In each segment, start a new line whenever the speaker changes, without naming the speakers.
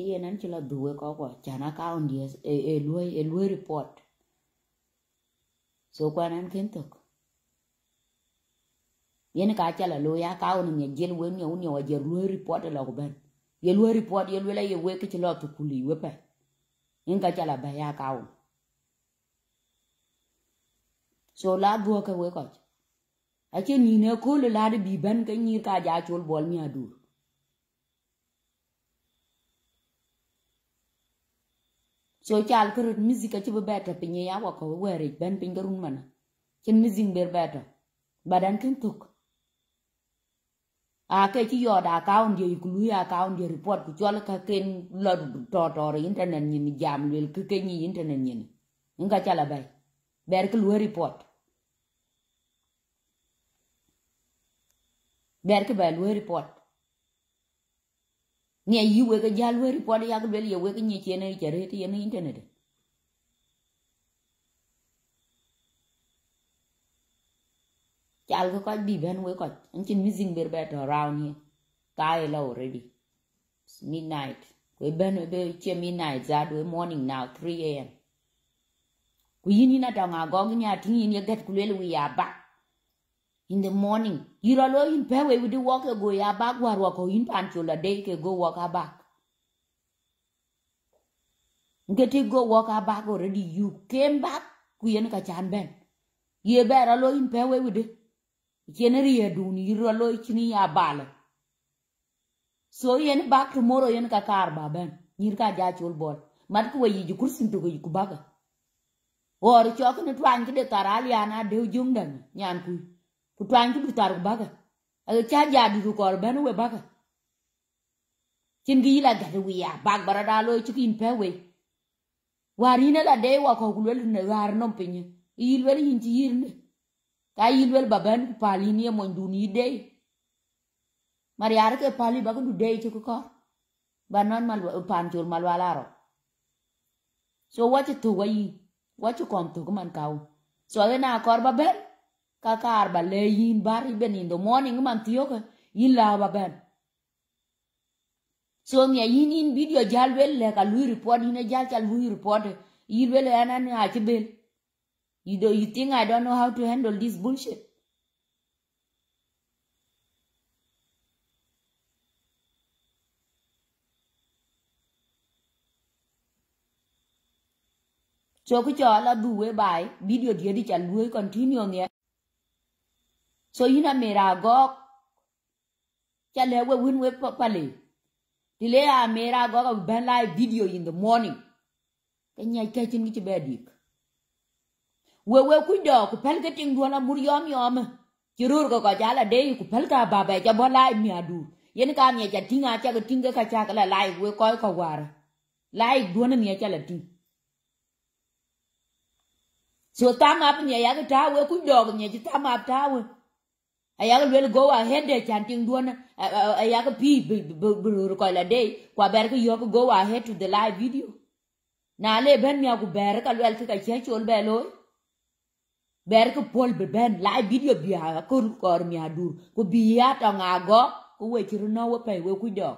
Iye nan chila duwe ko ko chana account yes e e lui e lui report. So kwa nan kentok. Yen ka chala lo ya account ni jel wen yo ni wa jer lui report la ko ben. Ye lui report, ye lui la ye we ke chila to kuli we pa. Yen ka chala ba ya ka on So la duwe ka we ko. Ache ni ne ko la de bi ben ka nyir ka ja chul bol mi adur. So chal ko rut music ci be beta pinye ya wako ko were ben pin garun mana. Chen music ber beta badan kin tuk. A ke ci yo da account ye ku lu account ye report ku chol ka ken lo to to internet ni ni jam lel ke ke ni internet ni. Nga chala bay ber ku lu report. Ber ke bay lu report ni yi we ga jal we report ya ga bel ye we ga ni chene chere ti ye internet chal ko ko bi ben we ko an chin missing ber better around here kai là already it's midnight. We ben be che midnight za do morning now 3 am ku yini na ta nga go nya tin yin ye get ku le we ya back in the morning. Yiro lo in pe we we do walk go ya back war wa ko in pan chula day ke go walk back. Ngeti go walk back already. You came back ku yen ka chan ben. Ye bera lo in pe we we de chen ri ye dun yiro lo chini ya bale. So yen back tomorrow yen ka kar ba ben. Nyir ka ja chul bol mat ku yi kursin to ku baga or chok ne twan ki de tarali ana de jung dan nyan ku ku twany ku tar ku baka aga cha ja du ko ben we baka chin gi la ga wi ya. Bag bara da lo chi kin pe we. Wari na la de wa ko ku le ne gar no pinye yil wel yin ti yir ne. Ka yil wel ba ku pali ni mo ndu ni de. Mari ar ke pali ba ku du de chi ku ko banon mal pan chul mal wala ro. So what tu wa yi. What to kom to man kaw so na kor baban kakar ba le yin bari ben in the morning, man, tiyo ka, yin la ba ben. So mi yin in video jal wel le ka lu report, yin e jal jal lu report, yin wel e ana ni a bel. You do, you think i don't know how to handle this bullshit? Cho cái trò là du bài video dia đi e chal lu continue ne so yina mera go chale we win we pale dile a ah, mera go ga ah, ben live video in the morning. Kenya ka chin gi be we we ku do, ku pel ke ting duona mur yom yom. Chirur ko ko jala de, ku pel ka ba ba cha bo live mi adu yen ka mi ja tinga cha ga tinga ka cha ka la live, we ko ko war. Live duona mi cha la ting. So, tam up nya ya ga ta, we ku do nya ji tam up ta we ayaga wel go wa de chanting duona ayaga pi buru ko la day kwa ber ko yok go wa head to the live video. Na le ben mi ku ber ka wel ka che chol be lo ber ko pol be ben, live video bi ha ko kor mi adur ko bi ya to ngago ko we chiru no we pe, we ku do.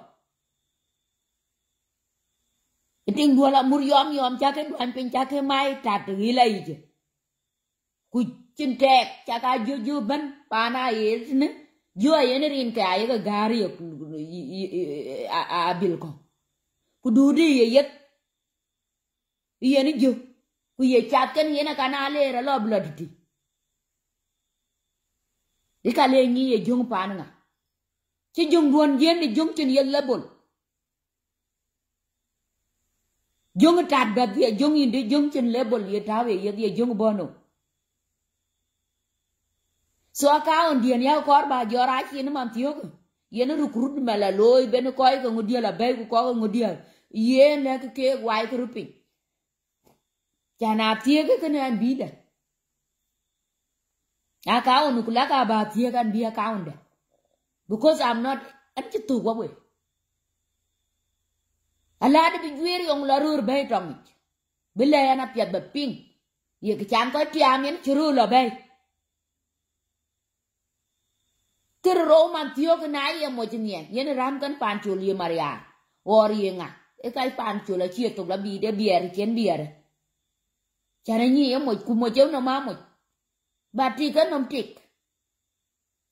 E ting duola mur yom yom, cha ke duan pin, cha ke mai, tat ti lai je ku chin tek cha ka ju ju ban pa na yes ne ju ye ne rin ka ye gari a bil ko. Ku du di ye yet. Ye ni ju. Ku ye chat ken ye na kana le ra lo blood ti. Di ka le ni ye jung pan nga. Chi jung duon yen ni jung chin ye lebol jung tat ba ye jung indi jung chin lebol ye tawe ye ye jung bono so account dien ya kor ba jora chi ni man tiyo yen recruit mala loy ben koy ko ngodia la bay ko ko ngodia yen le ke wai ko rupi jana tiye ke ne account ku la ka ba kan bi account de because i'm not an chi tu wa we ala de bi jweri ong la rur bay tong bile yana piat ba ping ye ke chan ko tiam churu lo bay kir Roman tiyo ke na iya mo chinye yen ram kan pan chul ye maria War ye nga e kai pan chula chi to la bi de bier chen bier chana nyi ye mo kumo mo na ma mo ba ti ka nom tik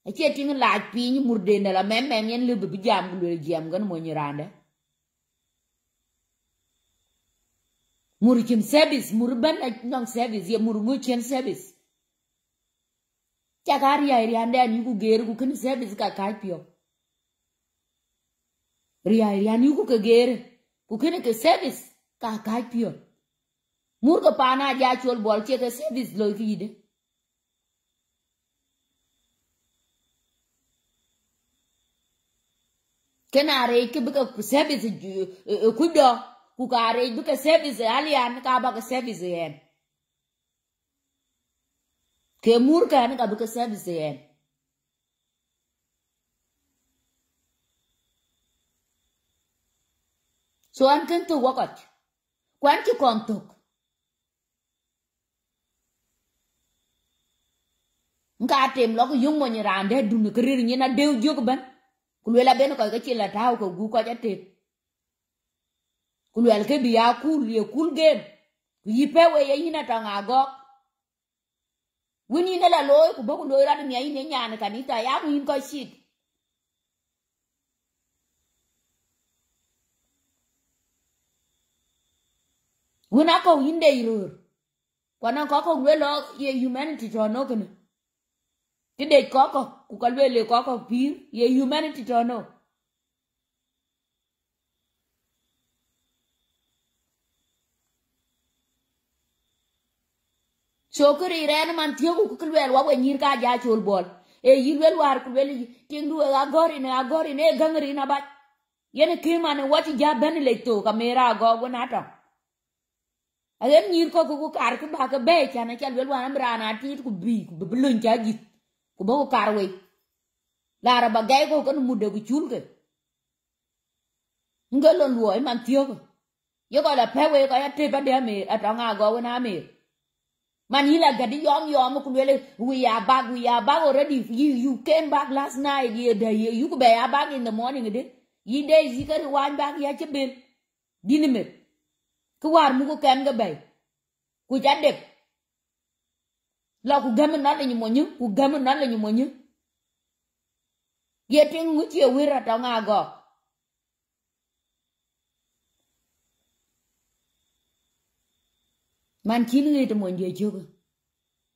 e che ting laj pi ni murde na la mem mem yen lu bi jam lu jam gan mo ni rande mur kim service mur ban nyong service ye mur ngu chen service chakari chakaria iriande aniku geru kukini zika kaipio. ria iriani kukegeru kukini ke sebe service kakapio murga pana jachol bolche ke service loikide. Kana rei ke sebe zi kudo kukareike buka sebe zi service alian ka sebe zi yen ke mur ka ni ka bi ka service yen so, an kan to wakot kwan ki kon tok. Nka tem lo ko yung mo ni rande dun ko rir ni na dew jog ban ku wela ben ko ga ci la taw ko gu ko ja tet ku wel ke biya kul, ye kul gem ku yi we ye ina ta nga go wini ne la loy ku boku loy ran mi ai ne nya kanita ya mu in ko shit wina ko inde irur kwana ko ko lelo ye humanity to no kana tide ko ko ku ka lele ko ko pir ye humanity to no chokri ren man tiogu kulwel wa we nyir ka ja chul bol. E yilwel war kulwel ting agori ne agori ne, gangri na ba yene kima ne wati ja ben le to ka go go na to ayen nyir ko ku kar ku ba ka be cha na chal wel wan bra na ti ku bi, ku blun cha ji ku bo kar we. Lara ba gay ko kan mudde ku chul ke. Ngelo luoy e man tiogu yo ko la pewe ko ya te ba de me atanga go na me. Man, you gadi yom yom kulwele. We are back. We are back already. You you came back last night. You the you you could be back in the morning. Day. You days you can wind back. Ya chebil. Dinimit. Kuwar muko kem ga bay. Ku jadek. La ku gamen na lenyu monyu. Ku gamen na lenyu monyu. Ye ting nguchi e wira ta nga go. Man chini ngi to monje chugo.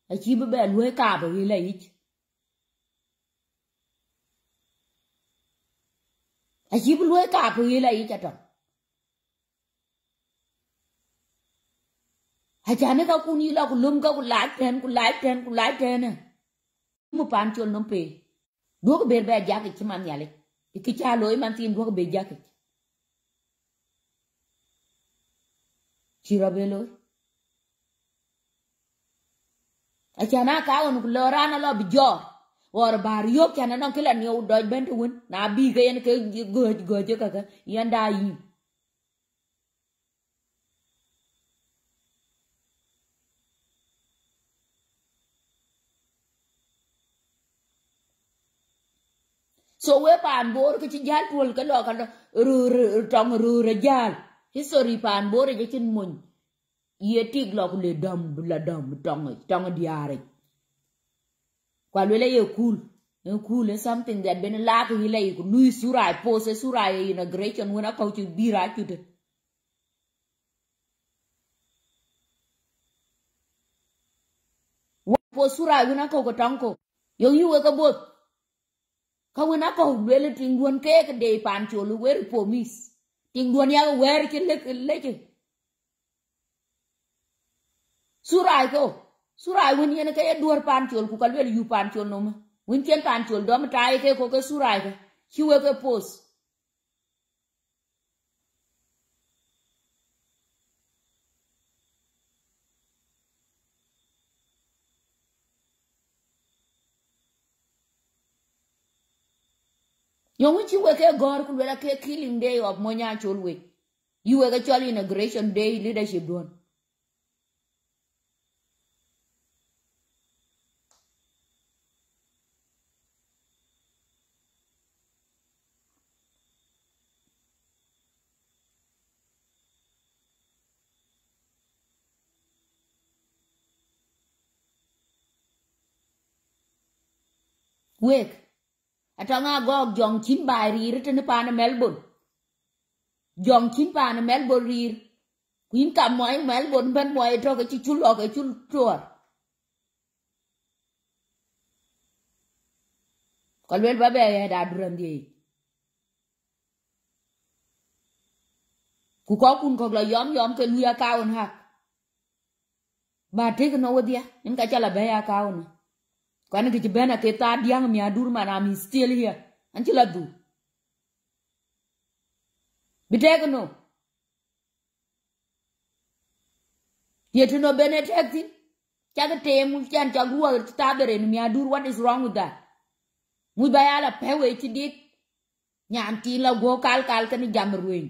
a chi bê bê lue cả bởi vì lấy a chi bê lue cả bởi vì lấy cho tròn a cha ne ka ku ni la ku lum ka ku lai ten ku lai ten ku lai ten mu pan chol nom pe do ko ber be ja ke chi man yale ki cha loy man tin do ko be ja ke chi ra be loy achana ka on lo rana lo bijor or bar yo kana non kila ni u doj ben won na bi ga yen ke go go je ka ka yanda yi so we pan bor ke ci jal pol ka lo ka ru ru tong ru re jal history pan ye tik lo le dam la dam tong tong diare. Kwa lele ye cool en cool is something that been la ko hile ko lui sura pose sura ye inauguration wona ko ci bira ci de po sura wona ko ko. Tanko yo yuwe ko bot. Ka wona ko lele tinguon ke ke de pan cholu, wer po mis. Tinguon ya wer ke le le ke surai ko surai win yen ke duor pan chol ku kalwel yu pan no ma win chen pan chol dom tai ke ko ke surai ke chiwe ke pos Yung chiwe ke gor ku lwela ke killing day of monya chol we. Yuwe ke chol inauguration day leadership don. Wek atanga gog jong chin ba rir tin pan melbourne. Jong chin pan melbourne rir. Kuin cảm moy melbourne ben moy to ke chul lo ke chul tor bên ba be da duran di ku ko kun ko la yom yom ke luya kaun ha. Ba te no wodia in ka chala be ya kaun kwan ki bena ke ta diang mi adur mana mi still here. Anchi la du. Bitego no? Yetu no bene tekti chaga temu chan chagua ta bere mi adur what is wrong with that? Mu bayala pewe ti dik. Nyam ti la go kal kal kan jam ruin.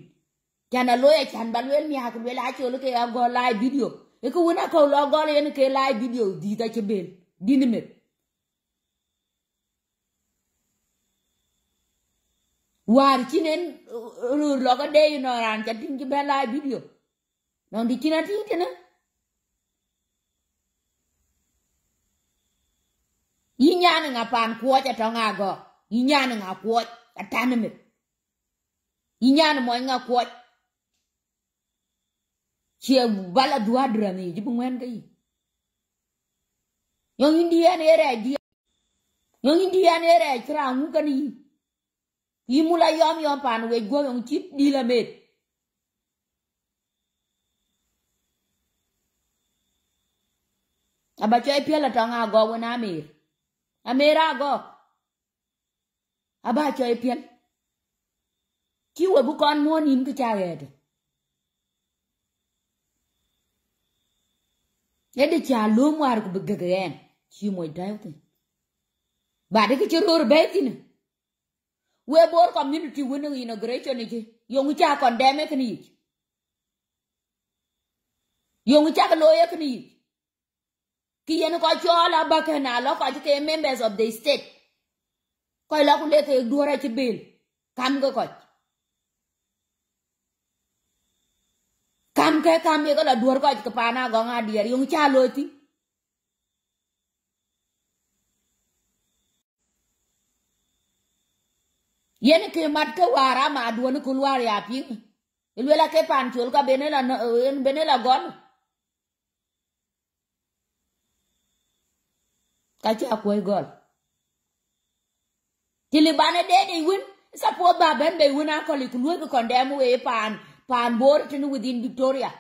Chana loya chan balwel mi hakul wela cholo ke go live video. E ko wona ko lo go le ke live video. Di ta chebel dinimet war chinen rur lo ka de no ran cha tin ki bela video. Non di china ti tena yinyana nga pan ko cha to nga go yinyana nga ko ka taname yinyana mo nga ko che bala dua dra ni ji bungen kai yong india ne re di yong india ne re kra mu kan yi yimula yom yom pan, we go yong chip, di la met. Aba choy pela tanga go wona mir amera go. Aba choy pel ki we bu kon mo nim ki cha yede cha lo mwar ku begegen chi moy dayte ba de ki churur betin we bor community wona inauguration ni yong cha condemn kni yong cha lo ye kni ki yen ko chola bakana lo ko ke members of the state. Ko la ku le ke duora ci bil kam go ko. Kam ke kam ye ko la duor ko ke pana go nga dier. Yung cha lo yen ke mat ke wara ma duon ku war ya pin ilwela ke pan chul ka benela eh, benela gon kachi akwai gol. Tili bane dede win. Support ba ben be win akoli kulwe ko condemn we pan pan bor tin within victoria.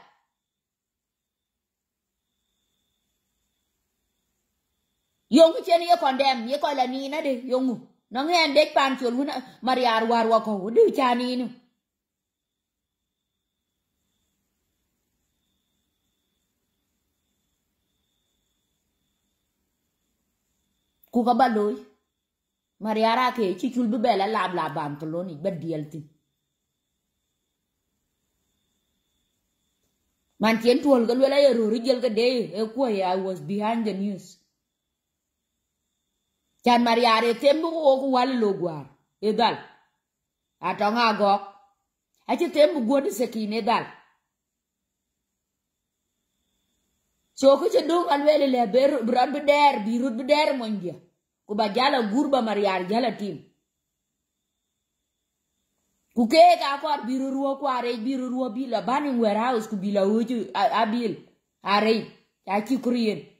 Yong chen ye condemn ye ko la ni na de yong no ngen dek pan chul win mariar war wa ko du chani ni ku ka baloi mariara ke chi chul bela lab lab bam to loni ba diel tin man tien tuol ga lela ye rori jel ga de e ko i was behind the news chan mariare tembu ko ko wal lo gwar e dal. Atonga go achi tembu god sekine dal. So ko ci dong alwele le ber brad bi der bi rut bi der monja ku ba jala gurba mariar jala tim. Ku ke ka ko bi ruo ko are bi ruo bi la banin warehouse ku bi la wuju abil are ya ci kurien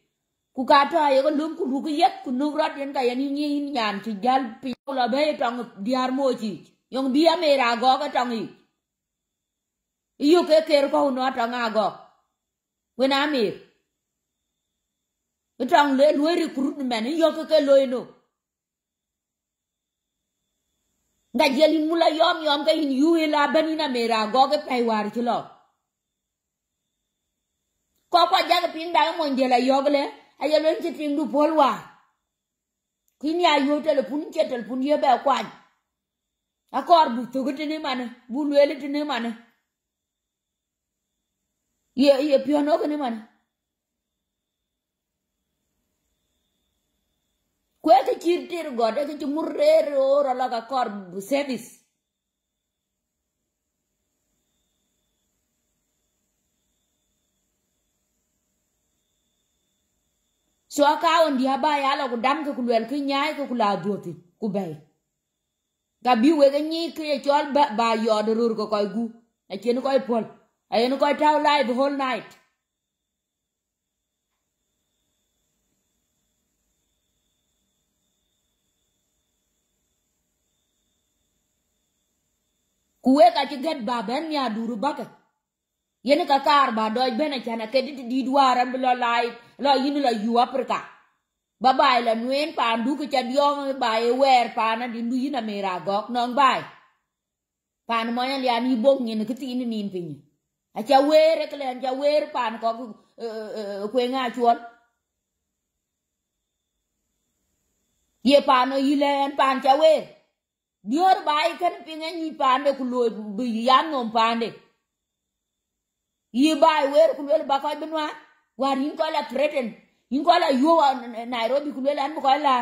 ku ka to ayo lum ku ku yet ku nu rat yen ka yani ni nyan ci jal pi la be tong diar mo ci yong bi amera go ka tong yi iyo ke ker ko no tong ago when amir Itang le lwe recruitment yo ke ke lo ino. Nga jelin mula yom yom ke in yu ila bani na mera go ke pay war chilo. Ko kwa jaga pin da mo njela yogle ayo len ti ting du pol wa. Kin ya yo telepon che telepon ye ba kwan. Akor bu to ke tini mana bu lwe tini mana. Ye ye piono ke ni mana. kwe ke chir tir gode ke chumurere ora la ka kor service so akawon dia haba yala ku dam ke ku lwel ki nyaay ke ku la doti ku bay. Ga bi we ga nyi ke ye chol ba ba yo de rur ko koy gu. A chen koy pol. A yen koy taw live whole night. Ku we ka ci get ba ben ya duru baka yene ka kar ba doy ben chana ke di di duaran lo live lo yin lo yu afrika. Ba bai la nuen pa ndu ke cha diong, ba e wer pa na di ndu yin amera gok nong bay pan mo yan ya ni bok nyin ke tin nin pin. A cha wer e ke len cha wer pan ko e, e, kwe nga chuon. Ye pan o yilen pan cha wer. Dior bay kan pin ni pan de ku lo bi yan nom pan de yi bai wer ku lo ba ko benwa war yin ko la threaten yin ko la yo nairobi ku lo an ko la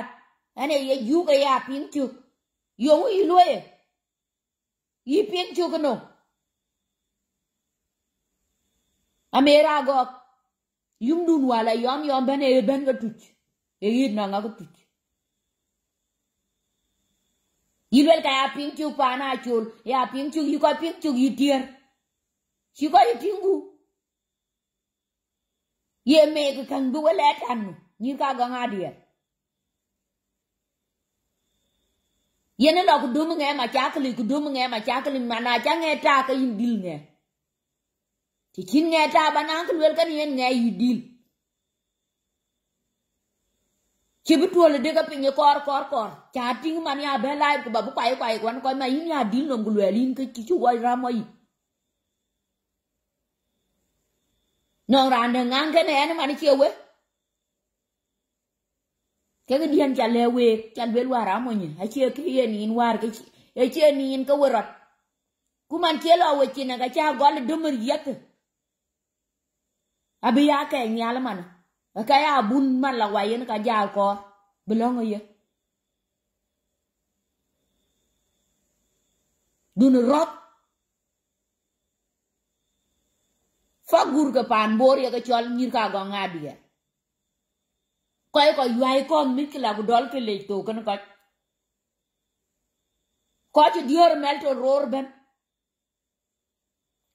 ane ye yu ka ya pin chu yo yi loye yi pin chu no amera go. Yum dun wala yom yom ben e ben ga tuch. E yid na nga ga tuch yilwel ka ya pin chu pa na chul. Ya pin chu yi ko pin chu yi tier shi ko yi tingu ye me ka kan du wala tan ni ka ga nga dia ye ne lo ku dum nge ma cha kli ku dum nge ma cha kli mà na cha nge ta ka yin dil nge ti kin nge ta ba na ku wel kan yen nge yi dil ci bi tuol de ka pinye kor kor kor cha ting man ya be lai ku ba bu kwai kwai kwan ko ma yin ya dil nom ku wel yin ka ci chu wa ra mo yi no ran de ngang ke ne ma ni che we ke ga dien cha le we cha be wa ra mo ni ha che ke ye ni war ke e che ni ka we rat ku man che lo we chi na ga cha gol dumur yet abi ya ke nyal man ka ya bun man la wa yen ka ja ko belongo ye dun rot fa gur ka pan bor ya ka chol nyir ka go nga dia ko ko yuai ko mi kila ku dol ke le to kan ko ko ti dior mel to ror ben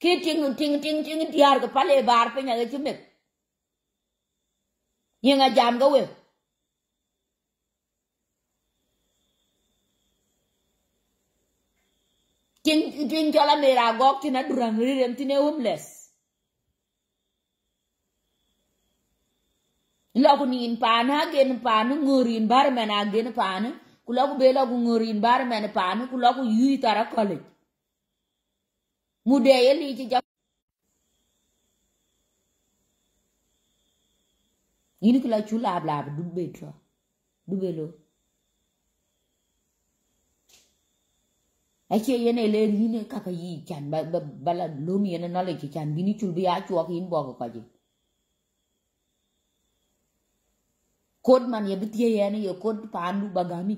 ki ting ting ting ting diar ka pale bar pe nya ga chi met yenga jam ga we ting ting chola mera gok tina durang rirem tine homeless lo ku nin pan ha gen pan ngurin bar men a gen pan ku lo ku be lo ku ngurin bar men pan ku lo ku yu tara college mu de ye li ci yin kila chu lab lab du be tro du be lo ache yene le yine kaka yi chan, ba bala lo mi yene no le ki chan, bini chul bi a chuok yin bo ko ji kod man ye bitie yo kod pandu bagami.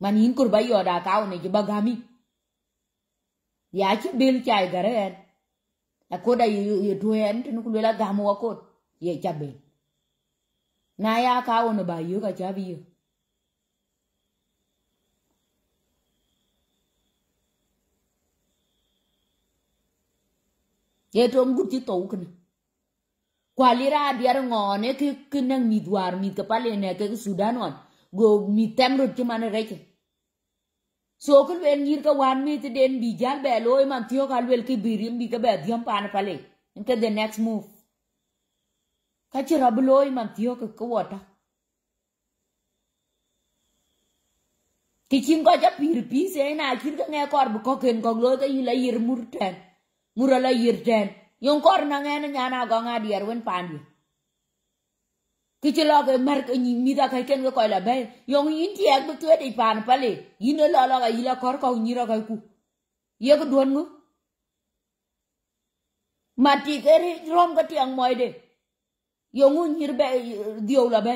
Man yin kur yo da kawo ne bagami. Ya ki bil chai gare en. A koda yo to en tin ku la gamu wa kod, ye chabe na ya kawo ne ba yo ka chabi yo. Ye to ngut ti to ukni kwalira diar ngone ke kenang mi duar mi kepale ne ke sudan on go mi temro ti man reke so kun wel nyir ka wan mi ti den bi jal be loy man tiyo ka wel ki birim bi ka be diam pan pale into the next move ka ci rob loy man tiyo ka ko wota ki chin ko ja pir pi se na kir ka nge kor bu ko ken ko loy ka yila yir murten mura la yung kor na nge na nyana go nga dier wen pandi. Ki ci lo ke mer ke ni mi da kai ken ko la be yung yin ti ak bu tuwe di pan pale yin lo lo ga yila kor ko nyira ga ku. Ye ko don ngu mati ke ri rom ka tiang moy de. Un nyir be diol la be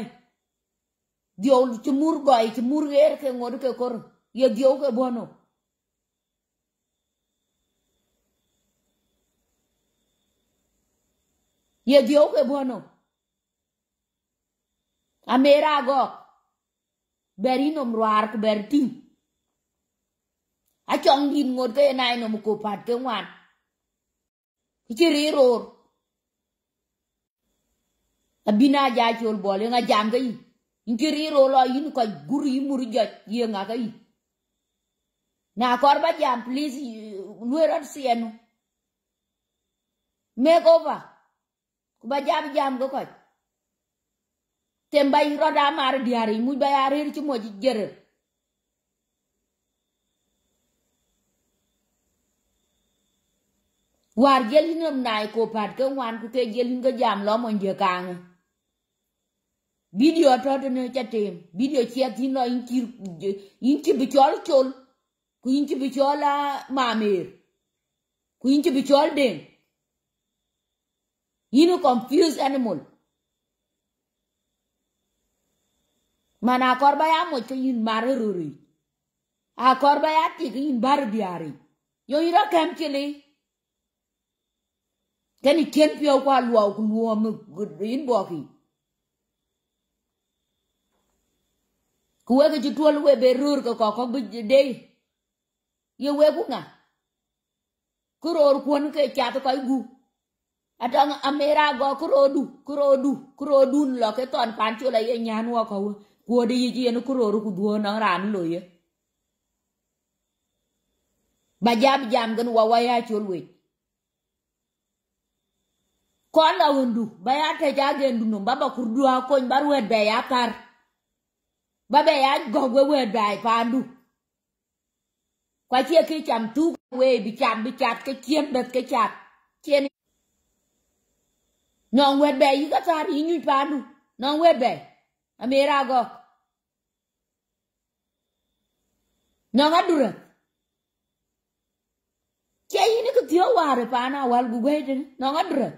diol ci mur goy ci mur ger ke ngor ke kor. Ye diol ke bono ye diol ke bono. Amera go. Berino, nom ruar ku ber ting a chong din ngot ke nai nom ko pat ke wan ki ri ror. Abina ja chol bole nga jam ga yi inki ri ro lo yin ko gur yi mur jot ye nga ga yi na kor ba jam please luerat sienu make over kubajam jam go koch tembay roda mar diari mu bayarir ci moji jerer war jeli nam nay ko pat ke wan ku ke jeli nga jam lo mon je kang. Video to to ne chatem video che ti no in kir in ki bichol chol. Ku in ki bichola mamir ku in ki bichol den you confused animal. Mana korba ya mo ke yin mare ruri. A korba ya ti ke yin bar biari yo ira kam chele kani ken pio kwa luo ku luo mu yin bo ki ku we ke tuol we be rur ko ko bi de ye we ku nga. Ku ror kwon ke chat ko gu atong amera go kurodu kurodu, kurodun lo ke ton pan chula ye nyanwa ko kuodi yi ji en kuroru ku duo na ran lo ye. Ba jam jam gan wa waya chul we. Ko la wondu ba ya te ja gen du no baba kurdu duo ko bar we be ya kar ba be ya go we we dai pandu kwa chie ki cham tu we, bi cham, bi chat, ke chiem bet, ke chat. Chien non webe yi ka tar yi nyu pandu non webe amera go non adura ke yini ku tiyo ware pana wal gu gaiden non adura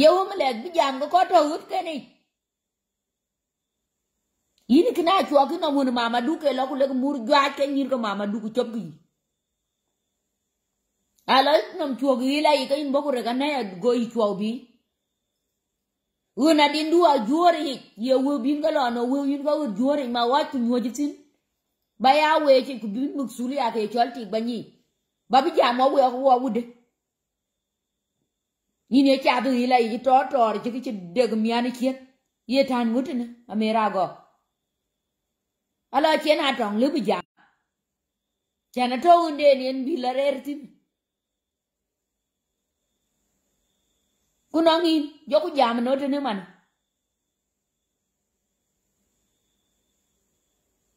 yewu mlet bi jam ko to ut keni yini kina chuwa kina na mama duke lokule mur jwa ke nyir ko mama duku chop gi ala nam chuog gi yi ka boko boku na ya go yi chuog bi. Una din duwa jori ye wo bin galo no wo yin ga juori ma wa tu nyoji tin ba ya we ci ku bin muksuli ake chol ti banyi ba bi jam wo wo wude yine cha du ila yi to to ki ci deg miani kien. Ye tan mutene amera go. Ala chen atong lubi bi chana to unde nien en bi la rertin kunongin joku jam no tene man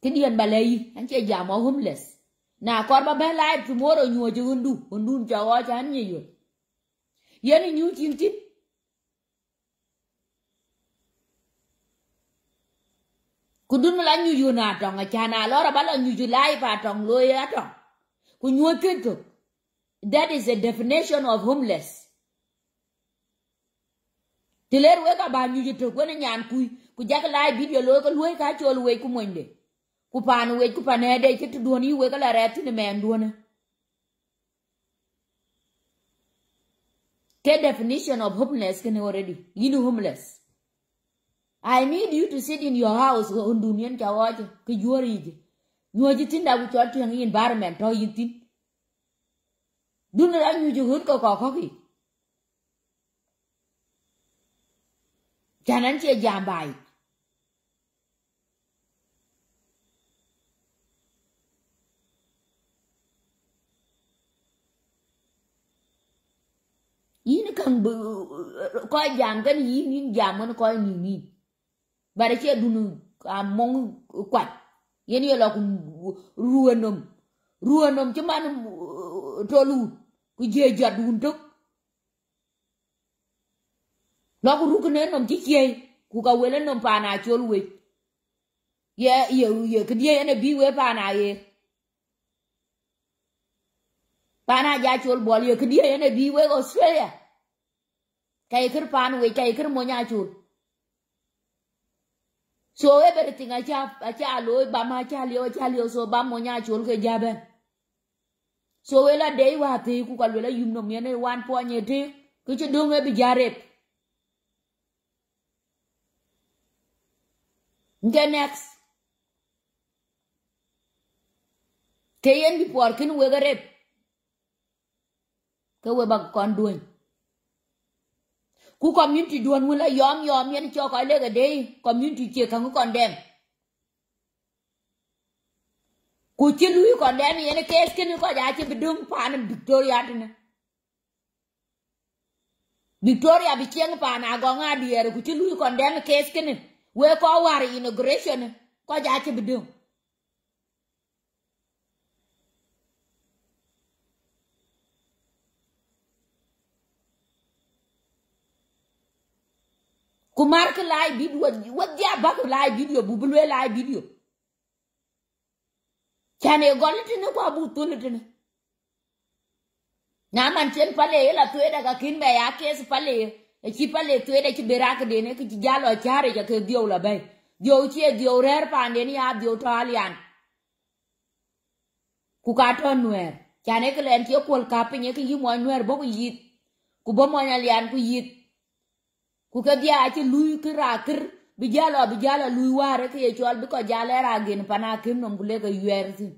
bà balai an che jam o homeless. Na kor ba ben live tomorrow nyu ju undu undu ja wa chan ni yo yeni nyu tin tin kudun la nyu yu na tong a chana lora bala nyu ju live pa tong lo ya tong ku nyu kento that is a definition of homeless ti ler we ka ba nyu to ko ne nyan ku ku jak lai video lo ko lo ka chol we ku monde ku pan we, ku pan de ti tu ni we ka la ret ni men duone ke definition of homeless can already. You know homeless. I need you to sit in your house on dunian ka wa ke yori je. Nyo ji tin da ku chol ti environment, to yin tin. Dun ra nyu ju hut ko ko ko ki. Chanan chia. Yin kan bu ko jam kan yin yin jam kan ko ni ni. bare ke dunu among à yen quạt. Yin yo là cùng ruanum. Ruanum chứ mà. Ku je jat đun tuk. cũng rút ru ne nom chi chie ku ka wele nom pa na chol we. Ye ye ye ke die ne bi we pa na ye. Pa na ja chol bol ye ke die ne bi we Australia. Kai kir pan we kai kir mo nya chol. So everything a cha a cha lo ba ma cha lio cha lio so ba mo nya chol ke jaben. So là day dei wa ti ku ka wele yum nom ye wan po nye ti. Ku chi dung e bi jarep. Nke next. Ke yen bi por kin we garep ke we bag kon duon ku community duon wala yom yom, yen cho ko le ga de community che kan kon dem ku chi lui kon dem yen e kes kin ko ja ci bidum pan victoria tene. Victoria bi cheng pan agonga diere, ku chi lui kon dem e kes kin we ko war inauguration, ko ja chi bidung. Kumar ke live video wadya bak live video bu bulwe live video. Chane golitine kwa butulitine na man chen pale la tueda ka kinbe ya kes pale. Chi pale tueda chi berak de ne ki jalo chare ja ke dio la bay dio chi dio rer pande ni ya dio talian ku ka to nuer. Chane ke len ti kol ka pinye ki yi mo nuer bo ku yit ku bo mo nyalian ku yit ku ka dia ci luy ki ra kir. Bi jalo bi jalo luy ware ke chol bi ko jale ra gen pana kim nom gule ka yer tin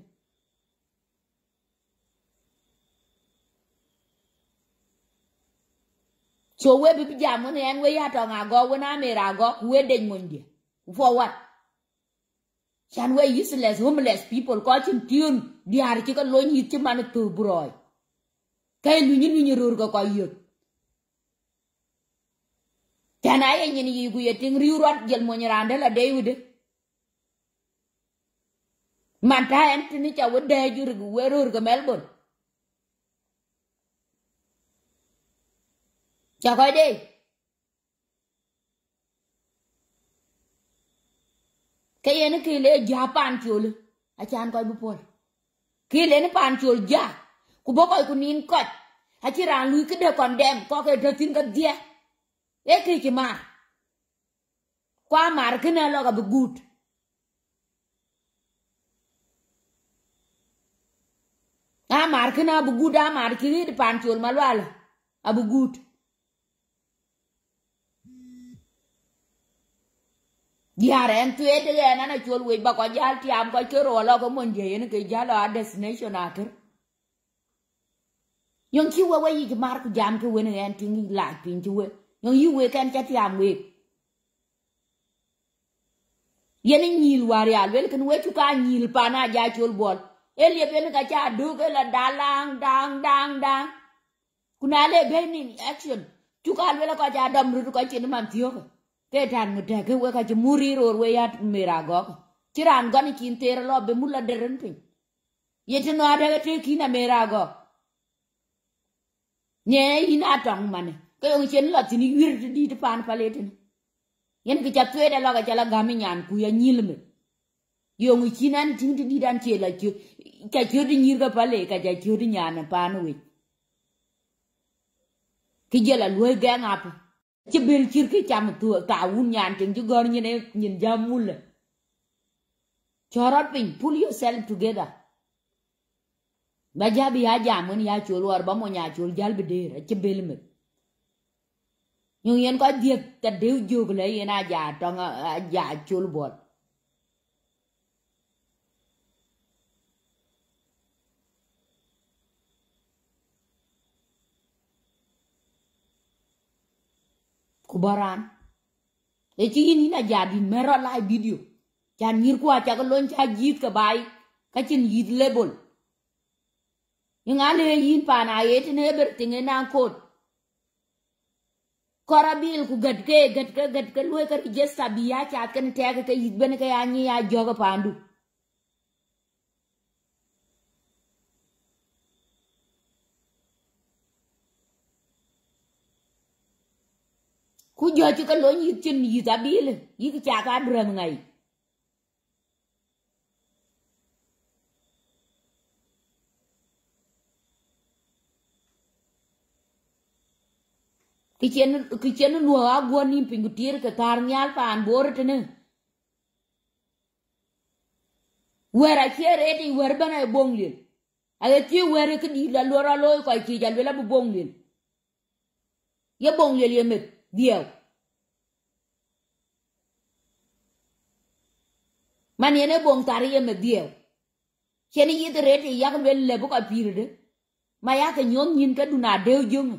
so we bi jam ne en we ya to nga go, we na me ra go, we de munje for what? Chan, we useless, homeless people ko chin tune diar ci ko lo ni ci man tu broy. Kay lu ñu ñu rur ko ko yek tana ye nyin yi gu yeting riurot jel mo nyirande la deyude man ta en tini cha wo de jur gu werur ga melbourne cha ko de ke yen ke le japan chul a chan ko bu pol ke le ni pan chul ja ku bo ko ku nin ko a chi ran lui ke de condemn ko ke de tin ga dia e ke ki mar kwa mar kina lo ga gut a mar kina bu gut a mar ki ri pan chul malwal abu gut diare en tuwe de ga na chol we ba ko jal ti am ko ke ro lo ko mon je yen ke jalo a destination aker yon ki we we yi mar ku jam ke wen en tingi la pin ti we yon yi we kan chati am we yen nyil war ya wel ken we ka nyil pa na ja chol bol el ye ben ka cha du ke la dalang dang dang dang kuna le ben in action. Tu ka wel ko ja dam ru ko chin man tiyo ke tan mu te ke we ka muri ro we ya mera go chiran gani kin lo be mulla deren pin. Yete no ada te kina mera go nye ina tong mane ke yong chen la tini wir di de pan paletin yen ki chatwe de la ga chala gami nyan ku ya nyilme yong chinan ting di dan che la chu ka chu di nyir ga pale ka ja chu di nyan pan we ki jela loy ga ngap ci bel chir ki cham tu ta un gần như này nhìn nyine nyin cho chorot pin pull yourself together. Ba jabi ya jamun ya chul war ba mo nya chul jal bedir chứ bên mình. Nhưng yên có việc, ta điều dục lấy yên à già trong à, à già chul bột kubaran. E chi ini na ja di mero lai video. Chan nyir kwa cha ko lon cha jit ka bai ka chin yit label. Nhưng ale yin pa na yet ne ber tinge na kot korabil ku gad ke gad ke gad ke lwe ka register bi ya chat kan te ka yit ben ka ya ni ya joga pandu ku jo chi ka lo yit chin yit abil yi ka cha ka drum ngai kichen kichen luo agwo ni pingu tir ka tar nyal pan bor tene wera chere ti wer bana e bonglil ale ti wer ke di la lora lo ko ti là la bu bonglil ye bonglil ye met dio man yene bong tari ye me khi anh yi de rete yak le le bu ka pirde ma yak nyon nyin ka duna deu jung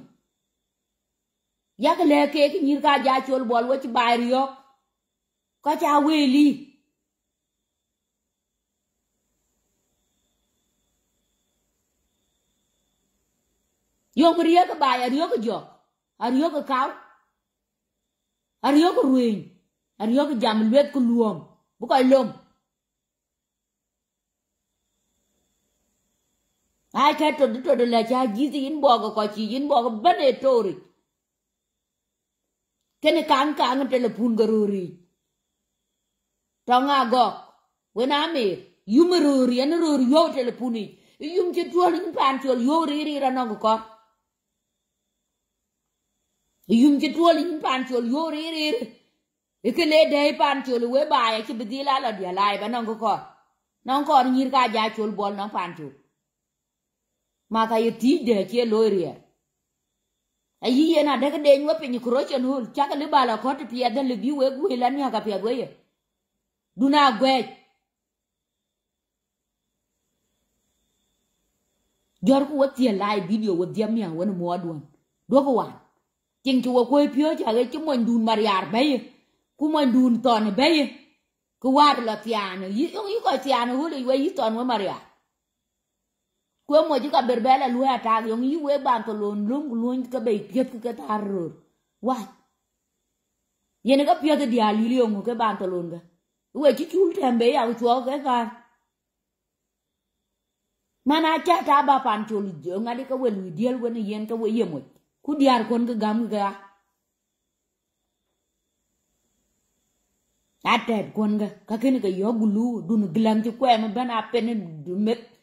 yak le ke ki nyir ka ja chol bol wo ci bayr yok ka cha weli. Yok riek bay riek jok riek kaw riek ruin riek jam luet ku luom bu koy lom. Ai ka to to de la cha ji ti in bo ko chi in bo ban e tori kene kan kan telepon garuri tonga go wena me yumeruri an ruri yo teleponi yum che tuol in pan tuol yo ri ri ra no ko yum che tuol in pan tuol yo ri ri ikele dai pan tuol we ba ya che bidila la dia lai ba no ko non ko nyir ka ja tuol bol no pan tuol ma ka ye ti de che lo ri ayi ye na de de nyu pe ni kro chen hul cha ka le bala ko ti pia de le bi we gu la nya ka pia we ye duna gwe jor ku wati lai, video wo dia mi won mo adwan do ko wan ting ki wo ko pio cha ge chi mon dun mariar be ye ku mon dun ton bay ku war la tian yi yi ko tian hul yi ton wo mariar kwe mo ji ka berbele lu ata yong yi we ban to lon lung lun ka be piet ka tarur wa yene ka piet de dia li yong ka ban to lon ga we ji chul tembe ya chuo ka ka mana cha ta ba pan chul jo ngadi ka we lu diel we yen ka we yemo ku diar kon ka gam ga atet kon ga ka ken ka yo gulu, dun glam ti kwe ma bana pen du met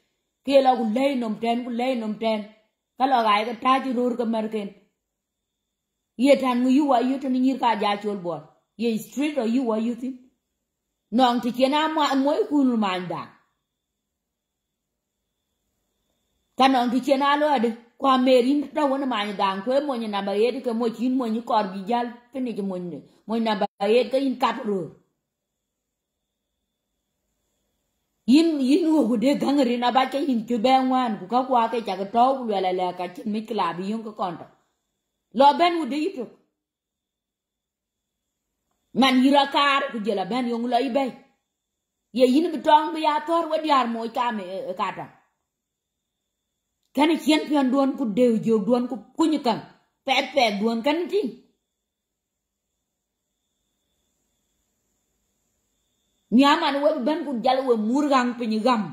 kia lo cũng lấy nôm trên cũng lấy nôm trên. Cái lo gai cái ta chỉ rồi cái mar ken ye tan ngu yu wa yu tan nyir ka ja chol bò, ye street or you wa yu tin nong ti kena ma mo ku nu man da ka nong ti kena lo ade kwa merin ta wona ma da ko mo ni na ba ye ke mo chin mo ni kor bi jal pe ni mo ni mo na ba ye cái in cắt rur yin yin wo gude gangari na ba ke yin ke ben wan ku ka kwa ke cha to ku le le ka chin mi kla bi yung ko kon to lo ben wo de yito man yira kar ku jela ben yung lo ibe ye yin bi tong bi ya tor wa diar mo ka me ka ta kan chen pion don ku de jo don ku kunyi kan pe pe don kan ting nyaman we ben ku jal we murgang pinyi gam.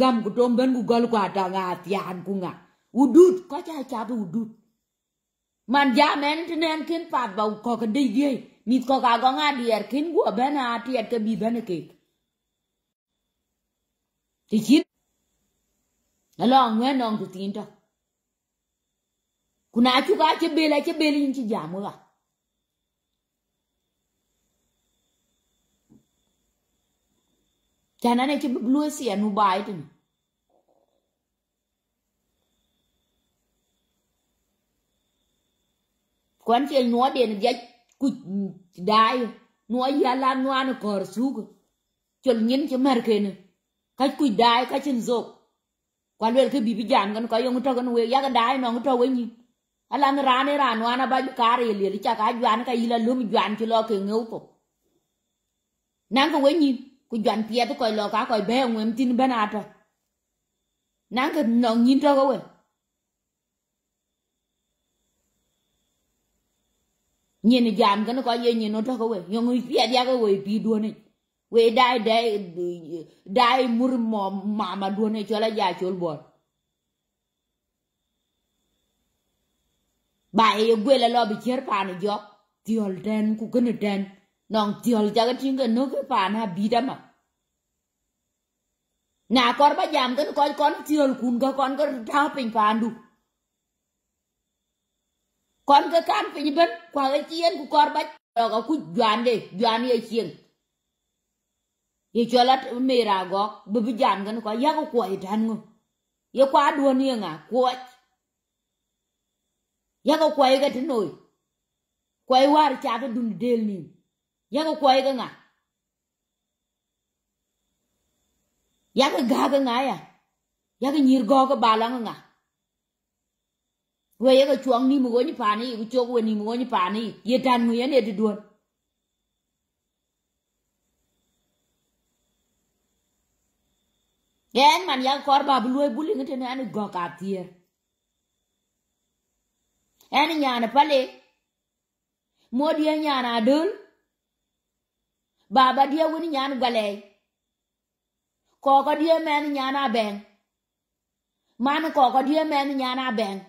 Gam ku tom ben ku gol ku ata nga tian ku nga. Udut, ko cha cha bu udut. Man ja men tenen kin pat ba ko ka de ye. Mi ko ka go nga dier kin go ben a tiet er ke bi ben e ke. Ti chit. Alo ngwe nong tu tin to. Kuna chu ka che bela che belin chi jamu ga Chana ne chibu blue si anu bai tu. Kwan chi nuo de ne ja ku dai nuo ya la nuo ne kor su ko. Chol nyin chi mer ke ne. Ka ku dai ka chin zo. Kwan wel ke bibi jan kan ka yong to kan we ya ga dai no to we nyin. Ala ne ra ne ra nuo na ba ka re le cha ka jwan ka ila lum jwan chi lo ke ngeu ko. Nang ko we nyin ku juan pia tôi koy lo ka koy be ngem tin ben ata nang ka no nyin to ko we nyin jam kan ko ye nyin to ko we yo ngi pia dia ko we pi do ne we dai dai dai mur mo mama do ne chola ja chol bor ba ye quê là lo bi cher pa ne jo tiol den ku kan den nong tiol jaga tinga no ke pana bidama na kor ba jam kan ko kon tiol kun ga kon ga ta pin pandu. Kon ga kan pin ben, kwa ga chien ku kor ba ga ku jwan de jwan ye chien. Ye cholat mera go bu bi jam kan ko ya ko ko itan ngo ye kwa duon ye nga ko ya ko ko ga tinoi ko war cha ga dun del ni ya ko kwai ga nga yak ga ga nga ya yak nyir go ga bala nga we yak chuang ni mu go ni pa ni ku chok we ni mu go ni pa ni ye tan mu ye ne de duon Gen man yak kor ba bluoy buli ngete ne ani go ka tier. Ani nyana pale. Modi nyana dul. Baba dia wini nyana galay. Koko dia men nyana beng. Man koko dia men nyana beng.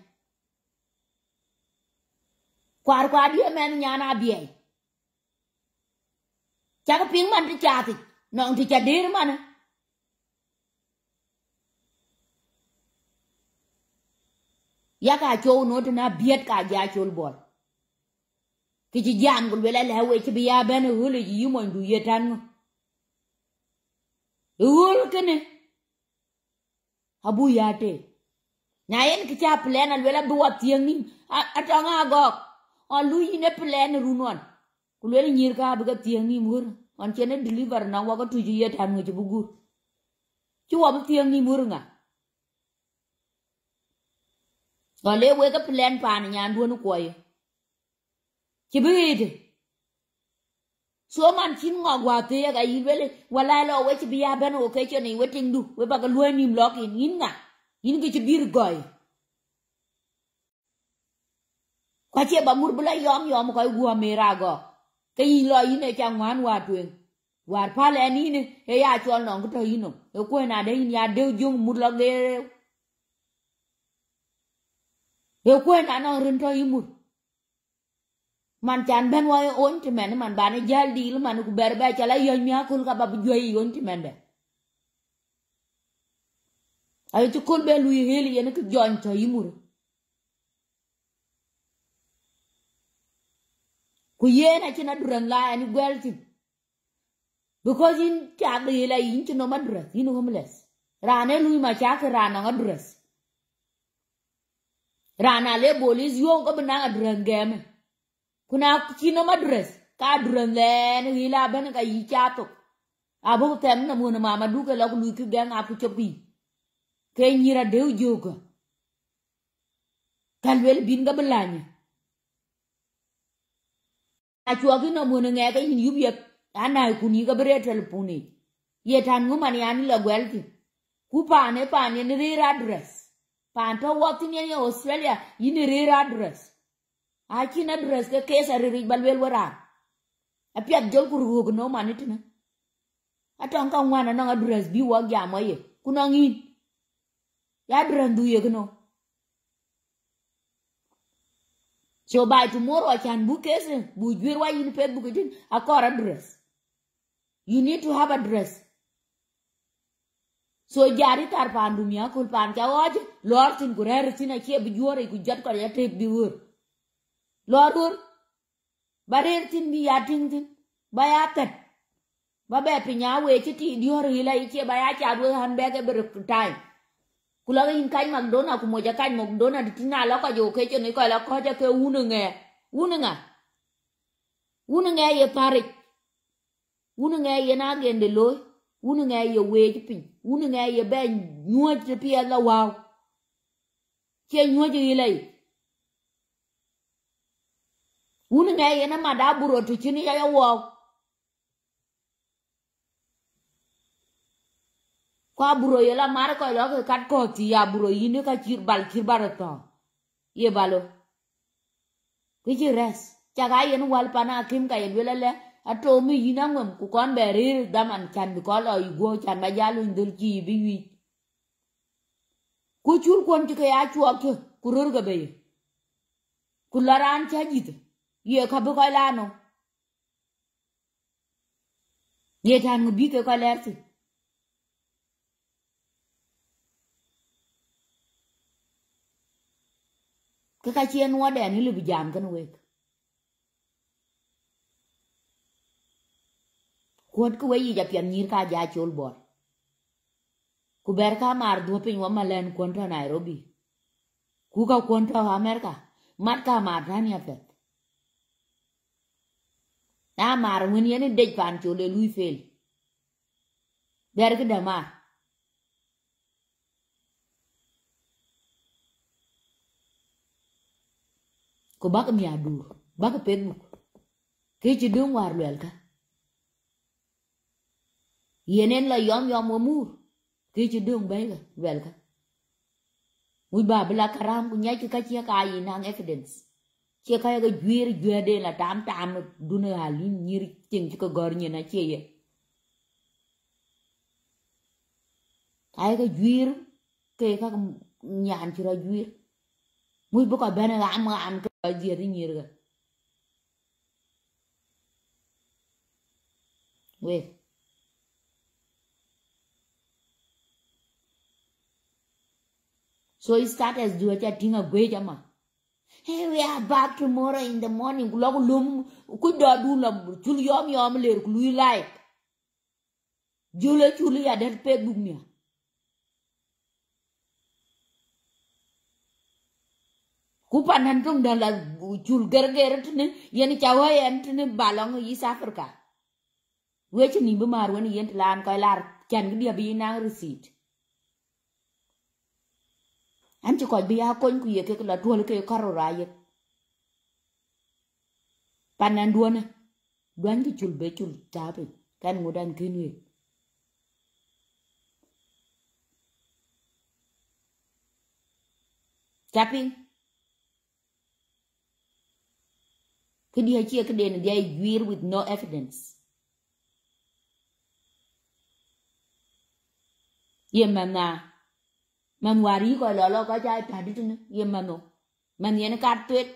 Kwar kwa dia men nyana biay. Chaka ping man ti chati. Nong ti chadir mana. ya ka cho no to na biet ka ja chol bol ki ji jam gul wela la we ki bi ya ben hulu ji mo ndu yetan hul kene abu ya te na yen ki cha plan al wela bu wat tieng ni atanga go on lu yi ne plan runon ku le nyir ka bu ga tieng ni mur on chene deliver na wa ga tu ji yetan ngo ji bugu ci wa bu tieng ni mur nga Còn lê quê cái plan pan nhà đua nó quay. Chỉ số man chín ngọ qua thế cái gì vậy wala lo we chỉ bia bên ok cho này we ting du, we ba cái luen nim lock in in nga in cái chỉ bir goy. Qua chia ba mur bula yom yom ko gua mera go. Cái gì lo in này chang wan wa tuen. War pa le ni ne e ya chol no ko to ino. E ko na de in ya de jung mur lo ge Yo kwen ana rin to imur. Man chan ben wa on ti men, man bane jal di lu man ku ber ba chala yo nya kul ka babu joyi on ti men de. Ay tu kul be lu heli yen ku jon to imur. Ku yen a china duran la ani gwel ti. Because in cha de la in chino madras in homeless. Rane lu ma cha ka rana ngadras. rana le bolis yo ko bana adren game kuna kino madres. Ka adren le ni hila ben ka yi chato abu tem na mu na mama du ke lo lu ki gang apu chopi. Ke nyira de joga kalwel bin ga belanya. A chwa ki no mu na nge ka yin yub yet. Ana ku ni ga bere teleponi ye tan ngu mani ani la gwelti ku pa ne pa ne ni ra address panto watin yan australia yini rira address akin address ke kesa riri balwel wara apiat jol kur rug no manitina atong ka ngwana nong address bi wa gyamo ye. Kuno ngin ya address du ye kuno so by tomorrow i can book kese bu jwer wa yin facebook din akor address you need to have address so, jari tar pan dumia kul pan. Cha waj lor tin ku rer tin ke bi jore ku jat ko ya tek bi wur lorur. Barer tin bi ya tin tin. Ba ya tet. Ba be pi nya we chi ti dior hila ke ba ya cha du han be ke ber time kula in kan mak dona ku moja kan mok dona tina la ko jo ke ni ko la ko ja ke unu nge. Unu nga. Unu nge ye parik unu nge ye na gende loy unu nge ye we chi pin. Unu nge ye be nyuo ti pi la wow ke nyuo ji hila unu nge ye na ma da buro tu chini ya ya wow kwa buro ye la mar ko lo ke kat ko ti ya buro yini ka chir bal chir bar to. Ye balo. Ki chi res. Cha ga yen wal pana kim ka ye wele le. Ato mi yina ngam ku kon be rir daman chan bi ko lo yugo chan ba jalu ndul chi bi wi ku chur kon ti ka ya chuo ke, ku rur ga be ku laran cha jit ye ka bu ko la no. Ye tan bi ke ko ler ti. Ke ka chien wa de ni lu bi jam kan wek kuot ku weyi japian nyir ka ja chol bor. Ku ber ka mar dho pin wa malen kuon Nairobi. Ku ka kuon to Amerika mat ka mar tani afet na mar wen yene dej pan chole lui fel ber ke damar ko bak mi adur bak pedmuk ke ci dum war lel ka yenen la yom yom mur ke ci dum bay welka lel ka ba bla karam bu nyaki ka ci ka yi nang evidence ci ka ga jwir jwede la tam tam duna halin nyir ting như ko gor nyina ci ye duyên ga jwir ke ka nyan ci ra jwir muy bu ko bene ga am am ko jir nyir ga we so he start as do cha tinga gwe jama hey we are back tomorrow in the morning. Ku lok lum ku do du la chul yom yom ler ku lui like jule chul ya der facebook mia ku panan tung dan la chul ger ger tne yen chawa yen tne balong yi africa weche ni be mar wen yen lan ko lar chan gi bi nang receipt an ci ko bi ya kon ku ye cái la tol ke karo ra ye panan duona duan ki chul be chul tabe kan ngudan kinwe Tapping. Could you hear Kaden they weird with no evidence? Ye mana man wari ko lo lo ko jai ta di ne ye mano. Man ye ka tuyet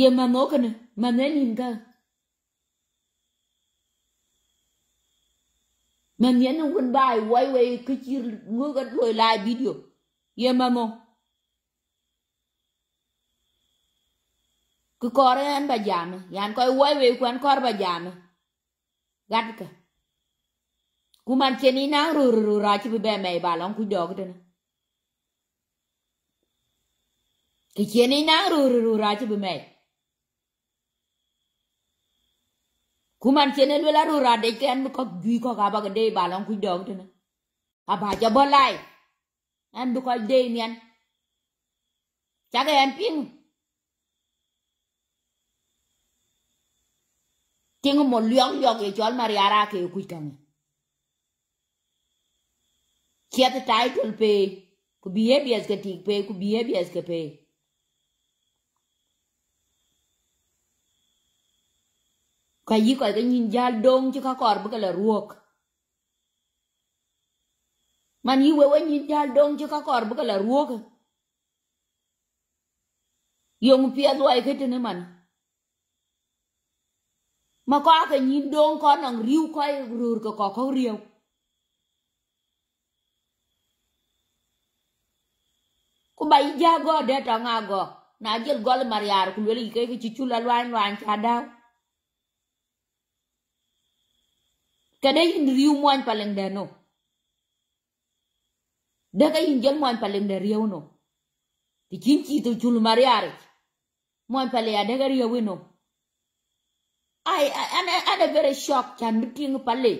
ye mano kan man ne nin ka. Man ye no kun bai wai wai ku chi ngu ga loi lại video. Ye mano. Anh kore an ba anh coi quay wai wai coi bà già mà, gắt cả kuman cheni na ru ru ru ra chi be me ba long ku dog de ki cheni na ru ru ru ra chi be me kuman cheni lu la ru ra de ken ko gi ko ga ba de ba long ku dog de a ba ja bo lai. An bu ko de nyen cha ga an ping. Tingo mo lyong lyong e ra mariara ke ku kan Kia the title pay, ku behaviors ka tik pay, ku behaviors ka pay. Ka yi ko ka nyin jal dong chi ka kor bu ka la ruok. Man yi we we nyin jal dong chi ka kor bu ka la ruok. Yong pia duai ka tene man. Ma ko ka nyin dong ko nang riu ko e rur ka ko ko riu. Ku ba ija go de to nga go na jel gol mariar ku le ke chula lwan lwan cha daw kada yin riu mon paleng de no de ka yin jel mon paleng de riu no ti kin chi to chul mariar mon pale ya de ga riu no I, I, shocked chan miting pale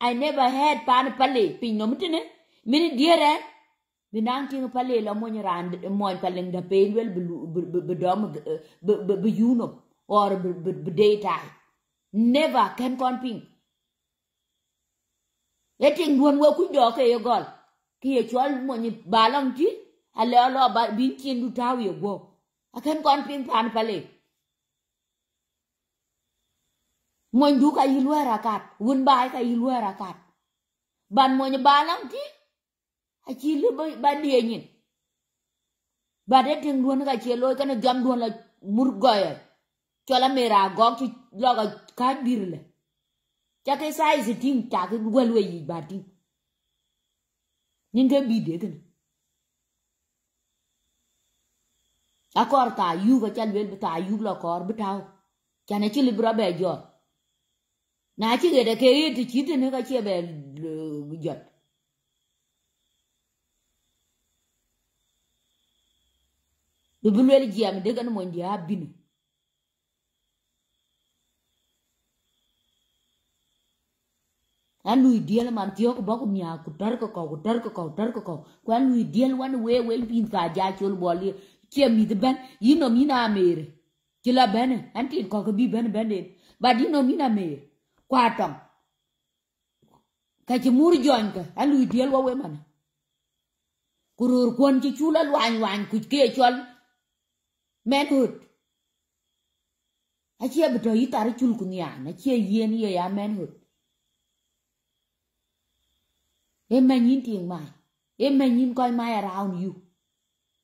I never had pan pale pin no mitine mini diere binang ting pale la moñ rand moñ pale da pe wel bu dom, bu yuno or bu data. Never can kon ping eting duon wo ku do ke yo gol. Ki ye chol moñ ni balong ti ale lo ba bin tin du taw yo go akan kon ping pan pale. Moñ du ka yilwa rakat wun bay ka yilwa rakat ban moñ ni balong ti a chi lu ba die nyin ba de ting duon ga che loy kana jam duon la mur goye chola mera go ki lo ga ka bir le cha ke sai si ting ta ke gwel we yi ba ti nyin ke bi de ken akor ta yu ga chan wel ta yu lo kor bitaw cha ne chi libra be jor na chi ge de ke yi ti chi te ne ga che be jot bibulwel jiam de gan mon dia binu an lui diel man tiyo ko bako mia ku tar ko ko tar ko ko tar ko ko ko an lui diel wan we we bin ka ja chul boli chia mi de ben yino mina mere chila ben antin ko ko bi ben ben den ba dino mina mere kwa tong. Ka ci mur joñ ka alu diel wa we man. Kurur kon ci chula lwan lwan ku ke chol manhood. Achie bito yi tar chul ku nyan achie yên ye ya manhood. Em mà nhìn tiếng mai em mà nhìn coi mai around you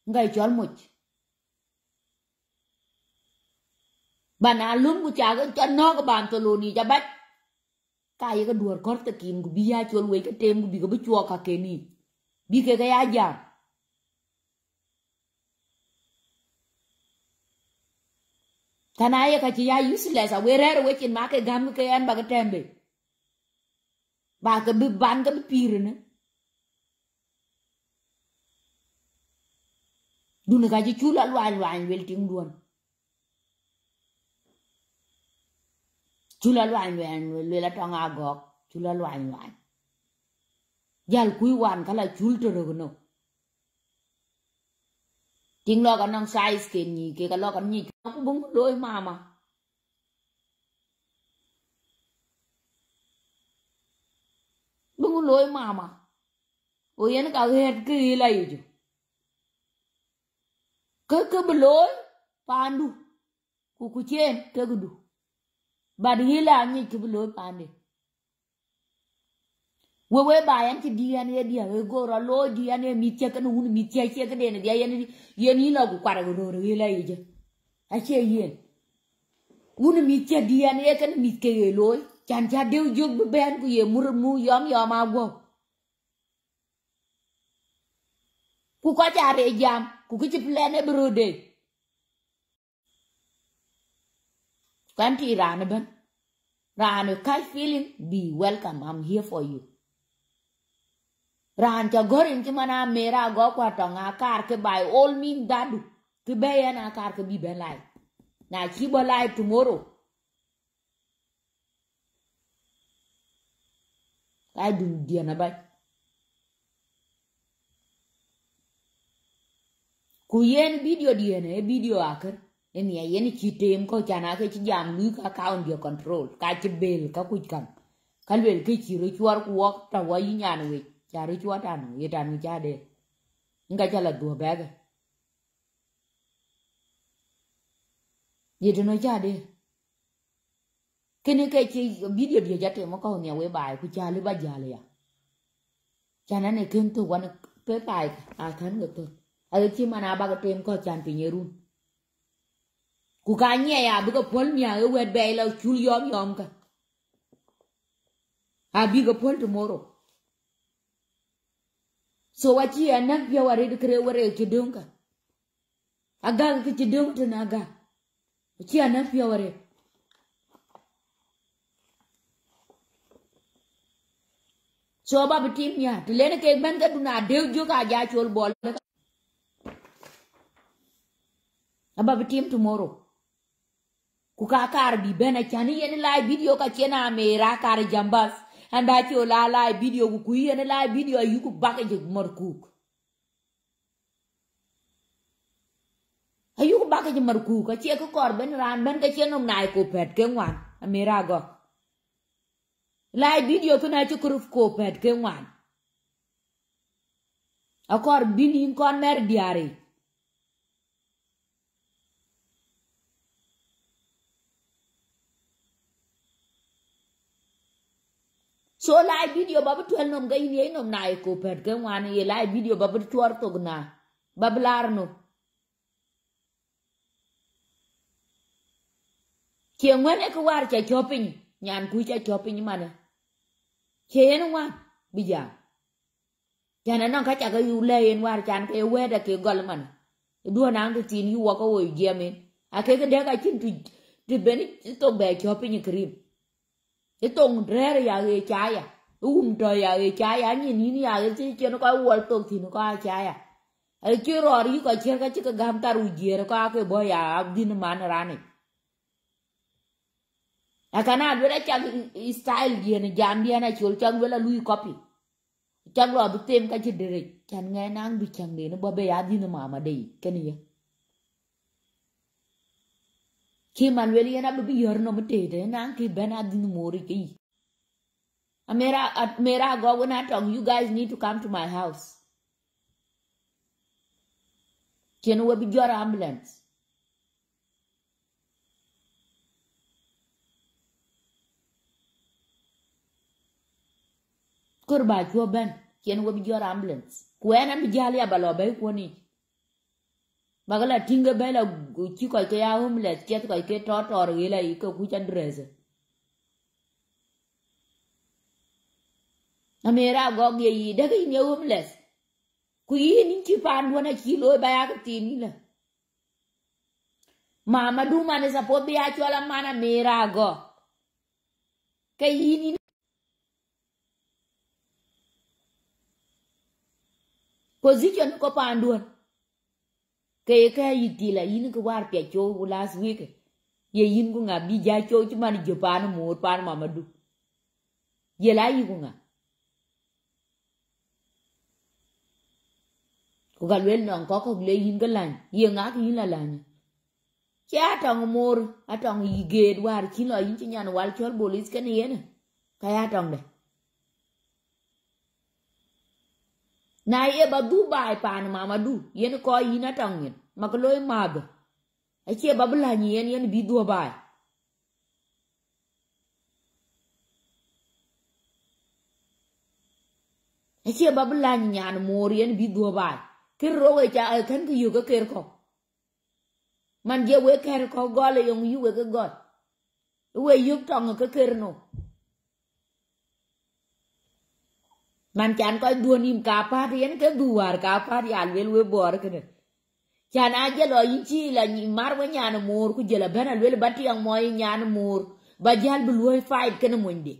ngay chol much bạn à lum ku cha cái chân nó cái bàn tôi luôn đi cho bách. Cái cái đuổi cót ta kim ku biya chol we cái tem ku bi cái bi chua ka ke ni bi ke cái aja kana ye ka ci ya useless, a we rere we chin? Ma ke gam ke an ba cái tembe. Ba cái bi ban cái bi pir ne. Dun ka chula lwan lwan wel ting duon chula lwan lwan le la tonga gok. Chula lwan lwan jal kui wan kala chul to ro no chính lo cái năng size kia nhỉ kia cái lo cái nhị, nó cũng bung đôi mà mà. Bung đôi mà mà. Ôi, anh cào hết cái gì lại chứ cái cái bê lối pandu kukuchen cái cái du bà đi là nhị cái bê lối pandu wewe bayan ti dian ye dia we goro lo diyan ye mitya kan hun mitya che che den dia yen yen ni la ku kwara go ro ye la ye a che yen hun mitya diyan dian ye kan mitke ye lo chan cha deu jog be ben ku ye mur mu yom yom a go. Ku ko cha re jam, ku ki plan e bro de. Kan ti ran ben. Ran kai feeling, be welcome, i'm here for you. Ran cha gorin ki mana mera go kar ke by all mean dadu ki be na kar ke bi lai. Na chi bo lai tomorrow. Ai dun dia na bai ku yen video dia ne video akar en ya yen tem ko chana ke chi jam lu ka account your control. Ka chi bel ka ku kan kalwel ke chi ro chuar ku wok ta wa chari chua tanu, ye tanu cha de nga cha bé dua bag ye tanu cha de kene ke chi, video dia jate mo ko nya we bai ku cha le ba ja le ya. Cha na ne ken to wan pe pai a kan go to a chi mana ba ga tem ko chan pi nyerun ku ka nye ya bu ko pol nya ở quê bài la chul yom yom ka. A bi go pol tomorrow. So wachi anak pia wari dikre wari kidunga aga ki kidung tena aga wachi anak pia wari so ba bitim ya tilene ke ban ka duna dew jo ka ja chol bol aba bitim tomorrow. Ku ka kar bi bena chani yen live video ka chena me ra kar jambas. And that you, la la, video ku ku yene la, video yu ku bak je mor kuk ayu ku bak je mor kuk ka che ko kor ben ran ben ka che nom nai ko pet ke ngwan amira go. La, video ku na ci kuruf ko pet ke ngwan akor binin kon mer diare so lai video babu tuel nom ga ini nom na ko pet ke wan ye lai video babu tuor to na. Bablar no. Ngwen e ko war cha chopin nyan ku cha chopin mana ke en wan bija. Jana non ka cha ga yu le en war chan ke we da ke gol man du na ngi tin yu wa ko wo a ke ke de ga chin tu tu ben to be chopin krim cái tông rẻ ya cái trái à. Um trời ya cái trái à. Nhìn nhìn ya cái chứ nó có qual tông thì nó có trái à. Ấy chứ rồi đi có chơi cái chứ cái gam taru gì có cái boy ya din man ra này. À cái nào bữa chắc style gì này jam dia này chul chang bữa lui copy. Chang lo bị tem cái chứ direct chang nghe nang bị chang đi nó bơ bê ya din mà mà đi. Cái này ki man wel yena bi yor no mtede nan ki bena din mori ki. Amera at mera go when I talk you guys need to come to my house. Ken wo bi jor ambulance. Kor ba chuo ben ken wo bi jor ambulance. Kwena bi jali abalo be ko ni bagala tinga bela chi ko ke ya homeless ket ko ke to tor gila i ko ku chandrez amera go ge yi daga ni homeless ku yi ni chi pan wona chi lo ba ya ti ni la mama du mane sa po bi a chola mana mera go ke yi ni position ko panduan ke ka yitila yin ko war pe cho last week ye yin ko nga bi ja cho ci man je pan mo pan mamadu ye la yi ko nga ko gal wel non ko ko le yin ga lan ye nga ki yin la lan ci atong mor atong yi ge war ki lo yin chi nyan wal chol bolis ken yene ka ya tong de na ye ba du bai pan mama du yen ko yin atong yen makloi ko loy mad. A che ni yan yan bi du bai a che ni yan mor yan bi du bai ke ro cha a kan ki yuga ker ko. Man je we ker ko gole yong yu we ko god we yu tong ko ker no. Man chan ko duonim ka pa yen ke duar ka pa ya wel we bor ke chan a jelo yin chi la ni mar we nyan mor ku jela bena wel bati yang moy nyan mor ba jal bu loy cái ke mo đi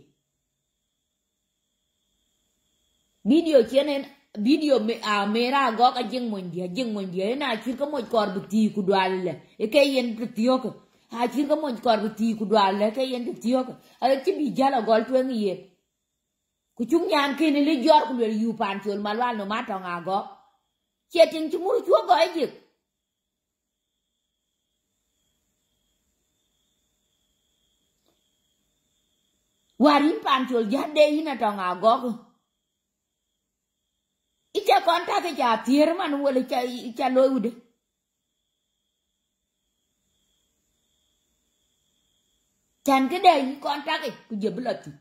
video chenen video me, a, mera go ka jing mo ndi jing mo ndi na chir ko mo kor bu ti ku dwal le. E ke yen tu tiyo ko ha chir ko mo kor bu ti ku dwal le, ke yen giờ là ko a e gì bi jala gol twen yen ku chung nyan cũng được jor ku lwel yu pan nó malwal no à nga go che chúng chu muru chua go ejik warin pan chul jade ina to nga go ku icha konta ke cha tier man wole cha cha lo ude chan ke dei konta ke ku jebulati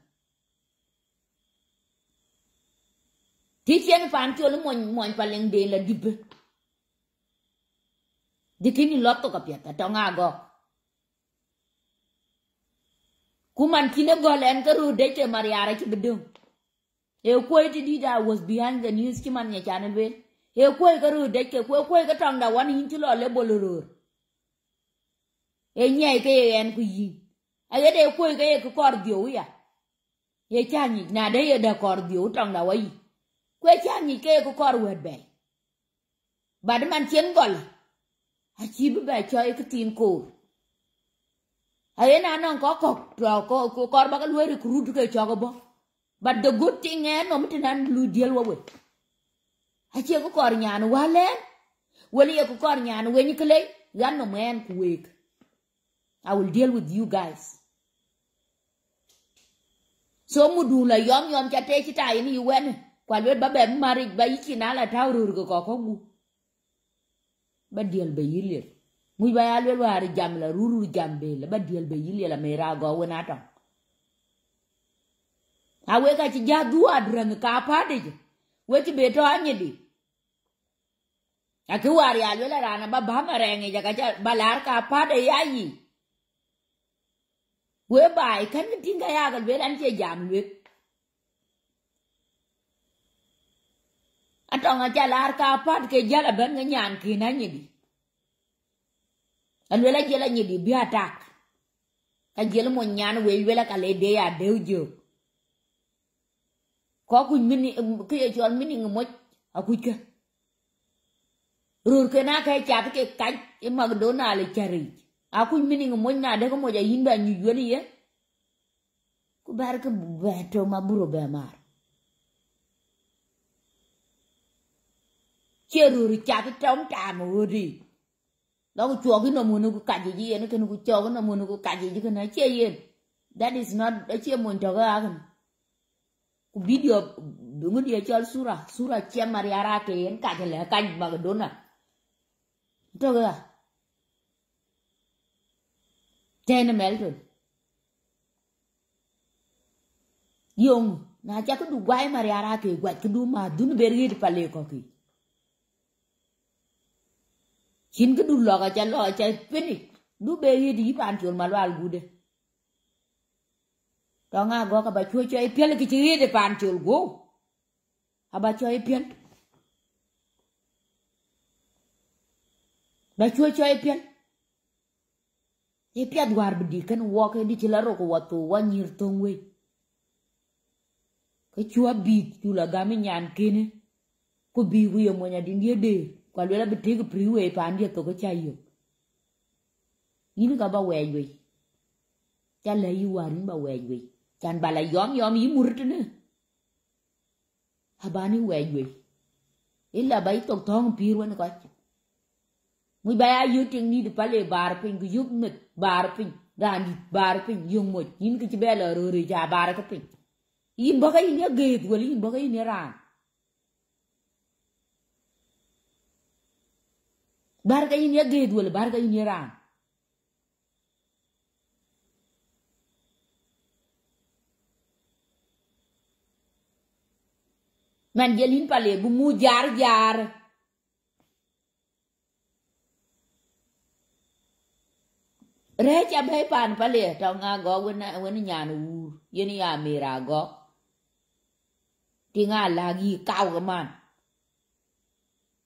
ti chen pan chul mon mon paleng de la dibbe dikini lotto kapiata to nga go kuman kine golen ka ru de mariara ki bidum e koy ti dida was behind the news ki man ya channel be e koy karu dete koy koy koi koi ka tong da wan yin ti lo le boloror e nyai ke en ku yi. Aye de koy ka e ku kor dio ya. Ye chani na de ye da kor dio tong da wai kwe chani ke ku kor wet be. Bad man chen gol a chi bu be cho ku tin ko aye na non ko ko ko ko kor ba ka ku rudu ke chogo bo. But the good thing eh no mti nan lu diel wo we. Ache ko kor nyan wale wali ko kor nyan we ni kle gan no men ku wek i will deal with you guys. So mu du la yom yom cha te chi tai ni wen kwa le ba be mari ba yiki na la tawru ko ko gu ba diel be yilir muy ba ya lwet war jam la, ruru jam be la, ba deal be yilir la, me ra go wona to awe ka ci ja du adran ka pa de we ti be to anyi di. Aki war ya lwet la na, ba ba ma renge ja ka balar ka pa de ya yi. We bai kan tinga ya ga lwet an che jam lwet atonga jalar ka pat ke jala ben nga nyan ki na nyidi alwela jela nyidi bi atak ka jela mo nyan we wela ka le de ya de jo ko ku mini ke ye jol mini ngo aku ke rur ke na ka cha ke ka e mag do na le chari aku mini ngo na de ko mo ja yimba nyu yeli ye ku bar ke beto ma buro be mar chia rur cha ke tom ta mo ri đi cái ku muốn ki no mu ku ka ji ji yen ken ku chuo no mu ku gì ji cái ken che yen that is not a che muốn to ga kan ku video dungu dia chol sura. Sura che mariara ke yen ka je le ka ba ga cho to ga ten melton Yong, na cha ku du gwai mariara ke gwa ku du ma dun bergi pale ko ki chin cái đu lò cái cha lò cha pini đu bê hi đi pan chuột mà loal gude đó nga go ka ba chua cho ai piel cái chi de pan chuột go ha ba cho ai piel ba chua cho ai piel ye piat war bidi kan wo ke di chila ro ko watu wa nyir tong we cái chua bit tu la gami nyan kene ko bi hu ye mo nya din ye de kwa lwela bi tigi priwe pandi to ko chayo yin ka ba wejwe cha le yu warin ba wejwe chan bala yom yom yi murtne habani wejwe illa bai to tong pir wan ko muy ba yu ting ni de pale bar pin gu yup mit bar pin randi bar pin yung mo yin ki bela ro ri ja bar ka pin yin ba ka yin ya geet wali yin ba ya ran barka yin ya geed wala barka yin ya ram man jelin pale bu mu jaar jaar. Recha bay pan pale to nga go wena wena nyan wu yen ya mira go ti nga lagi kaw ga man.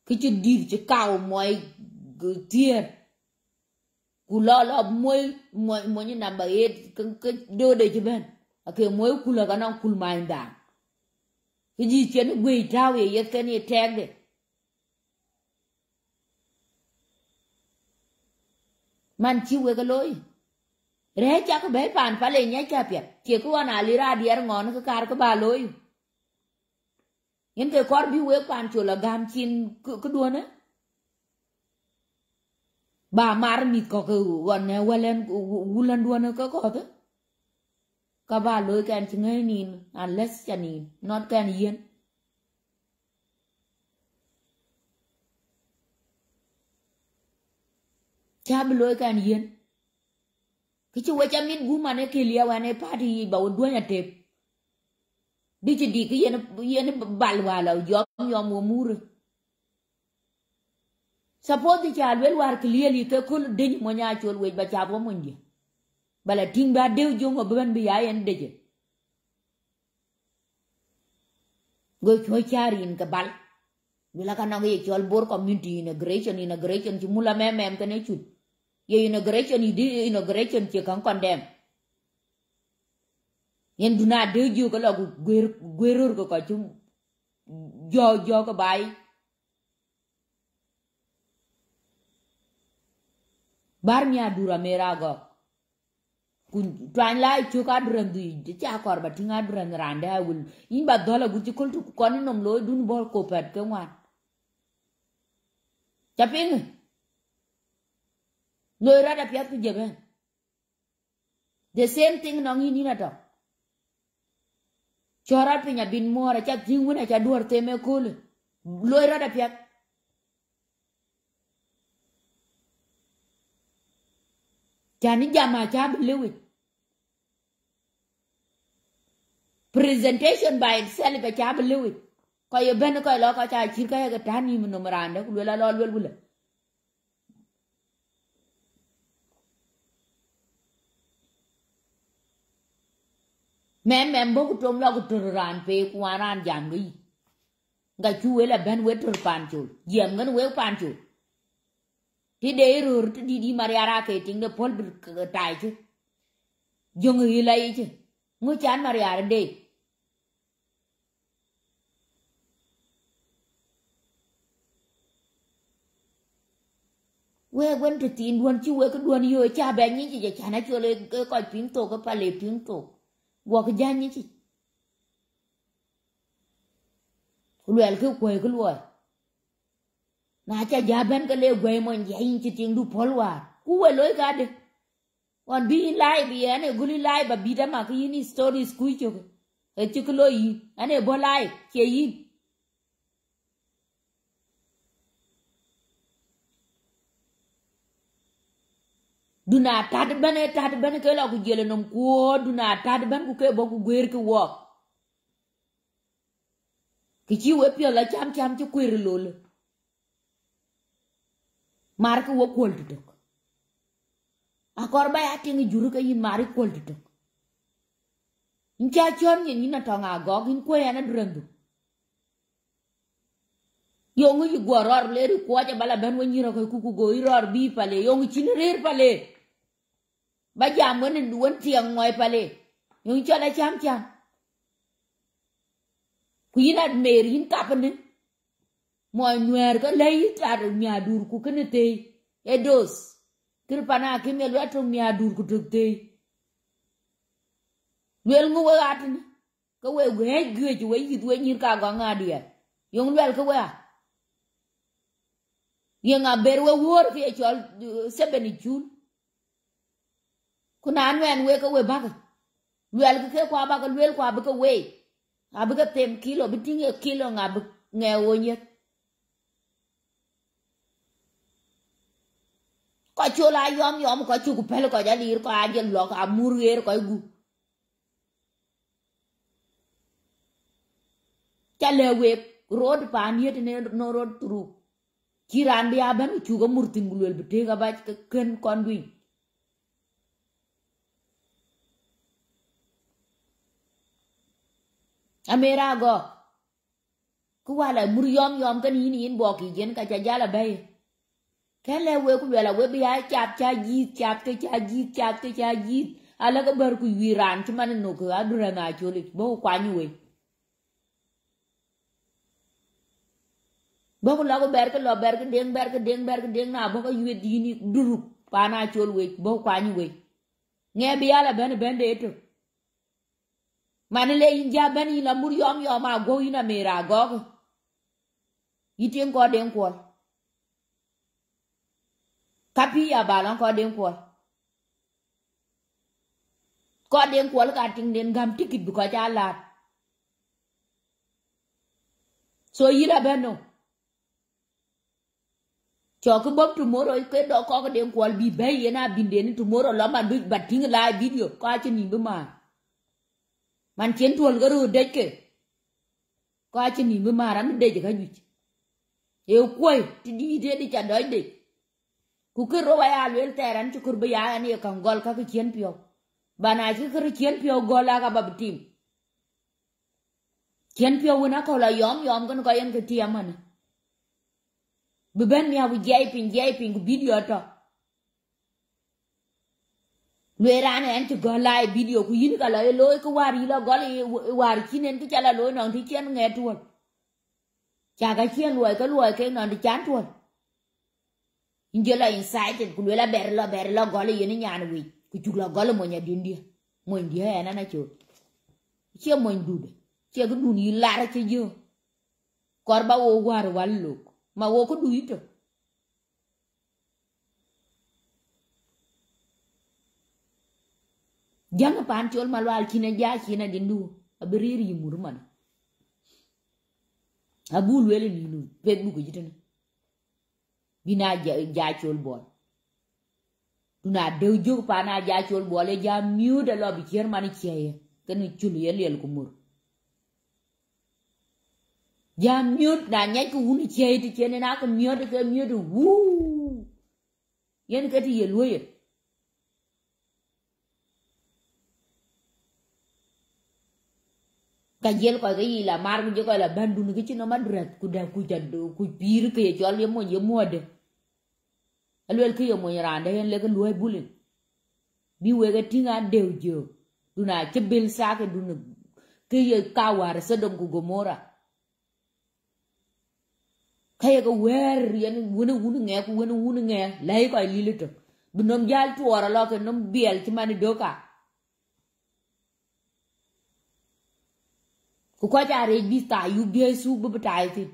Ki chuyện đi chứ cao mọi tiền cú lo lo mỗi mỗi mỗi như nằm bậy cái cái đưa để cho bên. À cái mỗi cú lo cái nó cú mai đảng cái gì chuyện quỳ trao vậy cái này trang đấy man chiu we cái lối. Re cha cái bé pan phải lên nhá cha biết kia có anh ali ra đi ngon cái car cái ba lối. Những cái kor bi we pan là gam chin cứ đua nữa bà mar mi ko ke gon ne welen wulan duon ko ko to ka ba loy kan chingai nin unless chanin not kan yen cha bi loy kan yen ki chu we cha mit gu lia ke liya wane party ba duon nhà tep đi chơi đi cái yên yên bal wala yom yom wo mur sapoti cha chal war clearly ke kul diny mo nya chol wej ba cha bo munje bala ting ba dew jongo ban bi ya deje go choy charin ka bal bila ka nang ye chol bor community integration integration chi mula mem mem ka ne chut ye integration di integration chi kan kondem yen duna dew ju ko lo gwer gweror ko ko chung jo jo ko bai bar mi adura mera go. Kun twan lai chu ka duran du de cha kor ba tinga duran rande ha wul. In ba dola gu kol tu kon nom lo dun bol ko pat ke wan chaping lo ra da piat ku jebe the same thing nong ini na to. Chora pinya bin mora cha tinguna cha duar teme kul. Loira da piak chani jama cha beliwit presentation by itself ba cha beliwit ko yo ben ko lo ko cha chir ka ga tani mun no marande ku la lo lo bula mem mem bo kutom lo kutur ran pe ku kuaran jam ri ga chu we la ben we tur pan chu yem ngan we pan chu ti de rur đi di di mariara ke ting de pol bir tai chu jong hi lai chu ngu chan mariara de we quên ti tin duon chu we ko duon yo cha ben ni chi cha na chu le ko pin to ko pa le pin to wak janyi chi lwel ke kwe ke lwoy na cha ja ben ka le gwe mon je yin chi ting du polwa ku we loy ga de on bi lai bi ane guli lai ba bi da ma ki ni stories ku cho e chi ko lo yi ane bo lai ke yi duna tat bane e tat ben ke la ku jele nom ko duna tat ban ku ke bo ku gwer ki wo ki chi we pyo la cham cham chi kwir lo le wo kwol tok a kor ba ya tingi juru ka yin mari kwol tok ncha chon yin yin na tonga go gin ko ya na drendu yongu yi go ror le ri ko ja bala ben won yiro ko ku ku go iror bi pale, yongu chin rir pale. Ba jam won ni won tiang ngoi pale. Yongu cha la cham cham. Ku yin ad mer, yin kapanin moy nuer ko lay tar nya dur ku kene te e dos kir pana ke mel wato nya dur ku tuk te wel ngu wa atin ko we we gwe ju we yit we nyir ka ga nga dia yong wel ko wa ye nga ber we wor fi chol sebeni chul kuna anwen we ko we ba wel ke kwa ba ko wel kwa ba ko we à. Ka tem kilo bít tiếng kilo nga bu nge nyet ko chola yom yom ko chu pel ko jalir ko ajel lok ka mur ko gu chale we road pan yet ne no road tru kiran bi aban chu ga murtin gulwel bete ga ba ken kon wi amera go ku wala mur yom yom kan yin yin bo ki jen ka cha jala bay kele we ku wala we bi ya chap cha ji chap ke cha ji chap ke cha ji ala ko bar ku wiran ti man no ko adura na choli bo kwa ni we bo ko la ko ber ko lo ber ko deng ber ko deng ber ko deng na bo ko ywe dini duru pa na chol we bo kwa ni we nge bi ala ben ben de to man le yin ja ben yin la mur yom yom a go ina a mera go yitien ko den ko kapi ya balon ko den ko ko den ko ka ting den gam tikit bu ko ja la so yira beno chok cho ku bob tomorrow, ke do ko den ko bi be yena binde ni tomorrow lo man bi batting la video ko a ni bu ma man chen tuol garu ru ke. Ko a chini mi mara mi dej ga juch e koy ti di de di cha doj de ku ke ro wa ya lel teran chu kur ba ya ni kan gol ka ke chen pio. Bana chi ke chen pio gola ga bab tim piô pio wona ko la yom yom kan ko yen ke ti amana. Be ben mi awu pin jay pin video to. Lwerane en ti go lại e video, ku yin ka la lo e ko wari la go le e wari kinen ti chala lo non ti chen nge tuon cha cái chen lo ka lo ke non ti chan tuon inje la inside, ku la ber la ber la go le yin nyan wi. Ku chu la go le mo nya din dia mo dia ena na chu che mo ndu de che gu du ni la ra che jo. Korba wo war wallo ma wo ko du ito janga pan chol malwal kine ja kine dindu abiriri yimur man abul wele ni nu facebook jitene bina ja, ja chol bol. Tuna dew jog pana ja chol bol ja miu de lo bi cher man cheye ken chul ye lel ko mur ja miu na nya ko un cheye ti chene na ko miu de ko miu de wu yen ke ti ye loye ka jel ko yi la mar ku ko la bandu ni ci no madrat ku da ku jaddu ku pir ke jol ye mo ye mode alwel ke ye mo rande yen le ko loy bulin. Bi we ga tinga dew jo duna ci bil sa ke duna ke ye ka war sodom ku gomora. Kaya ko wer yen wona wuna nge ku wona wuna nge lay ko lilito bu nom jal tuora lo ke nom biel ci mani doka. Ku ko ja re bi ta yu bi su bu tay thì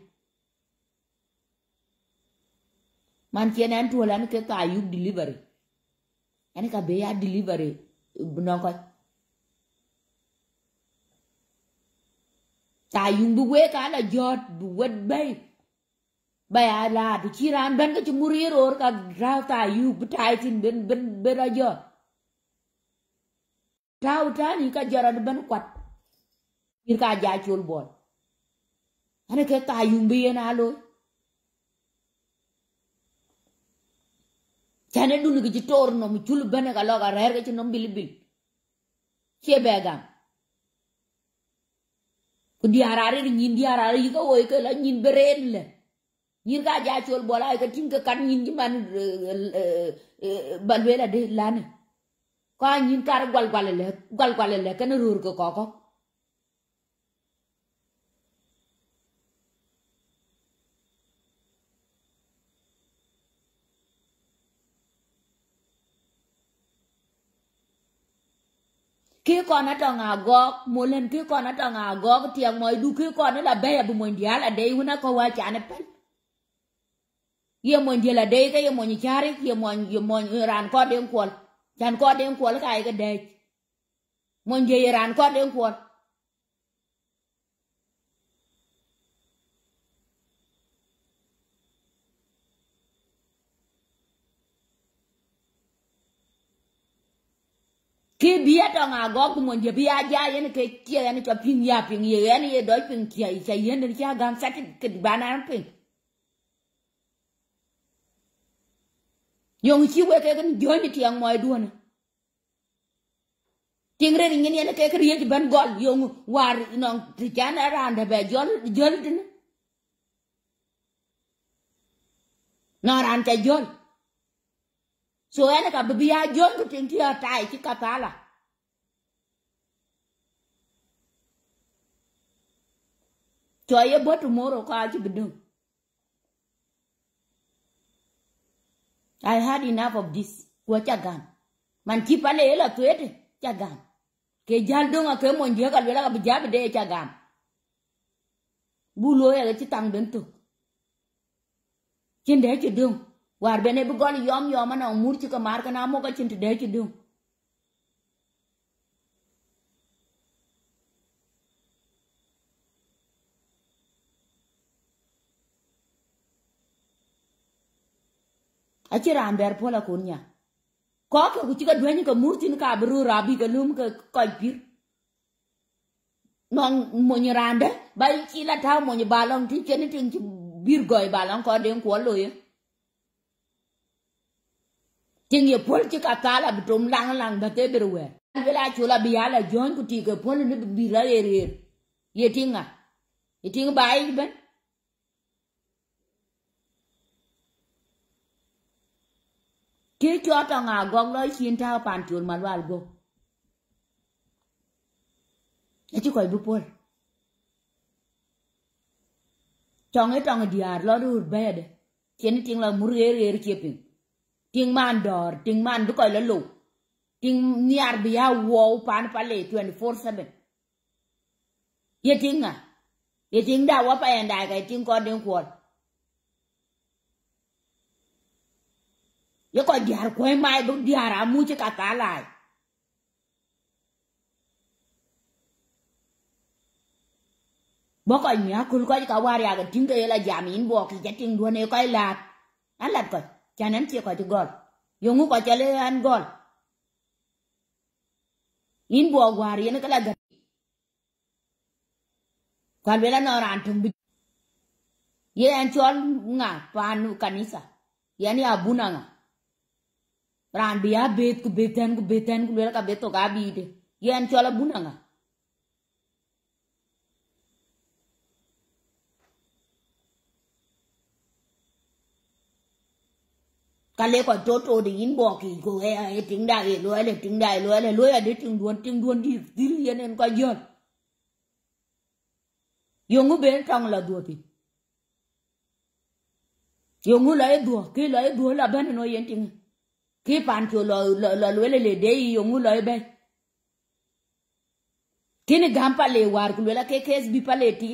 man chen an tuol an ke ta yub delivery. An ka be ya delivery. Non ko ta yung bu we ka la jot bu bay. Bay ala tu chiran ben ka chumuri ror ka ra ta yub tai tin ben ben ben jot ta ni ka jara ben kwat ir ka ja chul bol ane ke ta yung bi chane dulu ki tor no mình chul bene ka lo ka rer ke chinom bil bil che begam. Ku diarare ni nyin diarare yi ka woy ke la nyin beren le. Nyin ka ja chul cái ay ka tin ka kan nyin ji man eh, eh, eh, balwela de lane. Ko nyin kar gwal gwal le, gwal gwal le kan rur ko ko ki kon ato nga gok molen ki kon ato nga gok tiang moy du ki kon la be ya bu mon dia la de una ko wa chane pen ye mon dia la de ka ye mon chari ye mon ye mon ran ko den kwol chan ko den kwol ka ai ga de mon dia ye ran ko den kwol ki bia to nga go ku mon je bia ja yen ke tie yen cho pin ya pin ye yen ye do pin kia i cha yen ni cha gam sa ke bana pin yong chi we ke gan jo ni tiang moy du na ting re ngin yen ke kriye ji ban gol yong war no ti cha na ran de be jol jol din na ran cha jol so, ene ka bibia jon ku tin tia tai, ki katala to ye botu moro ka ji bidu i had enough of this. Kwa chagam man ki pale ela tuete chagam ke jal donga ke mon je ka lela ka bijabe de chagam bulo ya ci tang den to kin war bene bi gol yom yom na mur ci ko mar kana mo ka cinti de ci dum aci ran ber pola kun nya ko ke ku ci ka dwen ka mur tin ka bru rabi ka lum ka ko pir. Non mo ni rande bai ci la taw mo ni balong ti tin ci bir goy balong ko den ko lo ye ting ye pol ci ka tala bitum lang lang ba te bir we vela chula bi ala jon ku ti ke pol ni bi la ye ye ye tinga ye ting bai ben ke cho ta nga gong lo chin ta pan chul man wal go ye ci koy bu pol tong e tong diar lo ru bede chen ting la mur ye ye ke pin ting man dor ting man bu koy la lu ting niar bi ya wo pan pale 24/7 ye tinga ye ting da wa pa en da ga ting ko den ko ye ko diar ko mai bu diar amu ci ka ta lai bo ko nya kul ko ka war ya ga ting ke la jamin bo ki ja ting do ne ko anh an coi. Ko chanan ci ko ci gol. Yongu ko chale an gol. In bo war yen kala ga kwal bela no ran tum bi ye an nga panu kanisa. Yani abuna nga. Ran biya bet ku beten ku beten ku bela ka beto ga bi de. Ye an abuna nga kale ko to to de yin bo ki ko e e ting da e lo le ting da e lo le lo ya de ting duon ting duon di dil yen en ko jon yongu ben tong la duo ti yongu la e duo ki la e duo la ben no yen ting ki pan to lo lo lo le le de yongu la e ben kini gampa le war ku la ke kes bi pale ti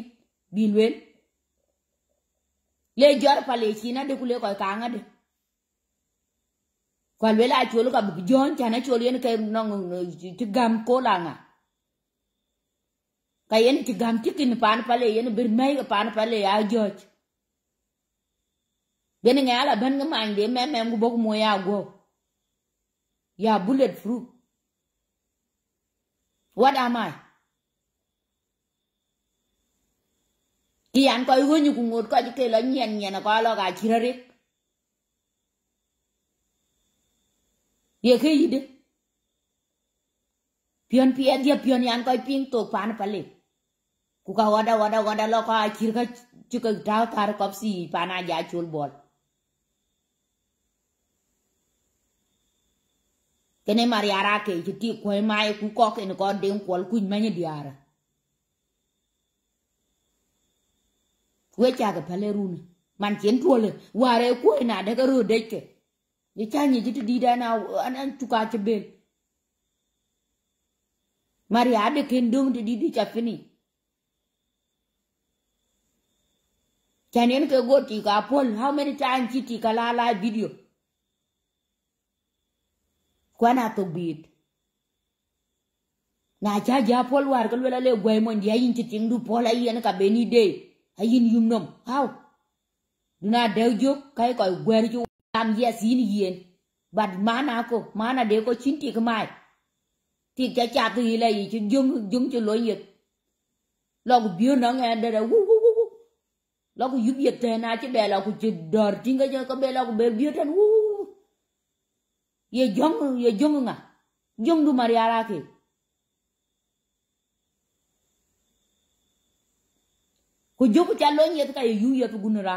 bi lwel le jor pale china de ku le ko ka nga de kwa lwela achol ka buk jon chana chol yen ke nong ti gam ko langa. Ka yen ti gam ti kin pan pale yen bir mai ka pan pale ya joj ben nga ala ben nga đi de me me bok mo ya go. Ya bullet proof what am i? Ki an ko yu nyu ku ngot ko ji ke lo nyen nyen ko lo ga chirarik ye ke yide pion pia dia pion yan koi ping to pan pale ku ka wada wada wada lo ka chir ka chika ta tar kop si pana ja chul bol. Kene mari ara ke ti ko mai ku ko ke ko den kol ku manye diara. We cha ga pale runa man chen tuole, ware ku na de ka ro de ke ni cha ni ji di da na an an tuka ci ben. Bel maria de ken dong de di di cha fini. Chanen ke go ti ka pol. How many times ti ka la la video? Kwana to bit na cha ja pol war ko le le goy mon ya yin ti ting du pol ay yen ka beni de. Ayin yum nom. How? Duna dew jo kay e koy gwer jo am yes yin yen but mana ko mana de ko chin ti mai. Ti cha cha tu ile yi chu jung jung chu lo yit lo ku bio no nga de de wu wu wu wu. Lo ku yub yit te na chi be lo ku chi dor tinga jo ko be lo ku be bio ten wu wu ye jong ye jong nga jong du mariara ke ku joku cha lo yit ka yu yit gunra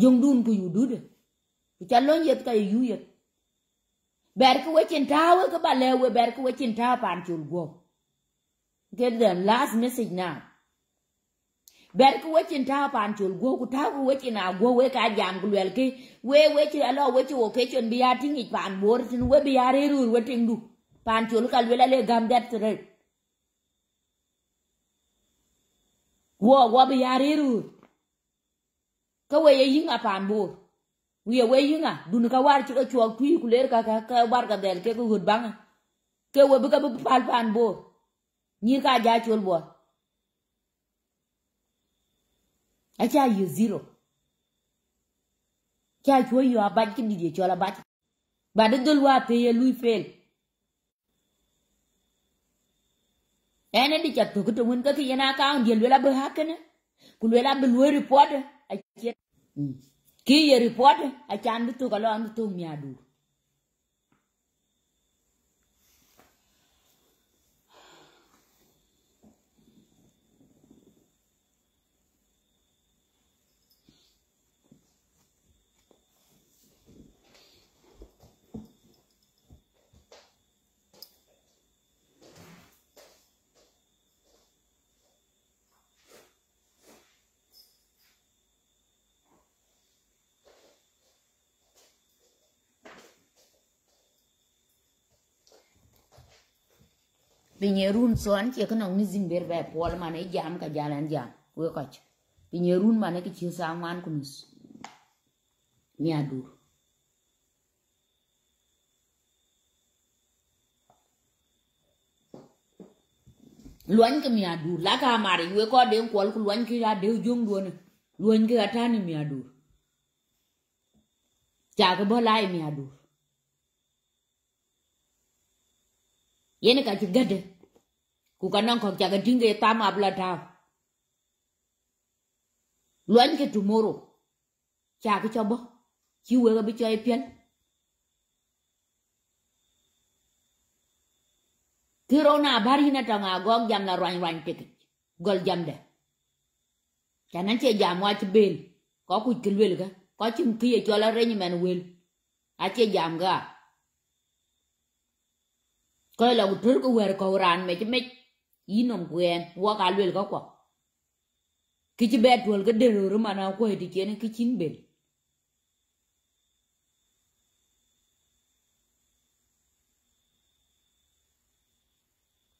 jong dun ku yudude ku cha lo yit ka yu yit ber ku wechen tawe ka balewe ber ku wechen ta pan chul go get the last message now. Ber ku wechen ta pan chul go ku ta ku wechen a go we ka jam ku lel ke we wechen alo wechen o ke chen bi ya tingi pan bor tin we bi ya re ru we ting du. Pan chul ka lel le gam that thread wo wo bi ya re ru ka we yinga pambur wiye we yinga dun ka war ci ka chuok tui ku ka ka ka war ka del ke ku hud banga ke we bu ka bu pal pan bor nyir ka ja chul bor acha yu zero. Cha chwo yu abaj ki dije chola baj ba de dol wa pe ye lui fel. Ene di cha to ko mun ka ki yana ka on diel wela bu hakene ku wela bu lu report ai chết, ừ. ki ye report ai chan bi tu ka lo an tu miadu adu pinye run so an che kana ni zin ber be pol ma ne jam ka jalan jam. We ko pinye run ma ne ki chi sa man kunus. Mi adu luan ke mi adu la ka mari. We ko den kol ku luan ki ya de jong do ne. Luan ki ata ni mi adu cha ko bo lai yene ka ci gade ku ka non ko jaga dinge tam abla ta luan ke tomorrow cha ke cho bo chi we ga bi cho e pian kiro na bari na tanga gog jam la ran ran te gol jam de chanan che jam wa ci bel ko ku kilwel ga ko chim kiye cho la reñ men wel a che jam ga coi là một thứ cái quẹt cầu ràn mày chứ mày. Ý nồng quen qua cả luyện có quả. Cái chứ bé tuần cái đều rồi mà nào quay thì chuyện cái chín bền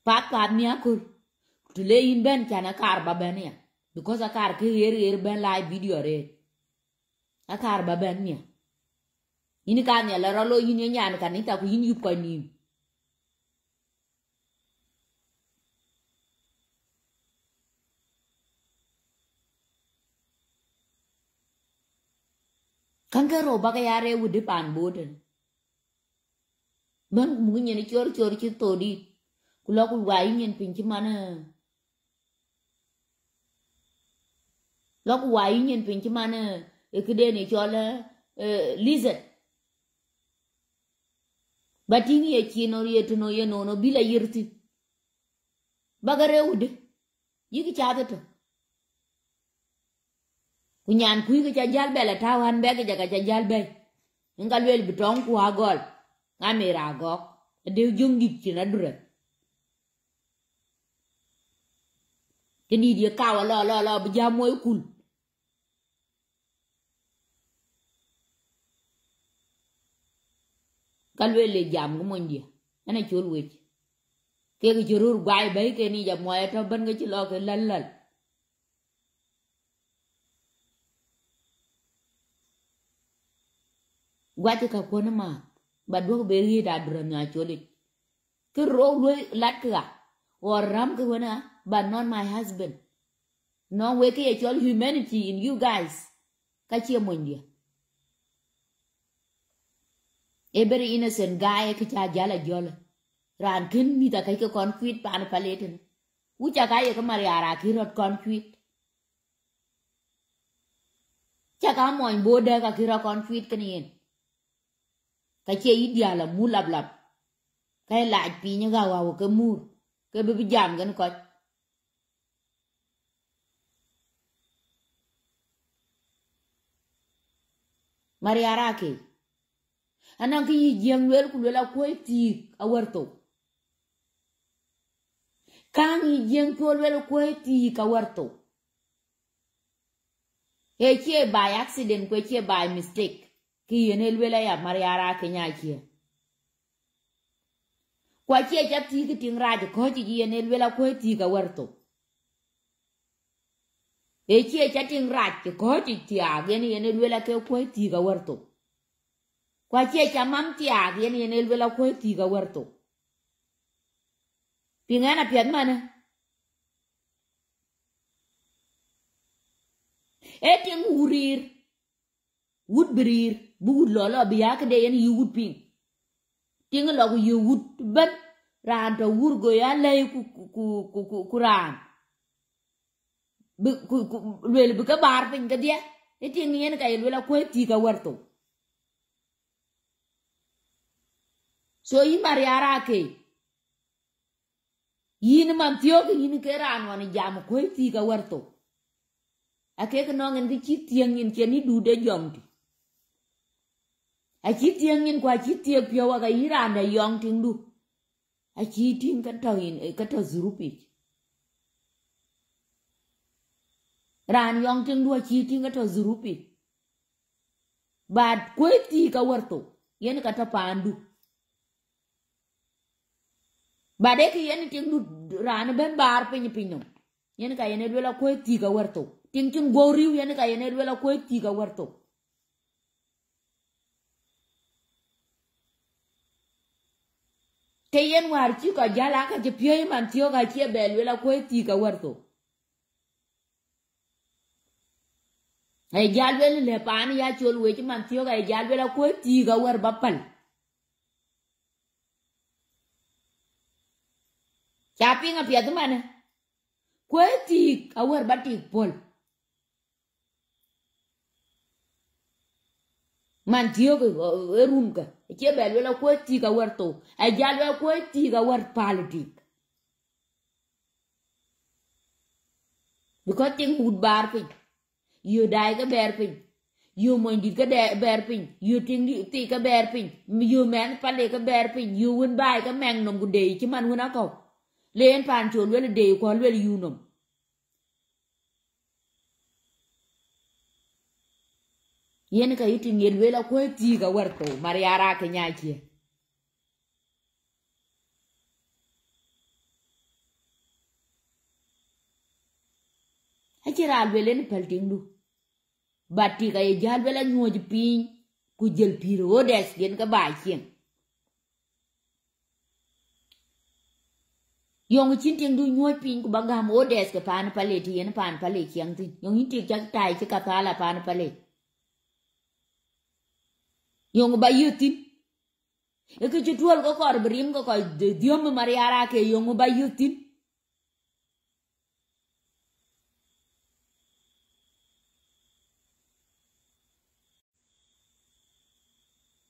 phát card mía kur to lay in ben chana car ba ben ya because a car ke yer yer ben live video re akar ba ben mia ini ka nya la rolo yini nyan kan ni ta ku yini yup ko nim kankero ba ka yare wudi pan boden. Ban mu nyen chor chor eh, e chi to di ku lo ku wai nyen pin chi mana. Lo ku wai nyen pin chi mana. E ku de ni cho la lizard batini ye chino ye tuno ye nono bila yirti. Bagare wude yiki chata to kunyan kui ke chajal han be ke jaga chajal be. Ngal wel bitong ku agol ngamira gok. De jungi china dure. Kini dia kawa lo lo lo bijamoy kul. Kal wel le jam ko mondia ana chol wech. Ke ke jurur gwai bai ke ni jam moy to ban ga ci lo ke lal lal. Gwati ka kona ma, ba do be ri da dura nya choli. Ke ro lo lat ka or ram ke wana but not my husband. No we ke chol humanity in you guys. Ka chi e mondia a e every innocent guy e ke cha jala jola. Ran kin mi ta kai cái concrete pan paleten u cha cái cái mà mari ara ki rot concrete. Cha ka mo bo de ka ki ro concrete cái này. Che i dia la mu lab lab kai la pi nya ga wa ke mur ke bi gan ko mari ara ke anan ki yi jeng wel ku lela ko ti awarto kan yi jeng ko wel ko ti ka warto e che by accident ko che by mistake ki yene lela ya mariara kenya nya kwa che cha tiki ting raj ko ji yene lela ko ti warto e che cha ting raj ko ji ti a yene yene lela ke ko ti warto kwa che cha mam tiag yen yen el vela ko ti warto pingana piad mana eting urir, wud birir bu wud lo lo biya ke de yen yu wud ping. Tinga lo yu wud ban ran to wur go ya, lay ku ku ku ku ku ran bu ku ku wel bu ka bar ping ka dia. E eting yen kay el ko ti ka warto so yi mar mariara ke. Yin man tiyo ke yin ke ran wan jam ko ti ka warto ake ke nongen ke chi tieng yin che ni dude jom ti a chi tieng yin kwa chi tie pyo wa ga ira na yong ting du a chi ting ka to yin ka to zurupi ran yong ting du a chi ting ka to zurupi bad ko ti ka warto yen ka ta pandu bade ki yen ting du ran ben bar pin pin no yen ka yen wela ko ti ka warto ting ting goriu yen ka yen wela ko ti ka warto kayen war chi ko jala ka je pye man tiyo ga che bel wala ko ti ka warto ay jal wel le pan ya chol we chi man tiyo ga jal wela ko ti ga war bapal Chapi nga pia mana? Kwe tik awer batik pol. Man tiyo ke erum ka. Che bel wela kwe tik awer to. Ai jal wela kwe tik awer politik. Because ting hud bar pin. Yo dai ka ber pin. Yo moin dit ka ber pin. Yo ting di ti ka ber pin. Yo men pale ka ber pin. Yo wun bai ka meng nom gude chi man wun akau. leen pan chol wel de ko wel yunom yen ka yiti ngel wela ko ti ga warto mariara ke nyaki akira al welen pelting du. Bati ka ye jal bela nyoj piny, ku jel piro odes gen ka ba chieng yong chin tieng du nyoj piny ku bagam odes ke pan pale ti yen pan pale chieng tin. Yong yin tik chak tai chi ka pala pan pale yong ba yutin e ke chutuol ko kor brim ko diom mariara ke yong ba yutin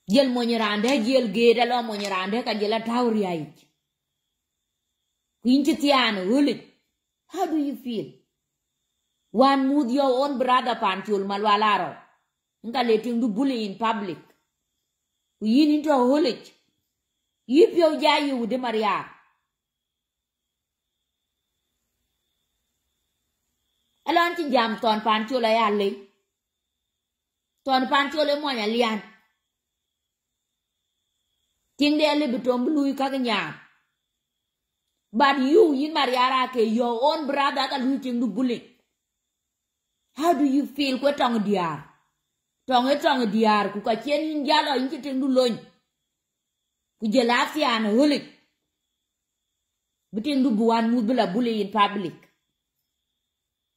jel monyirande jel geda lo monyirande ka jela tawri Quincy Tiano, Hulit, how do you feel? One mood your own brother Panchul Malwalaro. Nga letting do bully in public. Yin into a hulit. Yip yo jayu with the Maria. Alon ti jam ton Panchul ay ali. Ton Panchul mo nya lian. Ting de ali bitom blue kaganyam. But you, in Mariara, your own brother, can looting the bullying. How do you feel? What tongue dear? Tongue a tongue dear, cook a chain in yellow, in getting the loin. Could you laugh and holy? But in the buan mubila lê in public.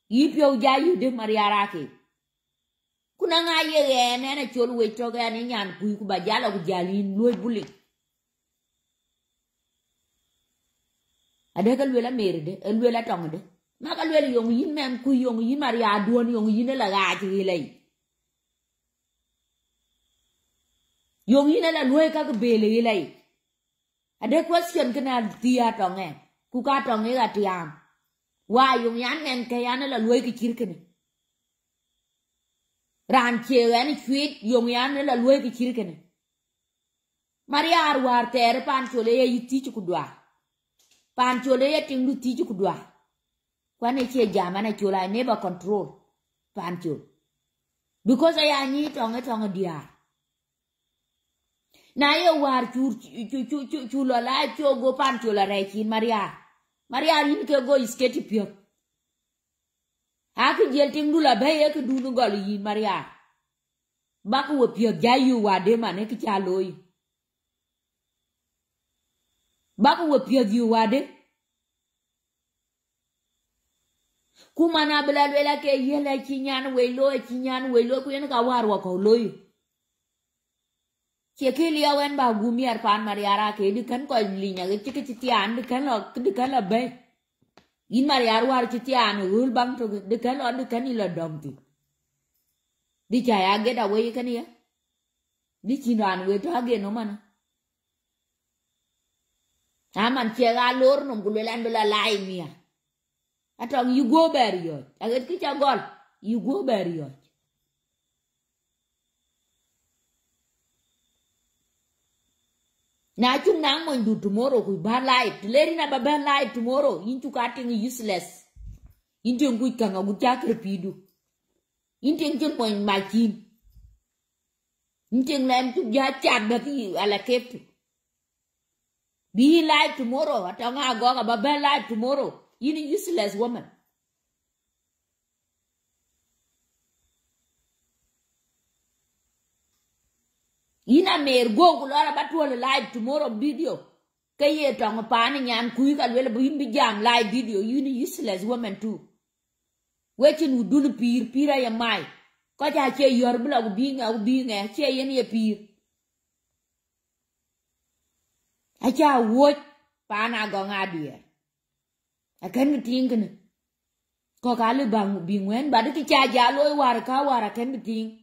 Yip yo jayu de Mariara. Kuna nga ye and a chol wait to gan in yan kuba jala with jalin, loy bullying. ade ka lwela meri de e lwela tong de ma ka lwela yong yin mem ku yong yin maria duon yong yin e la ga ji lei yong yin la lwe ka ka bele lei ade question kana dia tong e. Ku ka tong e ga tiam wa yong yan men ke yan la lwe ki chir kene ran che yan chwit yong yan la lwe ki chir kene Maria arwar ter pan chole ye yiti ku dwa. Pan chole ye ting du tiji ku dwa. Kwane che jama na chola I never control. Pan chol because I anyi tonge tonge dia na ye war chur chu chu chu chu lo la cho go pan chola re chin maria. Maria yin ke go isketi pio ha jel ting du la be ye ke du no gol yin maria? Ba ku pio ja yu wa de ma ne ki cha loyi ba ku pio yu wa de kuma na bila lwela ke yela chinyan we lo chinyan we lo ku yen ka war wa ko loy ke liya wen ba gumi ar pan mariara ke di kan ko linya ke chike di kan lo di kan la be in mariar war chitian ul bang to di kan lo di kan ila dom ti di cha ya ge da we kan ya di chinan we to age no mana aman che ga lor no gulelan bela lai mia atong you go ber yot aget ki chagol you go na chung nang mo do tomorrow ku ba live leri na ba ba live tomorrow. In tu cutting useless. In tu ngui kanga gu ta krepidu in tu chung mo makin in tu lem tu ja chat ba ti ala kep be live tomorrow. Atong ago ba ba live tomorrow. A useless woman. Ina mer go kulora batwole live tomorrow video. Kaye tong pani nyan kui ka lwele bimbi jam live video. You useless woman too. Wechin udun pir pira ya mai. Ko ja che yor bla ubinga ubinga che yen ye pir. Acha woch pana go ngadier akan mi ting kana ko ka bang bi ngwen, ba de cha ja loy war ka war akan mi ting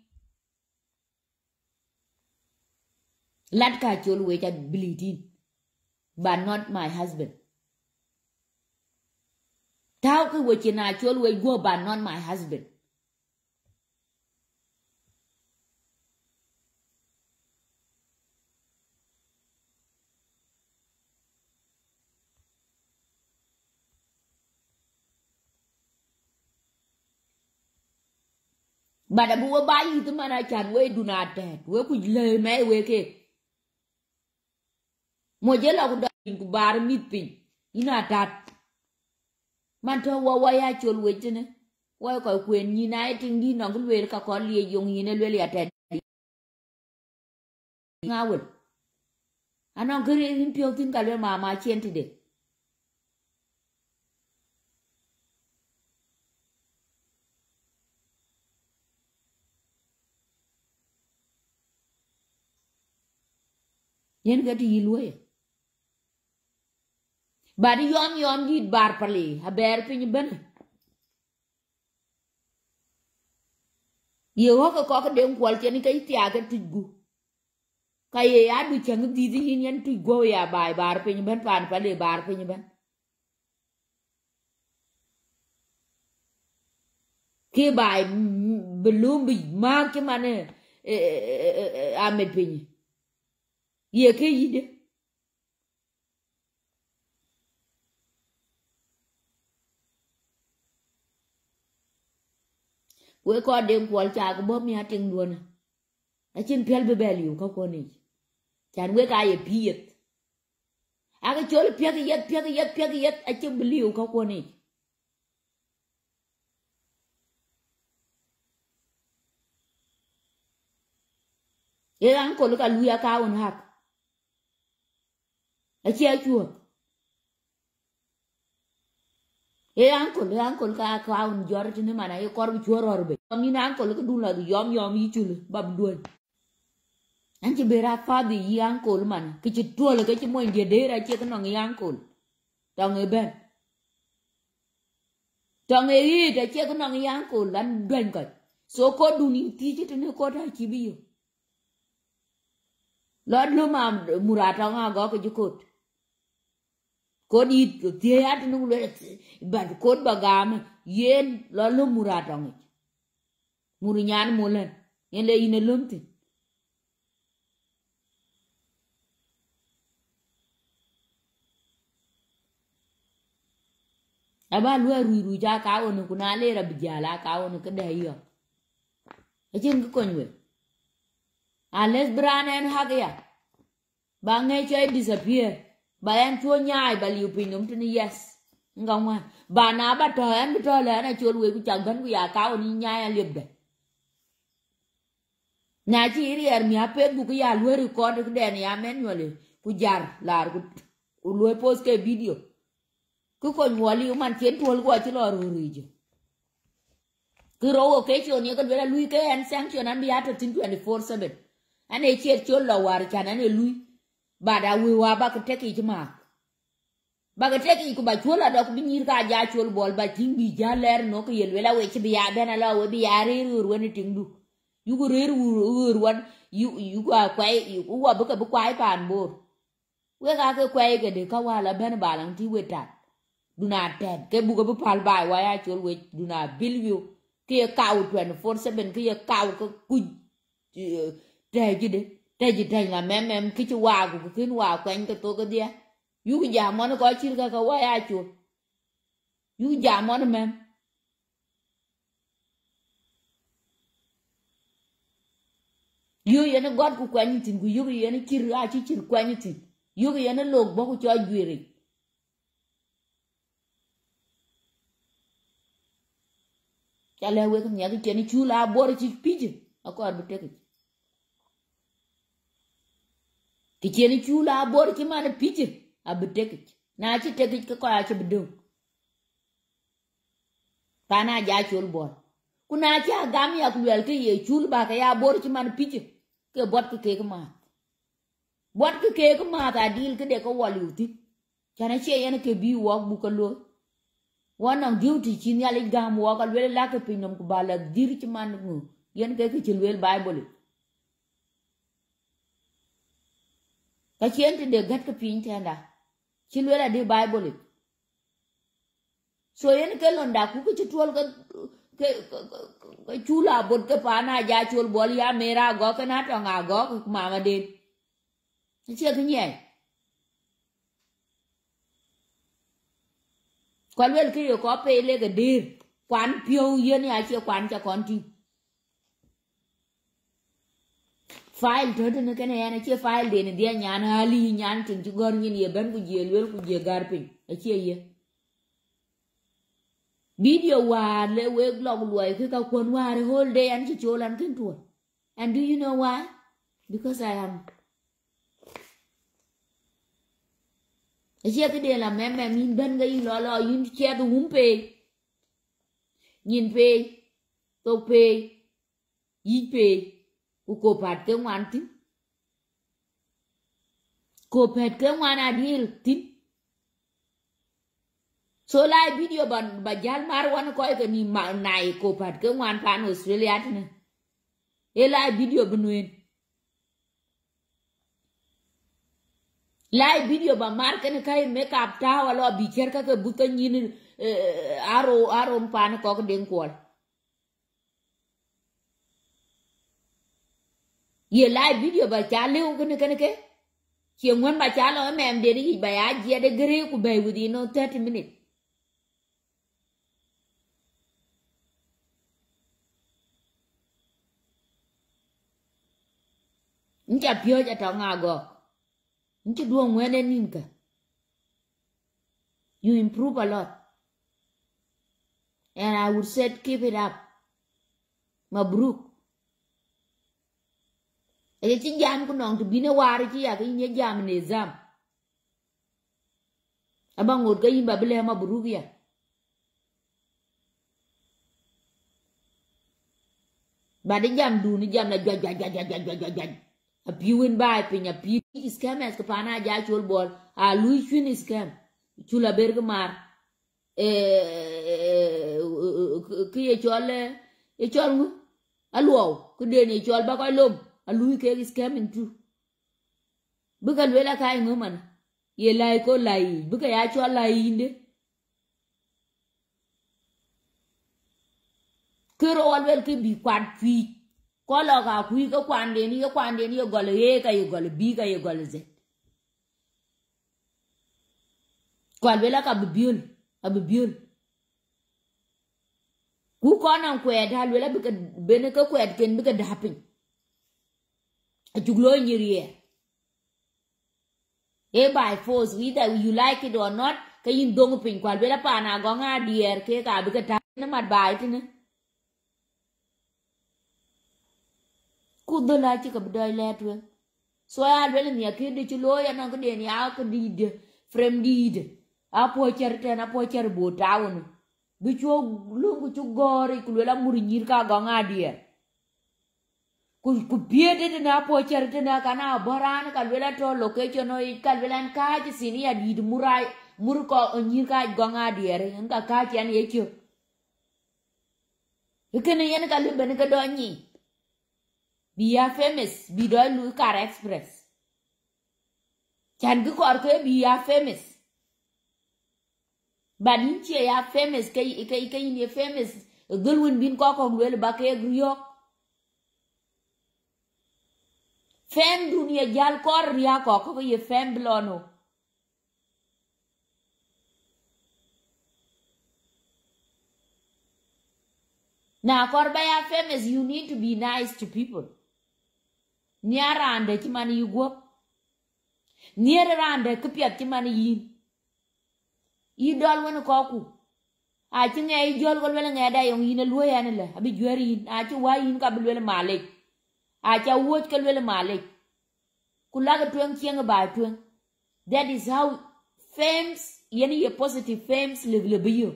lat ka chol we cha bleeding but not my husband. Tao ke we china chol we go but not my husband. Bada bu wa bayi tu mana chan we dead we ku le me we ke mo je la ku da ku bar mit pin ina tat man to wa wa ya chol we tene. Wa ko kwen ni na ting di no lwel ka ko lie yung yin lwel ya te ngawul anon kiri in pio tin ka lwel ma ma chen ti de. Yen ga ti yilwe badi yom yom dit bar pali. Haber piny bene ye ho ka ko ka den kwal chen ka itia ka tugu ka ye ya du chang di di yin yen tu go ya bai, bar piny ben, pan pali bar piny ben. Ke bai belum bi ma ke mane amet piny ye ke yide we ko den kwal cha ko bom ya ting duona a chin pel be bel yu ko ko ni chan we ka ye piet a ga chol pye ga yet pye ga yet pye ga yet a chin beliu ko ko ni ye an ko ka lu ka un hak a che chuo e ankol ankol ka ka un jor tini mana e kor bu chuo ror be. Ni na ankol ka dun la yom yom yi chul bab duon an ci bera fa di yi ankol man ki ci tuol ka ci mo inde de ra ci ka no yi ankol. Tong e ben. Tong e yi ta ci ka no yi ankol lan ben ko so ko dun ni ti ci tini ko ta ci bi yo. Lord lu ma murata nga go ko jikot kod it tie nung nu le bad kod bagam, yen lo à murata ngi muri nyan mulen yen le ine lumti aba lu ru ru ja ka wonu kuna le ra bijala ka wonu ke de yo. E chin ko konwe ales branen hagya bange choy disappear ba em thua nhai ba liu pin num trên yes. Ngon à? Bà nào bắt to em bắt le là này we ku của chẳng ku của ka cao, đi nhai liệp đấy. Na chi ri er mi ape bu ku ya lu record ku den ya manually ku jar lar ku u lu post ke video. Ku ko nyoli man chen tuol ku chi lo ru ri je ku ro ke chi ni ko le lu ke en sanction an bi ato tin 24/7 ane chier chuo lo war chan ane lui bada wi wa ba ka teki ci ma ba ka teki ku ba chola dok bi nyir ka ja chol bol ba ting bi ja ler no ko yel wela we ci bi ya bena la we bi ya re ru ru ni ting du yu ko re ru ru wan yu yu ko kwai yu ko wa ba ka bu kwai pan bor we ka ke kwai ke de ka wa la ben ba lang ti we ta du na ted ke bu ko bu pal ba wa ya chol we du na bil yu ke ka u 24/7 ke ka u ko ku te ji de te ji thành nga mem mem ki chi wa ku kin wa kwen ka to cái dia yu ki ja mon ko chir cái ka wa ya chu yu ja mon mem yu cái nó gót của kwen tin của yu cái nó chỉ ra chi chỉ quen tin yu cái nó log bo ku cho jwiri chale we ka nya ki chen chu la bor cái pije ti bu chula ki ki chen chu la bor ki man pije ab na chi te ki ko a chi bdu pa ja chul bor kuna chi cha gam ya ku wel ke ye chul ba ka ya bor ki mana pije ke bot ke ke ma bot ke ke ma ta dil ke de ko wali uti chana che yen ke bi wo bu ko lo wannan duty chi ya le gam wo ka wel la ke pinom ku bala dir ci man ngu yen ke ke chul wel bible ka chen ti de gat ka pin te chi chil la di bible so yen ke lon da ku ke tuol ka ke ke chula bot ke pana ja chul bol ya mera go ka na to nga go ma ma den chi ke nye quan wel ki yo ko pe le ga dir kwan pio yen ya chi kwan cha kon ti file to to ne ne na che file de ne dia nyan hali nyan tin ji gor nyin ye ben ku je lwel ku je gar pin a che ye video war le we glog loy ke ka kon war whole day an chi cholan ken tu and do you know why? Because i am. Chia ke de la mem mem min ben ga yin lo lo yin che du hum pe nyin pe tô pe yi pe u ko pat ke wan tin ko ke wan adil tin so lai video ban ba jal mar wan ko ke ni ma nai ko ke wan pan australia tin e lai video benuen. Lai video ba mar ken kai make up ta wala bi cher ka ke buta nyin aro aro pan ko den kwal ye lai video ba cha lew ken ken ke che ngwan ba cha lo mem de ni ba ya je de gre ku be within no 30 minutes ncha pio ja to nga go nchi duong wene ninka you improve a lot. And i would say keep it up. Mabruk eye ci jam ko non to bine wari ci ya ki jam ne zam aba ngot ka yimba bile mabruk ya ba de jam du ni jam na jwa jwa jwa jwa jwa jwa jwa a piwin ba pin a pi scam es kapana ja chul bol a lui chun scam. Chula berg mar e ki e chol e chol ngu a luo ku de ni chol ba koy lom a lui ke scam in tu buka lwela kai ngu man ye lai ko lai. Buka ya chwa lai inde. Kero walwel ke bi kwat fi ko lo ga kui ko kwan de ni ko kwan de ni yo gol ye ka yo gol bi ka yo gol ze. Kwal wela ka bibiul a bibiul ku ko nan kwed hal wela bi ka bene ka kwed ken bi ka dapin a juglo nyiriye e by force whether you like it or not ka yin dong pin kwal wela pa na go nga dier ke ka bi ka ta na mat bai tin ku do la ci ka bdoy let we so ya le ni ke de ci lo ya na ko de ni a ko di de frem di de a po cer te a po cer bo tawn bi cho lu ku chu gore ku la muri nyir ka go dier die ku ku pie de na, po cer na kana boran ka to location oi ka le ka ci sini ya did murai mur ko nyir ka go nga die ka ka ci an yekyo ikene yen ka le ben do nyi. Bi ya famous, bi do lu car express. Chan gi kor ke bi ya famous. Badin che ya famous, ke ke ke ni famous. Gulwin bin ko ko wel ba ke gryok fem dunia jal kor ria ko ko ye fem blono na, kor ba ya famous you need to be nice to people. Niarande ci man yugo niere rande ke piat ci man yin yi dol won ko ku a ci nge jol gol wala nge da yong yin lo ya ne le. Abi jwer a ci wa yin ka bel male a ca wot ke le male? Ku la ga twen kieng ba twen that is how fames yani ye positive fames le le biyo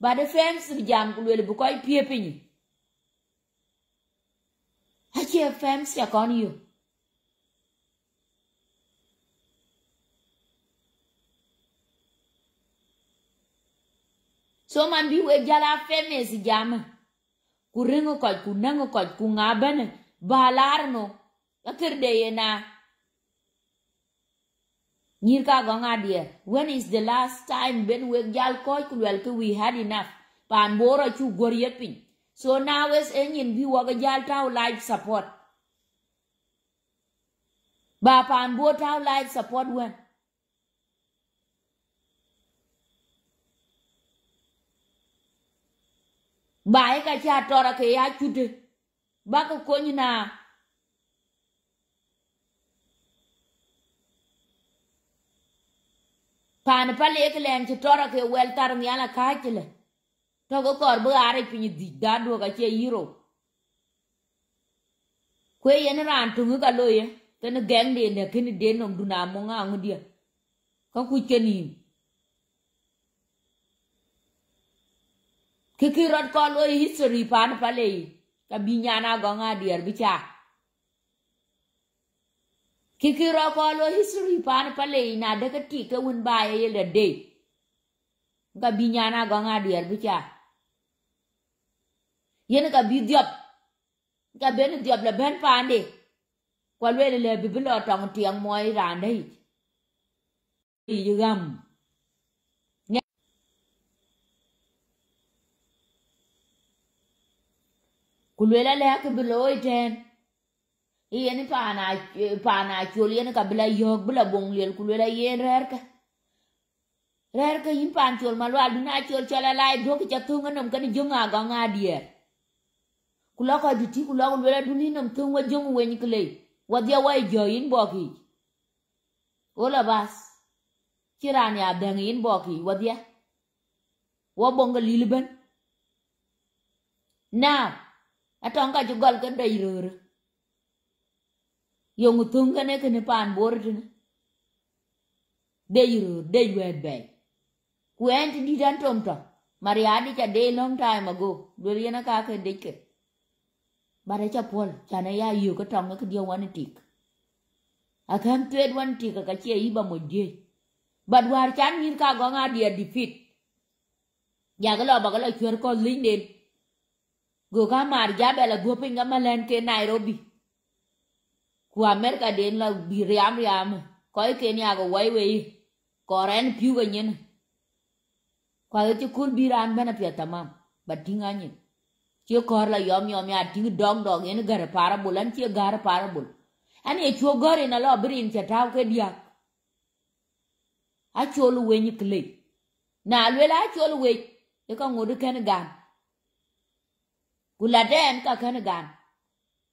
ba de fames jam ku le bu koy pie pinyi fames ya con you. So man bi we jala fames jama. Ku ringo ko ku nango ko ku ngabene balarno akirdeyena na. Nyir ka go ngadia. When is the last time ben we jal koy ku ke we had enough. Pan boro chu gor yepin. So now is enyin bi waga jal taw life support. Ba pan bo taw life support when. Ba e ka cha tora ke ya chute. Ba ka konyi na. Pan pale ke len che tora ke wel tar ni ala ka chile. to ko kor bu are piny di da do ka che yiro kwe yen ran tungu ka loye ken geng de ne ken de nom du na mo nga ngudia ka ku kenim kikirat ko loye history pan pale ka binyana go nga dier bicha. Kikiro ko lo history pan pale ina de ka ti ka wun ba ye le de. Ka binyana go nga dier bicha. Yen ka bi diop ka ben diop le ben pande. Ko le le bi bi lo tong tiang moy rande yi gam kulwela le ka ten lo iten yen pana pana chol yen ka bila yok bila bong lel kulwela yen rerka rerka yin pan chol malwa duna chol chola lai do cha chatunga nam kan jonga ga nga dier kula ka diti kula kulwela duni nam tung wa jung wen kle wa dia jo yin boki ola bas kirani abdang yin boki ki wa dia bonga lilben now atonga jugol kan dai rere yung tung kane kane pan bor tene de yuru de wet bay went di dan tom to mariadi cha de long time ago. Do yana ka ke de ke bare cha pol cha na ya yu ko tong ke dio wan tik a kan tued wan tik ka che i ba mo die bad war chan yin ka go nga dia defeat. Ya ga lo ba ga lo chwer ko lin goga marja bela gopinga malen ke nairobi. Ku amerika den la bi riam. Riam ko ke ni wai wai koren piu ga nyen. Ko ke kul bi ran bana pia tamam. Batinga nyen. Che kor la yom yom ya ting dong dong en gar para bulan che gar para bul ani e chuo gore na lo brin che taw ke dia a cholu wenyi we kle na lwe la chuo lu we e ko ngudu ken gan kula den ka ken gan.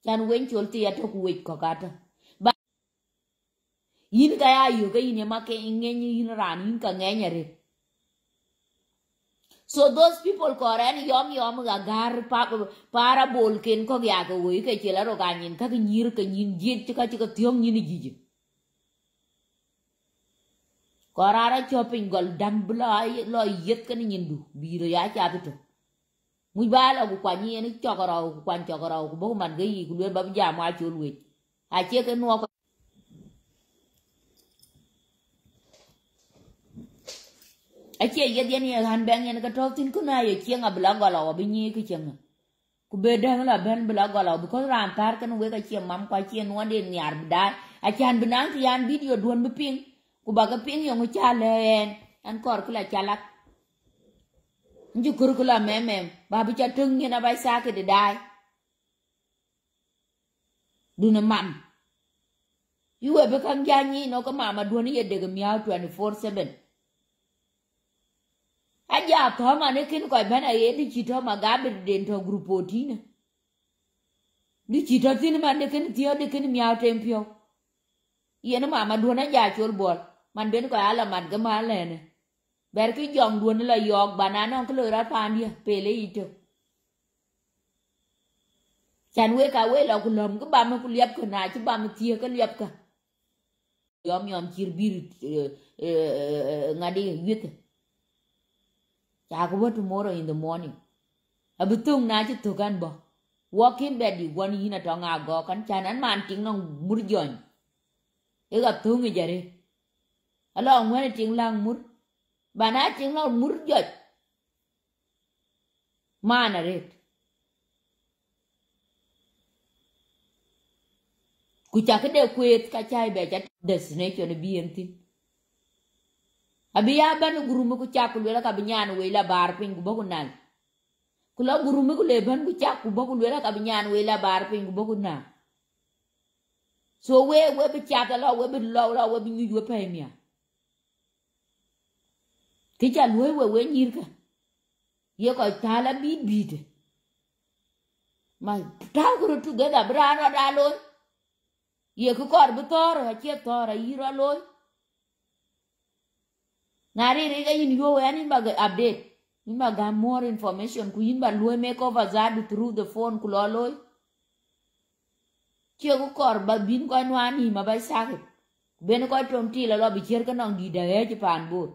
Chan wen chol ti ya to ku wech ko kata ba yin ka ya yu ka yin ma ke ngen yin ran yin ka ngenyare. so those people ko ran yom yom ga gar pa para bol ken ko ya ko wi ke chela ro ga nyin ka ki nyir ka nyin jit ka chi ka tiom yin jiji ko rara chopin gol dam bla lo yet kan nyin du. Biro ya cha to mui ba la ku kwani ni chokoro ku kwan chokoro ku bo man gai ku le ba ja ma chu lu a che ke no ko a che ye dia ni han bang ni ka to tin ku na ye che nga bla ga la bi ni ku che nga ku be dang la ben bla ga la bu ko ran tar kan we ka che mam kwa che no de ni ar da a chan binang ti yan video duon bi ping ku ba ka ping yo ngu cha len an kor ku la chalak nju kurkula memem babu cha tung na bai sa ke de dai duna mam yuwe be kan janyi no ko mama duoni ye de miao 24/7 aja to ma ne kin ko bana ye di chito ma gabe den to grupo tina di chito tin ma ne kin tio de kin miao tempio ye no mama duona ja chul bol man ben ko ala man ga ma lene ber ki jong duon la yok banana ko ra pan dia pele ito chan we ka we la ku lom ko ba ma ku liap ko na chi, ba ma tie ka liap ka. Yom yom chir bir eh, eh, ngadi yut cha ko tomorrow in the morning. Abutung na chi to kan bo. Walk in bed di wan yin to nga go kan. Chan an man ting nong mur jon e ga tung e jare. Alo ngwen ting lang mur bà nói chuyện nó mur giật mà nè rệt. Ku cha cái đều quét cái chai bé cha destination bi en tin. Abi ya ban guru mu ku cha ku la ka binyan we la bar pin ku boku nan ku la guru mu ku le ban ku cha ku boku la ka binyan so we we bi lo we bi lo lo we bi nyu we pe mia cái cha nuôi về quê nhir cả ye ko tala bi bid ma tao ko tu ga da brano da lo ye ko kor bu tor ha che tor yi ro lo na ri ga yin yo ya ni ba ga update Ima ga more information ku yin ba luoi make over zadu through the phone ku lo loy. Chia ku kor ba bin ko nwan ma ba sakit. Ben ko trom ti la lo bi cher ka nong di da e chi pan bor.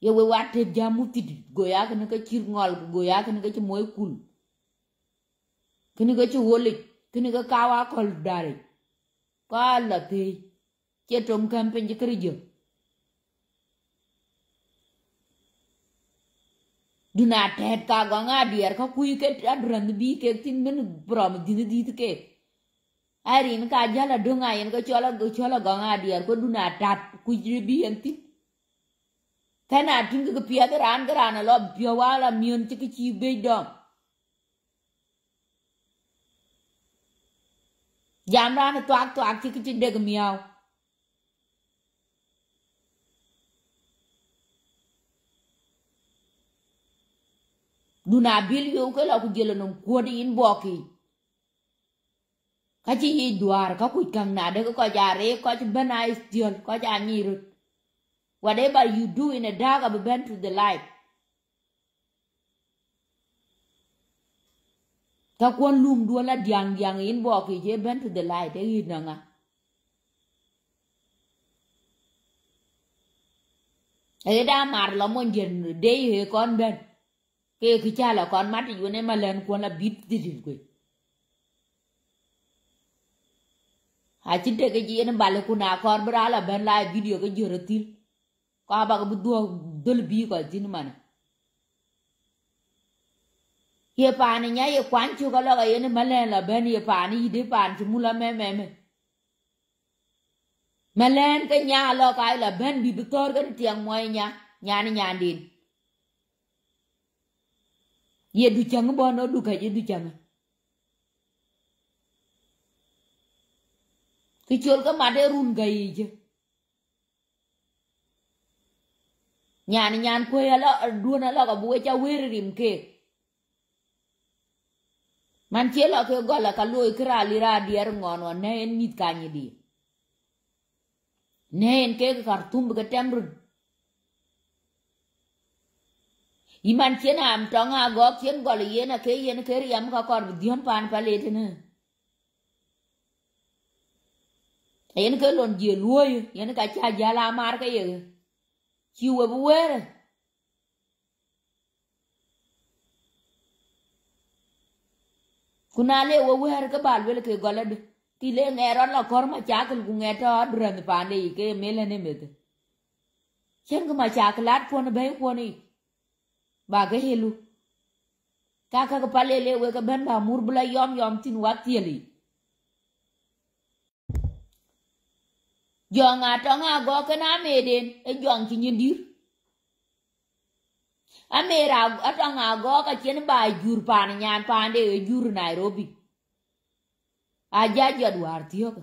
Ye we wat jamu ti go ya ka ka chir ngol go ya ka ka chi moy kul. kene ka ci wolit, kene ka kawa kol dare. kala te. Che trom kam pen je kri jo. Duna tet ka go nga dier ka kuy ke adran bi ke tin men prom din dit ke. Arin ka jala dunga yen ko chola go chola go nga dier ko duna tat kuy bi yen tin. Kana tin ke pia de ran gran lo pia wala mion ti cái chi be dom. Jam ran tuak tuak ti ki chi de miao. Duna bil yo ko la ku jelo nó ko di in boki. cái, chi yi duar ka ku kang na de ko ja re ko có bana is diol ko có ni rut. Whatever you do in the dark, I will bent to the light. Ta kwan lum dua la diang diang in bo ki je bent to the light e yin nga. E da mar la mon jen de he kon ben. Ke ki cha la kon mat yu ne ma len kwan la bit di di kwe. Ha chi de ke ji ne bale ku na kon bra la ben la e video ke jero til. Ka ba bu do dol bi ko tin man. Ye pa ni nya, ye kwan chu ka lo ga ye ne ma len la ben, ye pa ni de pan chu mu la me me me. Ma len ke nya lo ka la ben bi bu tor ga tiang mo nya nya ni nya din. Ye du chang bo no du ka ye du chang. Ki chol ka ma de run ga yi je. Nyan nyan kwe ala duon ala ka buwe cha wiri rim ke. Man che la ke gola ka loy kra li ra dier ngon wa ne en mit kanyi di. Ne en ke kar tum ke temrun. Iman chen am tong gọi go chen gola yen a ke yen ke riam ka kor dion pan pa le tene. yên ke lon je luoy yen ka cha jala mar cái ye chiwe bu were kuna le wo wer ka bal wel ke golad ti le ngero la kor ma chakal ku ngeto adran pande ke mele ne mete chen ma chaklat pon be poni ba ga helu ka ka pale le we ka ben ba mur bula yom yom tin wa tieli jong a tong a go ke na me den e jong chi nyin dir a me ra a tong a go ka chen ba jur pan nyan pan de e jur nairobi. A ja ja duar tiyo ka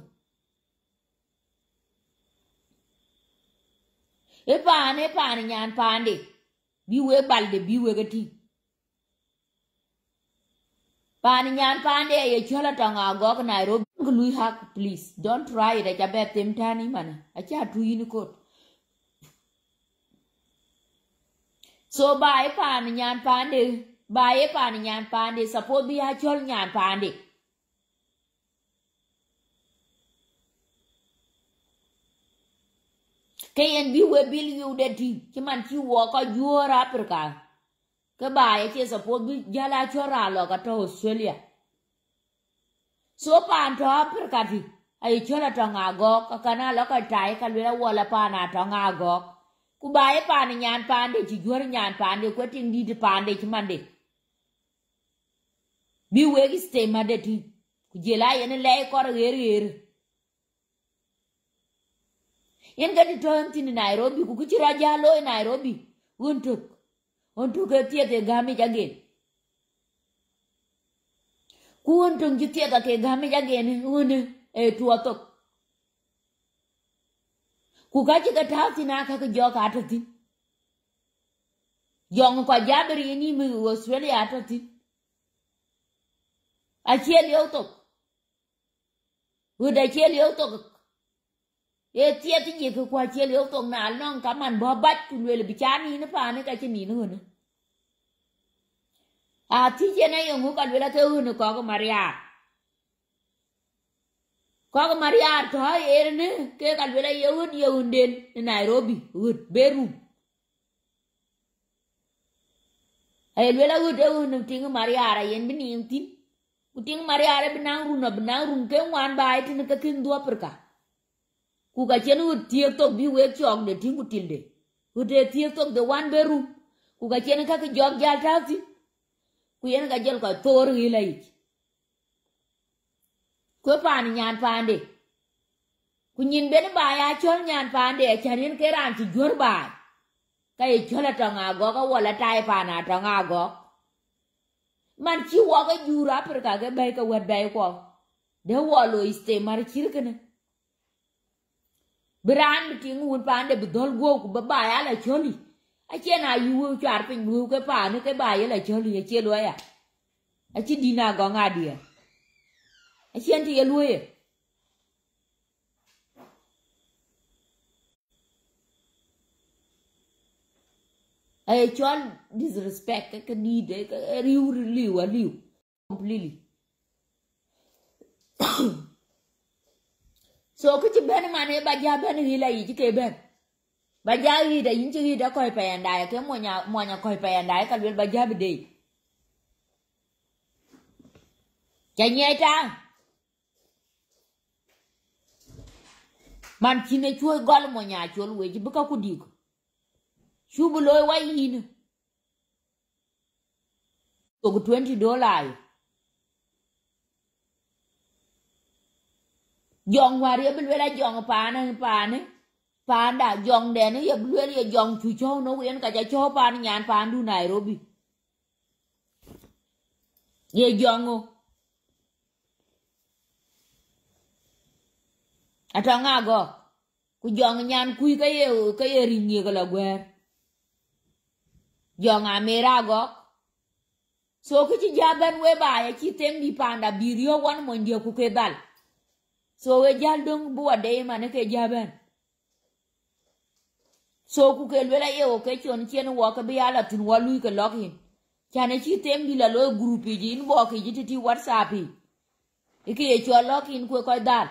e pan e pan nyan pan de bi we bal de bi we ga ti pan nyan pan de e eh, eh, chola tong a go ka nairobi lui hak, please, don't try it. Acha bet tem tani mana acha tu yin ko so bai pan nyan pande bai pan nyan pande suppose bi ha chol nyan pande kayen bi we bil yu de ti ki man ki wo ko yura afrika ke bai ke suppose bi jala chora lo ka to australia so pan to perkati ai chola to ngago ka kana lo ka tai ka lwa wala pana to ngago ku bai pan nyan pan de ji jor nyan pan de ko tin di pan de chi mande bi we gi ste ma de ti ku je la yen le ko rer rer yen ga di to tin nairobi ku ku chi ra Nairobi, lo nairobi untuk untuk ke tie te gami jagen kuon tung ji tieta ke game ja gene un e tuoto ku ka ji ka ta ti na ka ka jo ka ta ti yong kwa jabri ni mi australia ta ti a chiel yo to u da chiel yo to e tiet ji ko kwa che le to na non ka man bo bat ku le bi cha na pa ne ka che ni no ne a ti che na yo ngu ka le ke hu ne ko ko maria. Ko ko maria to e ne ke ka le ye hu ye hu den nairobi hu beru ai le la hu de hu ting maria ra yen bi ni tin ku ting maria ra bi nang ru na bi nang ru ke wan ba ai tin ka kin do per ka kuka chen u tiek tok bi wek chok de tingu tilde u de tiek tok de wan beru kuka chen ka ki jog jal taxi ku yen ka jel ko tor hi la ko pan nyan pande ku nyin ben ba ya chol nyan pande a chanin ke ran ti jor ba ka e chola tonga go ka wala tai pa na tonga go man chi wa ga jura per ka ga bai ka wa bai ko de wo lo iste mar chirkene Biran bị ting un pande bi dol go ku ba ba ya la choli. A che na yu char pin bu ke pa ne ke ba ya la choli a che lo ya. A che dina go nga dia. A che nti ye lo à, A chol disrespect ke ni de ke riu liu a liu completely. kề bên bà gia hi đã những chữ hi đã coi phải anh đại cái mọi nhà mọi nhà coi phải anh đại cái bên bà gia bị đi chạy nhẹ ta. Man chi ne chua gol mọi nhà chua lui chứ bữa có đi chu bu lôi quay hi nữa to 20 dollar. Jong war ye bilwela jong pane đã panda jong này ye bilwela ye jong chu cho no yen ka cha cho pan nyan pan du nairobi ye jongo atanga go ku jong nyan kui ka ye ka ye ringi ka la gwer jong amera go so ki ci jaben we ba tem ci tembi panda birio wan mo ndia ku ke dal so ge jal dong bu ade ma ne ke jaben so ku ke lwela ye o ke chon chen wo ke bi ala tin wa lu ke lokin chane chi tem bi la lo grupi ji, in bo ke ji ti whatsapp yi. Ike ye cho lokin ku ko dal.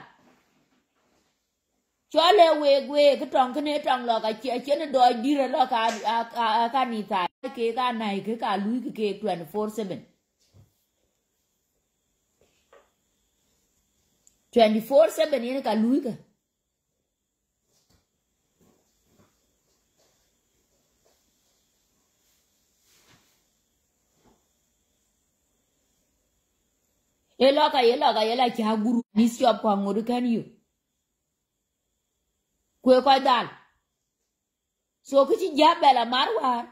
Cho le we we ke tong ke ne tong lo ka che chen do dire lo ka ka ni ta, ke ka nai, ke ka lu ke 24/7 24 7 ini ka lui ka Ela ka ela ka, ela ki haguru nisi yap kwa ngodu kan yu. Kwe kwa dal. So, kichi jabela marwar.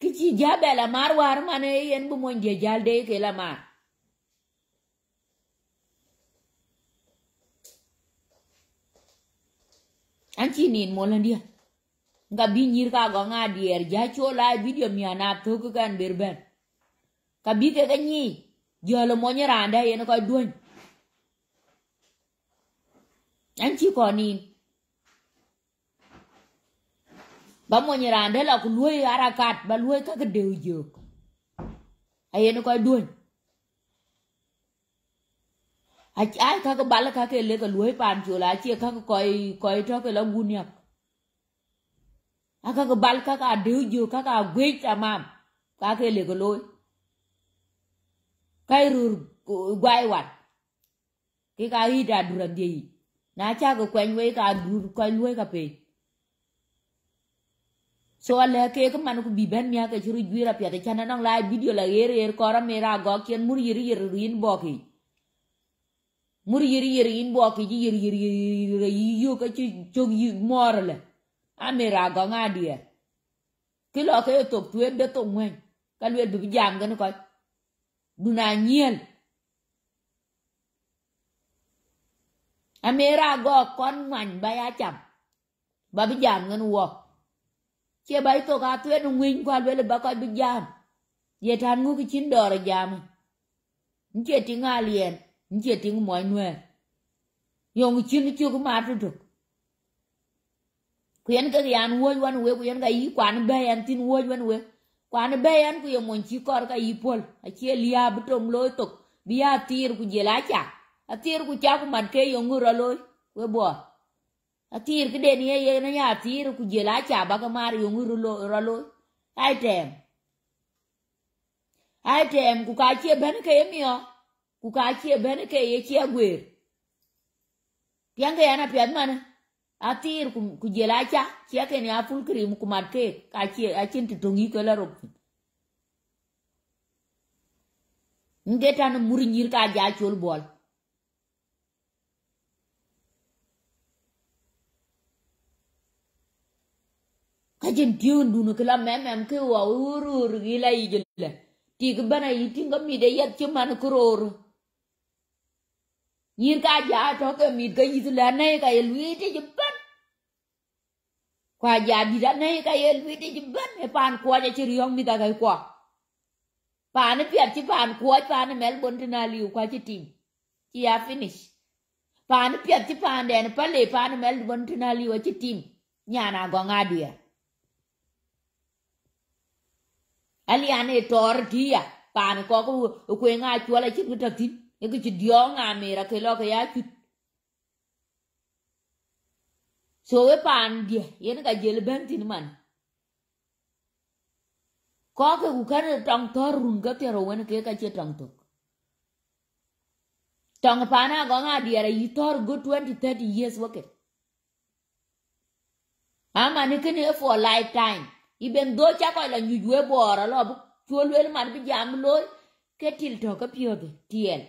Kichi jabela marwar, mane yen bu mon je jalde ke la mar. An chi nin mo lan dia nga bi nyir ka go nga dier ja cho la video mi ana to ku kan berben ka bi ke ga nyi jolo mo nya randa yen ko duon an chi ko nin ba mo nya randa la ku luoi arakat ba luoi ka ga deu jok ayen ko duon ai kaka bala kaka ke le ka luoi pan chu la kaka koi koi to ke la gunyak aka ka bal ka ka deu ju ka ka gwe tamam ka ke le ka loi kai rur gwai wat ke ka hi da duram di na cha ka kwen we ka dur koi luoi ka pe so ale ke ka man ku bi ben nya ka churu jwira pya te chana nang lai video la yer yer kora mera go kien mur yiri yiri rin bo ki mur yiri yiri in bo ki ji yeri yeri yeri yo ka chi chog yi mor le amera go nga dia ki lo ke to tuen de to ngwen ka lwe bi jam gan ko duna nyiel amera go kon ngwan ba ya cham ba bi jam gan wo che bai to ka tuen ngwin kwa lwe ba ko bi jam ye tan ngu ki chin dor jam nche ti ngalien nche ting moy nwe. Yong chin chu ko ma tu tu. Ku yen ka yan wo wan we, ku yen ga yi kwan be yan tin wo wan we. Kwan be yan ku ye mon chi kor ka yi pol. A che lia bu tom lo tok. Bi tir ku je la cha. A tir ku cha ku mat ke yong ro lo we bo. A tir ke den ye ye na ya tir ku je la cha ba ka mar yong ro lo ro lo ai tem. Ai tem ku ka che ben ke mi o ku ka che ben ke ye che gwer piang ke ana pian mana? Atir ku jela cha chia ke ni apul krim ku mat ke ka chi a chin ti tongi ke la rok nge tan muri nyir ka ja chul bol. Ka jen tiun dunu ke la mem mem, ke wa uru uru gi la yijele ti ke bana yiti ngami de yat chuman kuroro nyir ka ja to ke mit ka yit la nei ka ye lui ti ban kwa ja di da nei ka ye lui ti ban e pan kwa ja chi riong mi ta ka kwa pan piat chi pan kwa pan mel bon tina liu kwa chi chi ya finish. Pan piat chi pan den pa le pan mel bon tina liu chi nya na go nga dia ali ane tor dia pan ko ko ko nga chwa la chi ta tin. Cái chỉ dio nga mê ra cái lo cái ya chút so we pan dia yen ka jel ben tin man có cái ku kan trong thor run ga te ro wen ke ka che trong tok trong pana go nga ra yi tor go 20 30 years waket ama ni kene for lifetime. Iben do cha ko la nyu we bora lo bu. Chuol wel man bi jam loy. Ke til to ka de tiel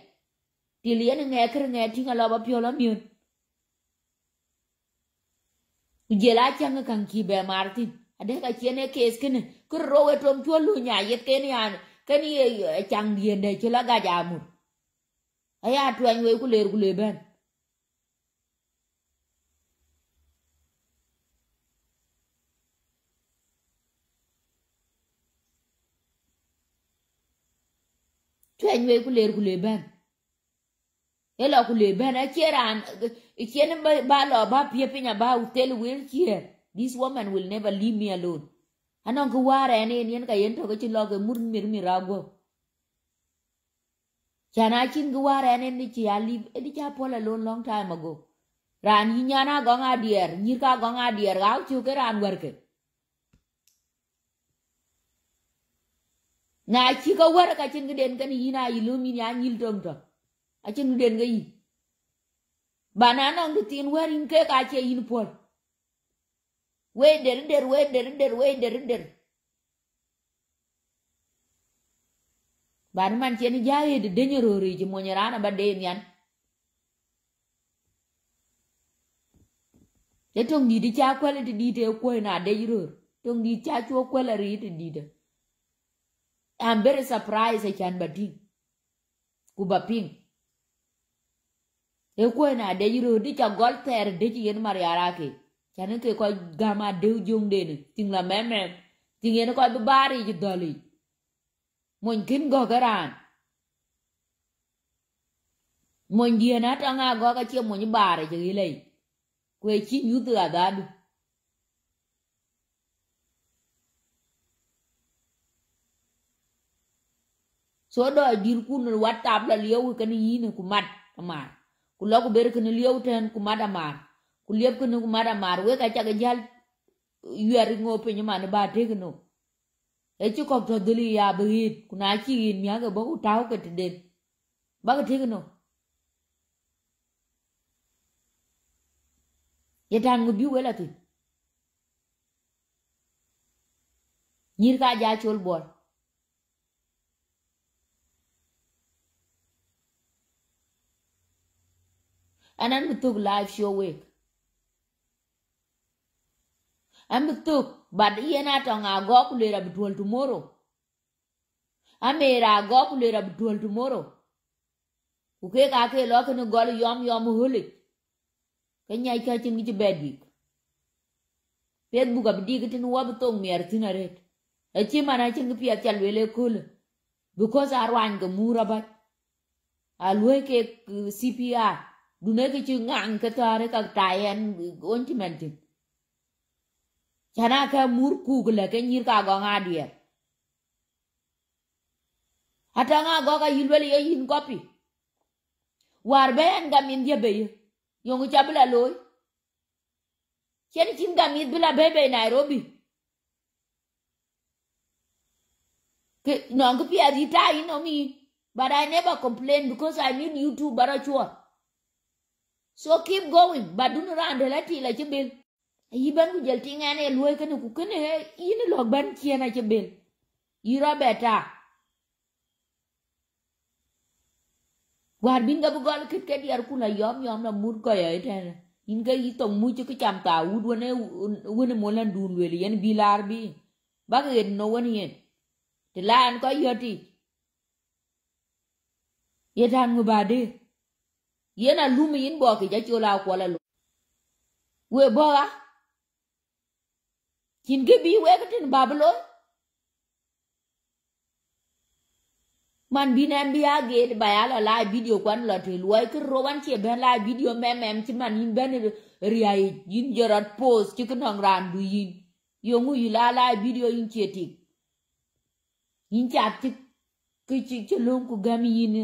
ti lien nghe kr nghe tinga lo ba pio la miun. Jela chang kan ki be martin. Ade ka chene kes kene. Kur ro we tom chuo lu nya yet ken yan ken ye chang dien de chula ga ja mu aya twen we ku ler ku le ben. Twen we ku ler ku le ben ela ku le ben a cheran e chen ba lo ba pie pinya ba hotel will kier this woman will never leave me alone. Anon ko ware ne yen ka yen to ko chilo ko mur mir mirago chana chin ko ware ne, ni chi ali edi cha pola alone long time ago. Ran yi nyana go nga dier, nyir ka go nga dier, ga chu ke ran werke na chi ko war ka chin den kan yina ilumi ya nyil tom to a chin den ga yi bana non du tin werin ke ka che yin pol we der der we der der we der der ban man chen ja ye de denyo rori ji mo nyara na ba de nyan te tong di di cha kwele di di te ko na de yiro tong di cha chu kwele ri te di de I'm very surprised I can bading kuba ping e ko na de yiro di cha gol ter de ji yen mariara nên chane ke ko gama de jung de ne. Ting la meme ting yen ko be bari ji doli mon kin go garan mon dia na ta nga go ka che mon bare ji le kwe chi nyu tu adadu so do dir kun whatsapp la lieu kan yin ku mat amar ku lo ku ber kan lieu ten ku mat amar ku liyo kan ku mat amar we ka cha ga jal yer ngo pe nyama ne ba te kno e chu ko to dili ya bi ku na chi yin nya ga ba ku taw ka te den. Ba ga te kno ye tan ngu bi we la ti nyir ka ja chol bol. Anh bi tuk live show week. An bi tuk bad iyena to nga go kulera tomorrow. Tuol tomorrow amera go kulera bi tuol tomorrow. Ku ke ka ke lo ke gol yom yom hulik ke nyai ka chin gi bedwik cái ab dig tin wa bi tong mer tin aret e chi mana chin cái pia chal lê cool. Because arwan ga ra bắt alo cái cpr dune ki chi ngang ka tare ka tayen ointment chana ka mur kugla ke nyir ka go ngadier hata nga go ka yilwel ye yin kopi war ben ga min je be yongu chabla loy chen chin ga mit be be nairobi ke nong ko pia di tai no mi but i never complain because i need you to barachua so, keep going. But do not la ti la chibil yi ban ku jel tinga ne loy kan ku kene yin log ban chiena chibil yira beta war bin ga bu gol kit ke diar kuna yom yom na mur ko ya iten Yin ga yi tong mu ci cham ta wud wone wone mo lan dun wel yen bilar bi. Ba ga no won yen. Te lan ko yoti. Yetan ngu ba de yena lumi yin bo ki jacho la ko la we bo ga kin ge bi we katin bablo man bin en bi age ba ya la la video kwan la te luai ke rowan che ben la video mem mem ti man yin ben riai yin jerat post chi kan ran du yin yo ngu yi la la video yin che ti yin chat ti ki chi chi lum ku gam yin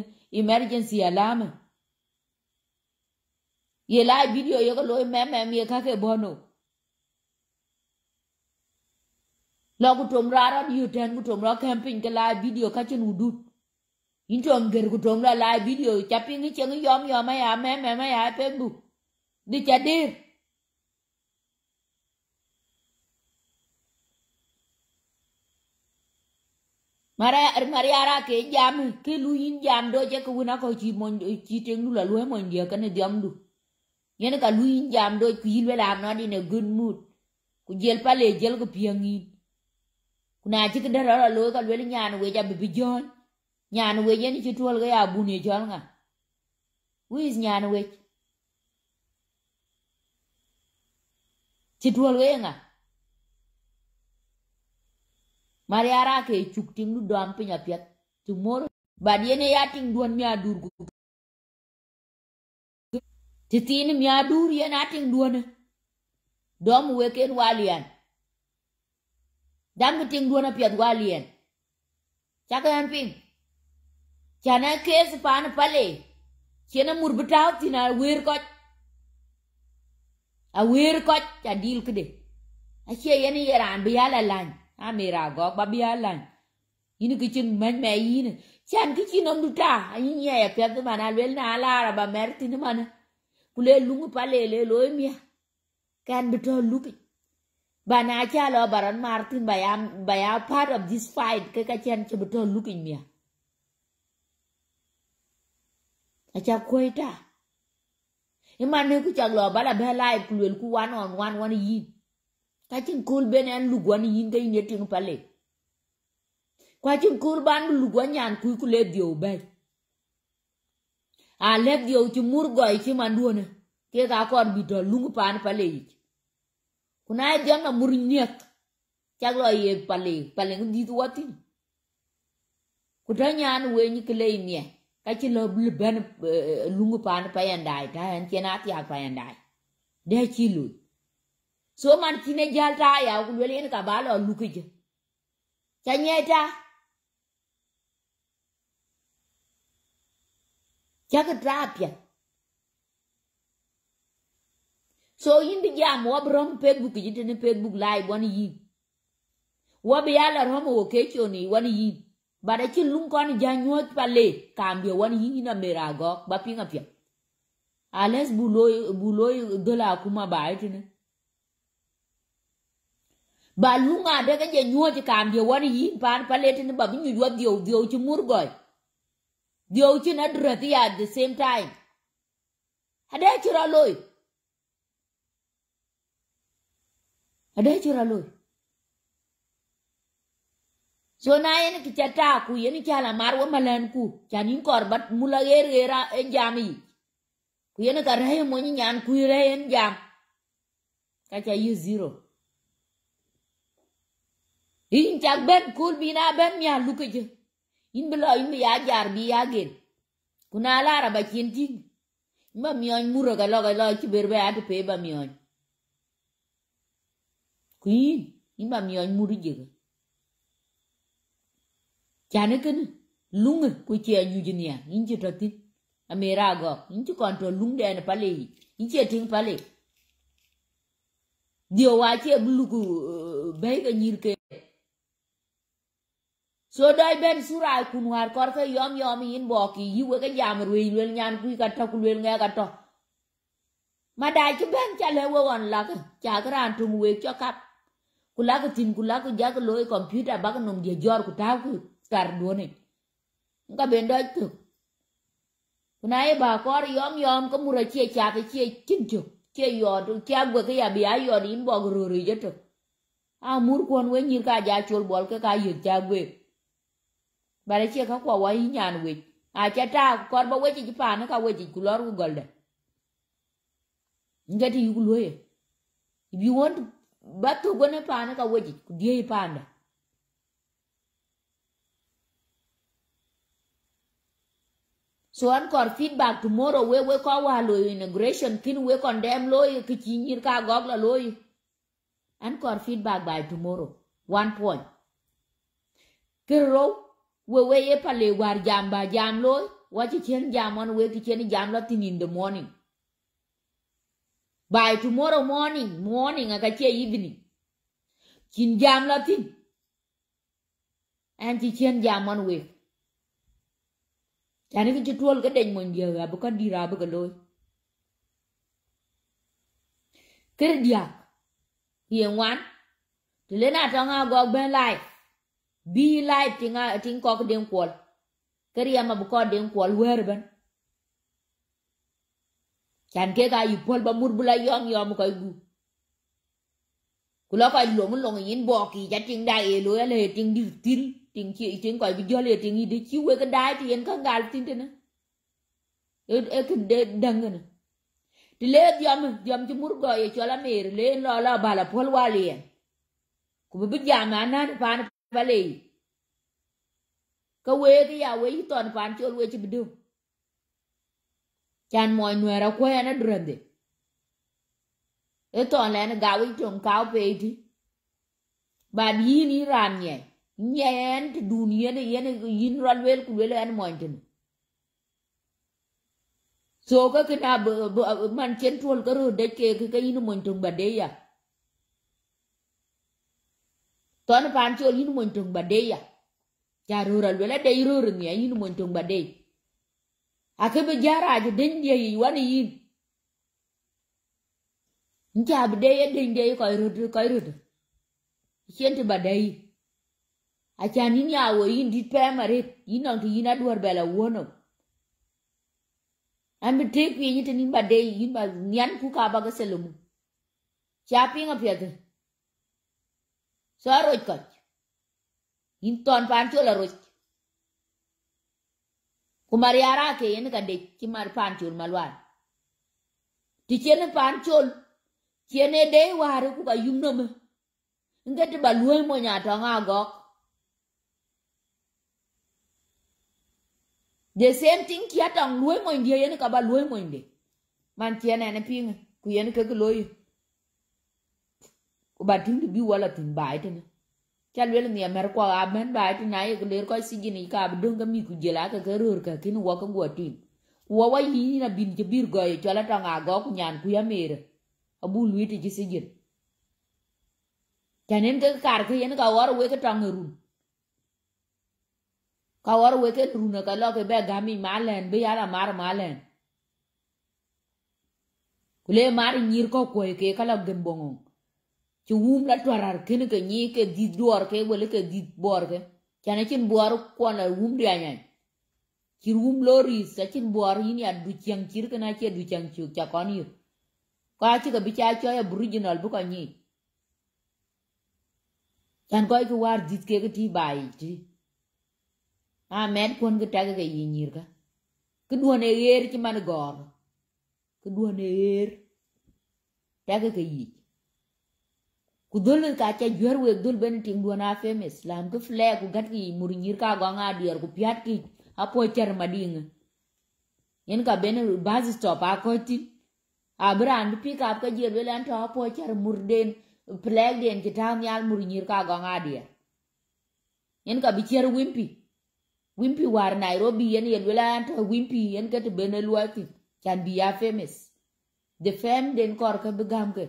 emergency alarm ye la video yo ko loy mem mem ye ka ke bono lo ku tom ra ra yu ten, ku tom ra camping ke la video ka chen udut into ger ku tom ra la live video chaping ni chen yom yom ya me me me ya bu di cha chadir mara mari ara ke jam, ke lu yin jam do je ko na ko chi mon, chi teng lu la lu mon dia kan diam du yen ka lu yin jam do ku yin la no di ne good mood ku jel pale jel ko piangi kuna ci ke dara lo ka lu nyan we ja bi jon nyan we yen ci tuol ga ya bu ne jol nga who is nyan we ci tuol we nga mariara ke chuk ting du dom pinya piat tumor bad yene ya ting duon mi adur gu ti tin mi adur yen ating duone dom weken walian. Dam ting duone piat walian. Chaka yan ping. Chana kes pan pale. Chena murbitaw tina wer ko a wer ko cha dil kede. A che yen yeran bi ala lan. A mera go ba bi ala yin ki chin men me yin chan ki chin duta. A yin ye ya pet mana a na ala ba mertin mana kule lungu pale le lo mi kan bito luki ba na cha lo baran martin ba ya ba ya part of this fight. Ke ka chen che bito luki mi acha koita imane ku chak lo bala be lai kulwel ku one on one one yin. Ka chin kul ben an lu gwan yin ga yin ting pale. Kwa chin kul ban lu gwan yan ku ku le dio be a lek dio chi mur go chi man duone ke ga kor bi to lungu pan pale yi kuna diam na mur nyek chak lo ye pale pale ngi du watin ku ta nyan we ni kle ni ka ci lo bl ben lungu pan pa yandai ta en kena ti ak pa yandai de ci lu so man ci ne jal ya ku le en ka ba lo lu ki je cha nyeta so yin bi jam wa brom facebook ji ne facebook live wani yin wa bi ala romo wo ke choni wani yin bara ci lung kon ja nyot pale kambio wan yi na merago ba pinga pia ales buloy buloy dola kuma ba itine ba lunga de ga je nyot kambio wan yi pan pale tine ba bi nyu dio dio ci murgoy dio ci na drati at the same time. Ade ci raloy ade ci raloy so na yen ki chata ku yen ki ala marwa malan ku chanin kor bat mula ger gera en jami ku yen ka rahe mo ni nyan ku re en jam ka cha yu zero. In chak ben kul bina ben mya luke je in bila in ya jar, bi ya gen. Kuna lara ba kin ting ma mion muro ga lo ga lo ki ber be at pe ba mion kuin in ba mion muri je chane ken lung ku che nyu jinia in chi to tin. Amera go in ji kon to lung de ne pale in chi ting pale. Dio wa che blu ku eh, be ga nyir ke so dai ben sura kun war kor ka yom yom in boki yiwe yi ka jam ru lel nyan ku ka ta ku lel nga ka to ma dai chi ben cha le wo on la ka cha gran tum we cho kap. Ku la ka tin ku la ku ja ka loy computer, ba nom je jor ku ta ku tar do ne nga ben dai tu. Kuna e ba kor yom yom ka mura che cha ka che kin chu che yo du cha gwe ka ya bi a yo in bo ru ru je to a mur kon we nyir ka ja chol bol ka ka yir cha gwe bare che ka kwa wa yi nyan we a cha ta kor ba we chi pa na ka we chi ku lor ku golde ngati yu lo ye if you want but to go ne pa na ka we chi ku die pa na so an kor feedback tomorrow we we ko wa lo integration kin we condemn lo ye ki chi nyir ka gog la lo an kor feedback by tomorrow one point kiro we we ye pale war jam ba jam lo wa chi chen jam on we ki chen jam lo tin in the morning. By tomorrow morning morning, aka che evening. Chin jam lo tin. An chi chen jam on we. Chani ki chuol ka deny mon ye ba ka dira ba ka loy. Kir diak. Hien wan. To lena tonga go ben life bi lai tinga uh, ting ko den kwol kari ama bu ko den kwol wer ben? Chan ke ga yi pol ba mur bula yom yom ko gu. Kula ko lo mun lo yin, bo ki ja ting da e lo le ting di tin, ting chi, ting ko bi jo le ting di chi we ka dai ti en ka gal tin te na. E e ke de dang na. Ti le diam diam chi mur go ye chola mer le lo la bala pol wali le ku bi jama na, pa na ba le ka we ke ya we ton pan chol we chi bi du chan moy nuera ko ya na drande e ton le na ga wi tong cao pe ti ba di ni ran nye nyen ti dun yene yene yin ran wel ku wel an moy tin so ka kina man chen tuol ka ro de ke ka yin moy tong ba de ya ton pan chol yin moy tong ba de ya cha ro ral wel de ro ro nye yin moy tong ba de ake be jara je den je yi wani yin ncha be de ye den je ko ru ko ru chente ba dai a cha ni nya wo yin dit pe mare yin on ti yin adwar bela wono an be tek như ni tin ba dai yin ba nyan ku ka ba ga selumu cha pi nga pye de so ro ko yin ton pan chola kia kumar yara ke yen ka dek ki mà pan chul malwan ti chen pan chul chen e de ware ku ka yum no me nget ba luoy mo nya to nga go the same thing kia atang luoy mo nhà yen ka ba luoy mo nhà, man chen ne ping ku yen ke ke loy ba ting bi wala tin bai tin chal wel mi amer kwa amen ba ti na ye ler ko si gini ka abdon ga mi ku jela ka ka rur ka kin wa ka gwa tin wa wa yi na bin je bir go ye chala ta nga go ku nyan ku ya mere abu lui ti ji si gin chanen ka kar ka yen ka war we ka tang run ka war we ka run ka lo ke be ga mi malen be ya la mar malen kule mar nyir ko ko ke kala gembongong ci wum la twarar ken ke ni ke di dor ke wala ke di bor ke. Chana chin bor ko na wum dia nya ci wum lori sa chin bor yin ya du chang chir kana che du chang chu cha kon yu. Ka ci ka bi cha cho ya original bu ko ni chan ko ke war dit ke ke ti bai ti a men kon ke ta ke yin nyir ka. Ke duone yer ci man gor. Ke duone yer ta ke ke yi. Ku dul ka cha jwer we dul ben ting do na femes lam ku fle ku gat ki mur nyir ka go nga dier ku piat ki apo cher mading yen ka ben bus stop a ko tin a brand pick up ka jel wele an to po char murden flag den ki tam yal mur nyir ka go ngadia yen ka bi cher wimpi. Wimpi war nairobi yen yel wele an to wimpi yen ka te ben luati can be a famous the fame den kor ka ke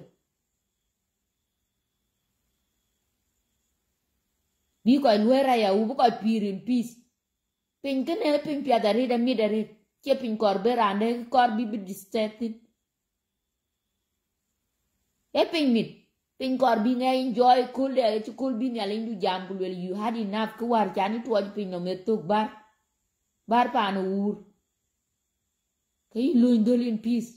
bi ko luera ya u ko pirin peace pin kene pin pia da rida mi da rid che pin kor berande kor bi bi distracted e pin mit pin kor bi ngai enjoy cool de che cool bi ne alindu jam kul wel you had enough ku war chani tuoj pin no me tuk bar. Bar pa no ur. Kai lu indol in peace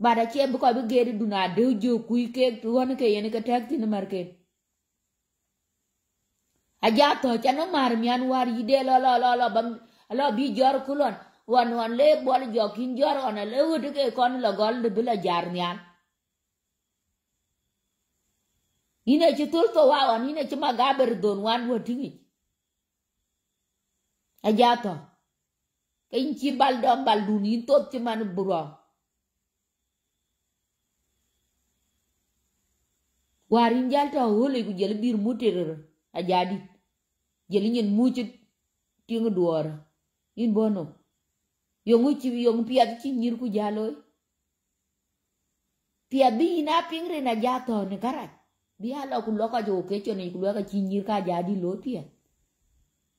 bada che bu ko bi gedi duna de jo kui ke tuon ke yen ke tek tin market aja to chano mar mian war yide lo lo lo lo bam lo bi jor kulon. Wan wan le bol jo kin jor on le ke kon lo gol de bila jar nyan ine ci tul to wa wan ine ci magaber don wan wo tingi aja to kin ci bal dom bal dun yin tot ci man buro warin jal to hole ku jel bir ajadi jeli nyen muci ting duor in bono. Yongu chi yong piat ci nyir ku jaloy piat bi na pingre na jato ne kara bi ala ku loka jo ke cho ne, ku loka ci nyir ka jadi lo pia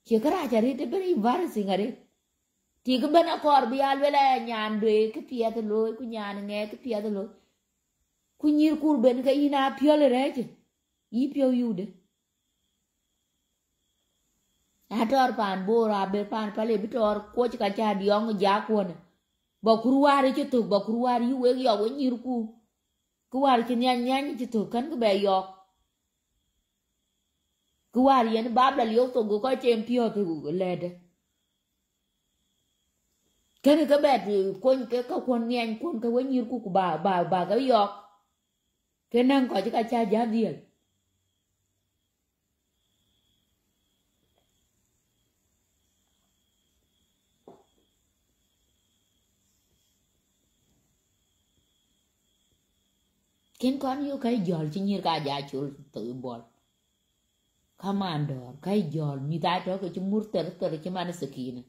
ke kara jari, te beri var singare ti ke bana kor, bi al wela nyan de ke piat lo, ku nyan nge, ke piat lo. Ku nyir kur ben ka ina piole reje i pio yude ator pan, bora be pan, pale bitor koch ka cha diong ja kwon bo kruwari ci tuk bo kruwari yu weg yo wen nyir ku kuwar ci nyan nyan ci tuk kan ku be yo. Kuwar yen babla liyo to go ko chem pio to go lede. Kan ka quân kon, ke, ka kon nyan kon ka wen nyir ku ba ba ba ga yo. Kenan ko ka cha ja diel ken kon yo kai jol chi nyir ka ja chul tự bol. Commander kai jol mi ta to ke chumur ter ter chi man sakina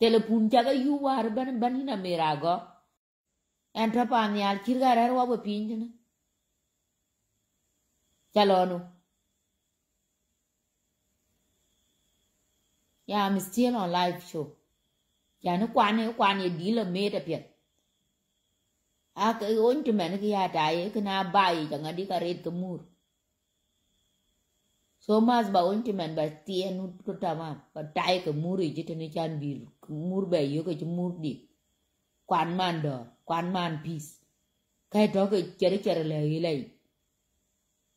telepon jaga yu war ban ban na merago entra pan yal kirga rar wa bo pinjana chalonu yeah i'm still on live show. Ya nó quan nó quan gì đi là mê ta piệt à cái ôn cho mẹ cái ya đại cái na bay chẳng hạn, đi cái rệt cái so mas ba ôn cho mẹ ba tiền nu có ta mà ba đại cái mur gì chứ chan bir mur ba yo cái mur đi. Quan man đó quan man peace. Cái đó cái chơi chơi là gì lại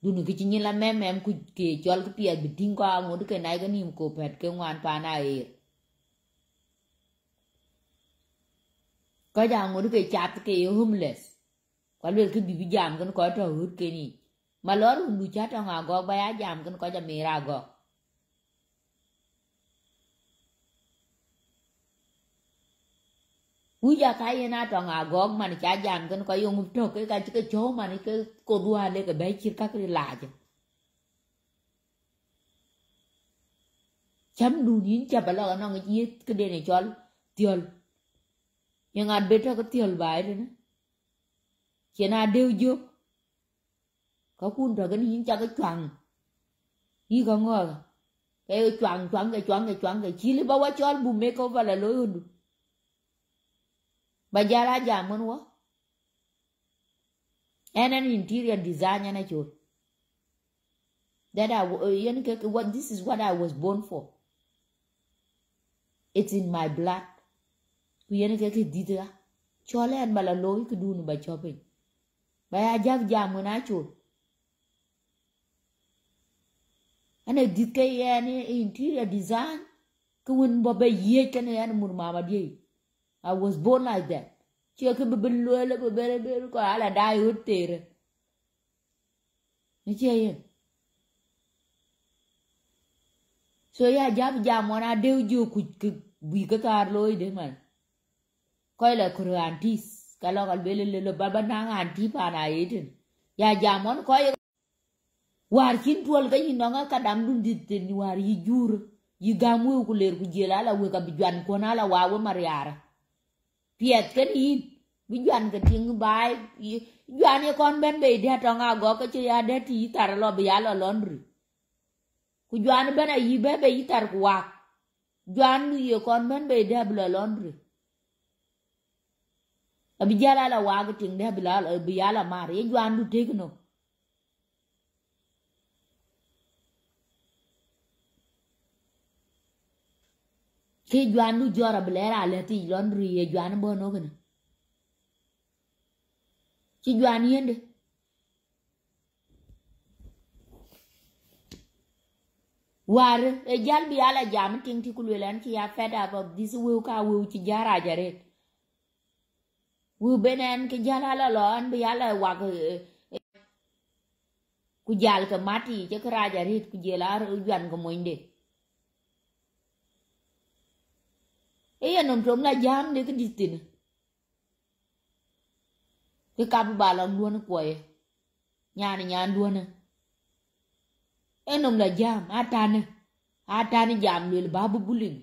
dunu cái chuyện là mẹ mẹ ku cái chol cái piệt bị tin qua ngồi cái này cái nim cổ pet cái ngoan pa na er có jam ngồi cái chặt cái homeless. Có luyện cái bibi jam cái có trò hút cái ni mà hundu chat ang agok ba ya jam cái có jam mera agok Uja kaya na to agok man cha jam cái có yung to cái cái cái chỗ mà cái cô đua lên cái bé chia các cái lạ chứ. Chấm đủ nín chả phải là nó cái gì, cái đề này cho nhưng ngạt biết có tiền bài rồi nữa khi nào đều giúp có phun rồi cái những cho cái choàng đi con ngờ cái choàng choàng cái choàng cái choàng cái chỉ lấy bao quá cho album mấy câu và là lối hơn bà già ra già muốn quá anh an interior anh ấy chụp that I eh, you know, what this is what I was born for. It's in my blood ku yene ke ke didra chole an bala loy ku dunu ba chope ba ya jaf jam na chul ane dit ke yen interior design ku won bo be ye ken yen mur mama die i was born like that. Che ke be lo le be be be ko ala dai hotere ni che yen so ya jab jam wana deu ju ku bi ka kar loy de man koy la kur antis kalo kal bele le le baba anti pa na yedin ya jamon koy war kin tuol ga yin nga ka dam dun dit tin war yi jur yi gamu ku la we ka la mariara piet ken yin bi jan ka ting bai jan ye kon ben be de to nga go ya de ti tar lo bi ya lo laundry. Ku jan ben yi be be yi tar ku wa ye kon ben be laundry abi jalala waga ting de bilal abi yala mar ye jwandu tegno ke jwandu jora bilera leti laundry ye jwan bono gna ci jwan yende war e jal bi yala jam ting ti kulwelan ci ya fed up of this will ka will ci jara jaret wu benen ke jala la lon bi ala wag ku jal ka mati ci kra jare ku jela juan ko moinde iya nom trom la jam de ke ditin ke kap ba la duon ko ye nyan nyan duon e nom la jam atane atane jam lel babu bulin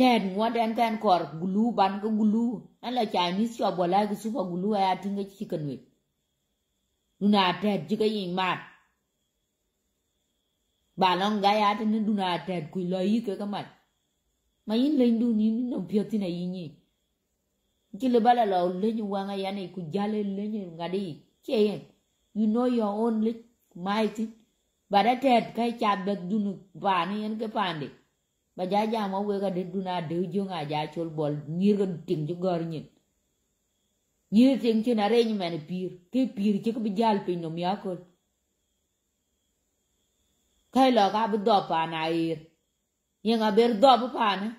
ten ngwa den kan kor gulu, ban ko gulu. An la chinese shop bola ko super gulu ya tinga chicken we. Nuna ted jiga yin mat ba long ga ya tin duna ted ku lo yi ke kamat ma yin len du ni no pyoti na yin yinyi ki le bala lo la len wanga ne ku jale le len ngadi chen e you know your own lit mighty. Bara ted, kai cha bek dunu ba ni, en ke pande ba ja ja mo we ga de duna de jonga ja chol bol ngir ga ting ju gor nyin ngir ting chi na re ni men pir ke pir chi ko bijal pe pin no mi akol kai lo ga bu do pa na ir yang ber do bu pa na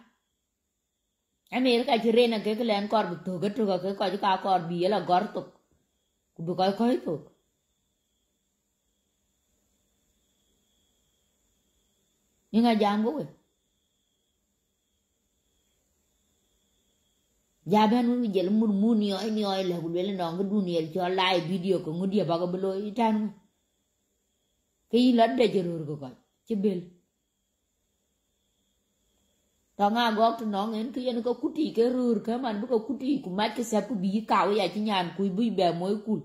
Amir ka chirena ke ke len kor bu to ga to ga ke ko ka kor bi la gor to ku bu ko ko to Yang jam go we Ja ben mu jel mun mun yo ni yo le ku le no ga dunia cho live video ko ngudi ba ko blo itan ke yi la de jerur ko ko ci bel to nga gok to no ngen ki yen ko kuti ke rur ka man bu ko kuti ku ma ke sa ku bi ka ya ci nyan ku bu be moy kul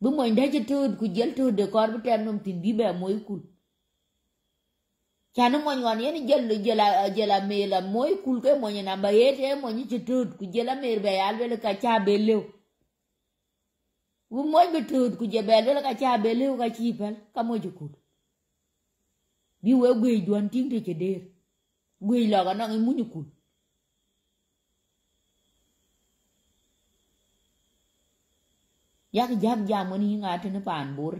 bu moy de ci tud ku jel tud de kor bu tem num tin bi be moy kul chanu giờ nyon yen jel jela jela cái la moy kul ke mo nyana ba yete mo ni ci giờ ku jela mer be yal be ka cha be lew bu moy be tud ku je be le ka cha be lew ka chi pel, ka mo ju kul bi we gwe duan ting te che der. Gwe la ga na e mu ni kul yak jam jam ni nga te ne pan bor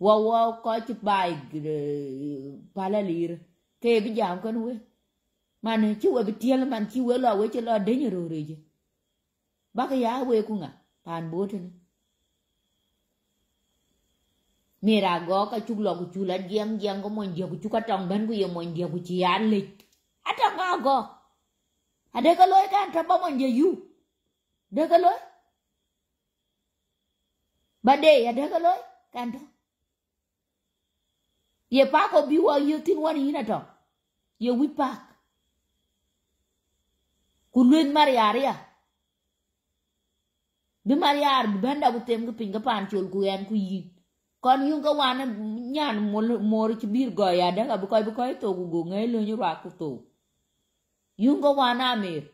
Wow, wa ko bài bai pala lir ke bi jam kan we man chi we bi tiel man chi we lo we chi lo de ni ro re je ba ka ya we ku nga pan bor te ne mira go ka chuk lo ku chu la giang giang ko mon je ku chu ka tong ban ku ye mon je ku chi an le ata nga go ade ka loy kan ta ba mon je yu de ka loy ba de ya de ka loy kan to ye pa ko biwa wa yu tin wani ina to ye wi pa ku luen mariaria bi mariar bi benda bu tem ku pinga pan chol ku yan ku yin. Kon yung ka wana nyan mor ci bir go ya da bu koy bu koy to gu go ngay lo ñu ra ku to. Yung ka wana mir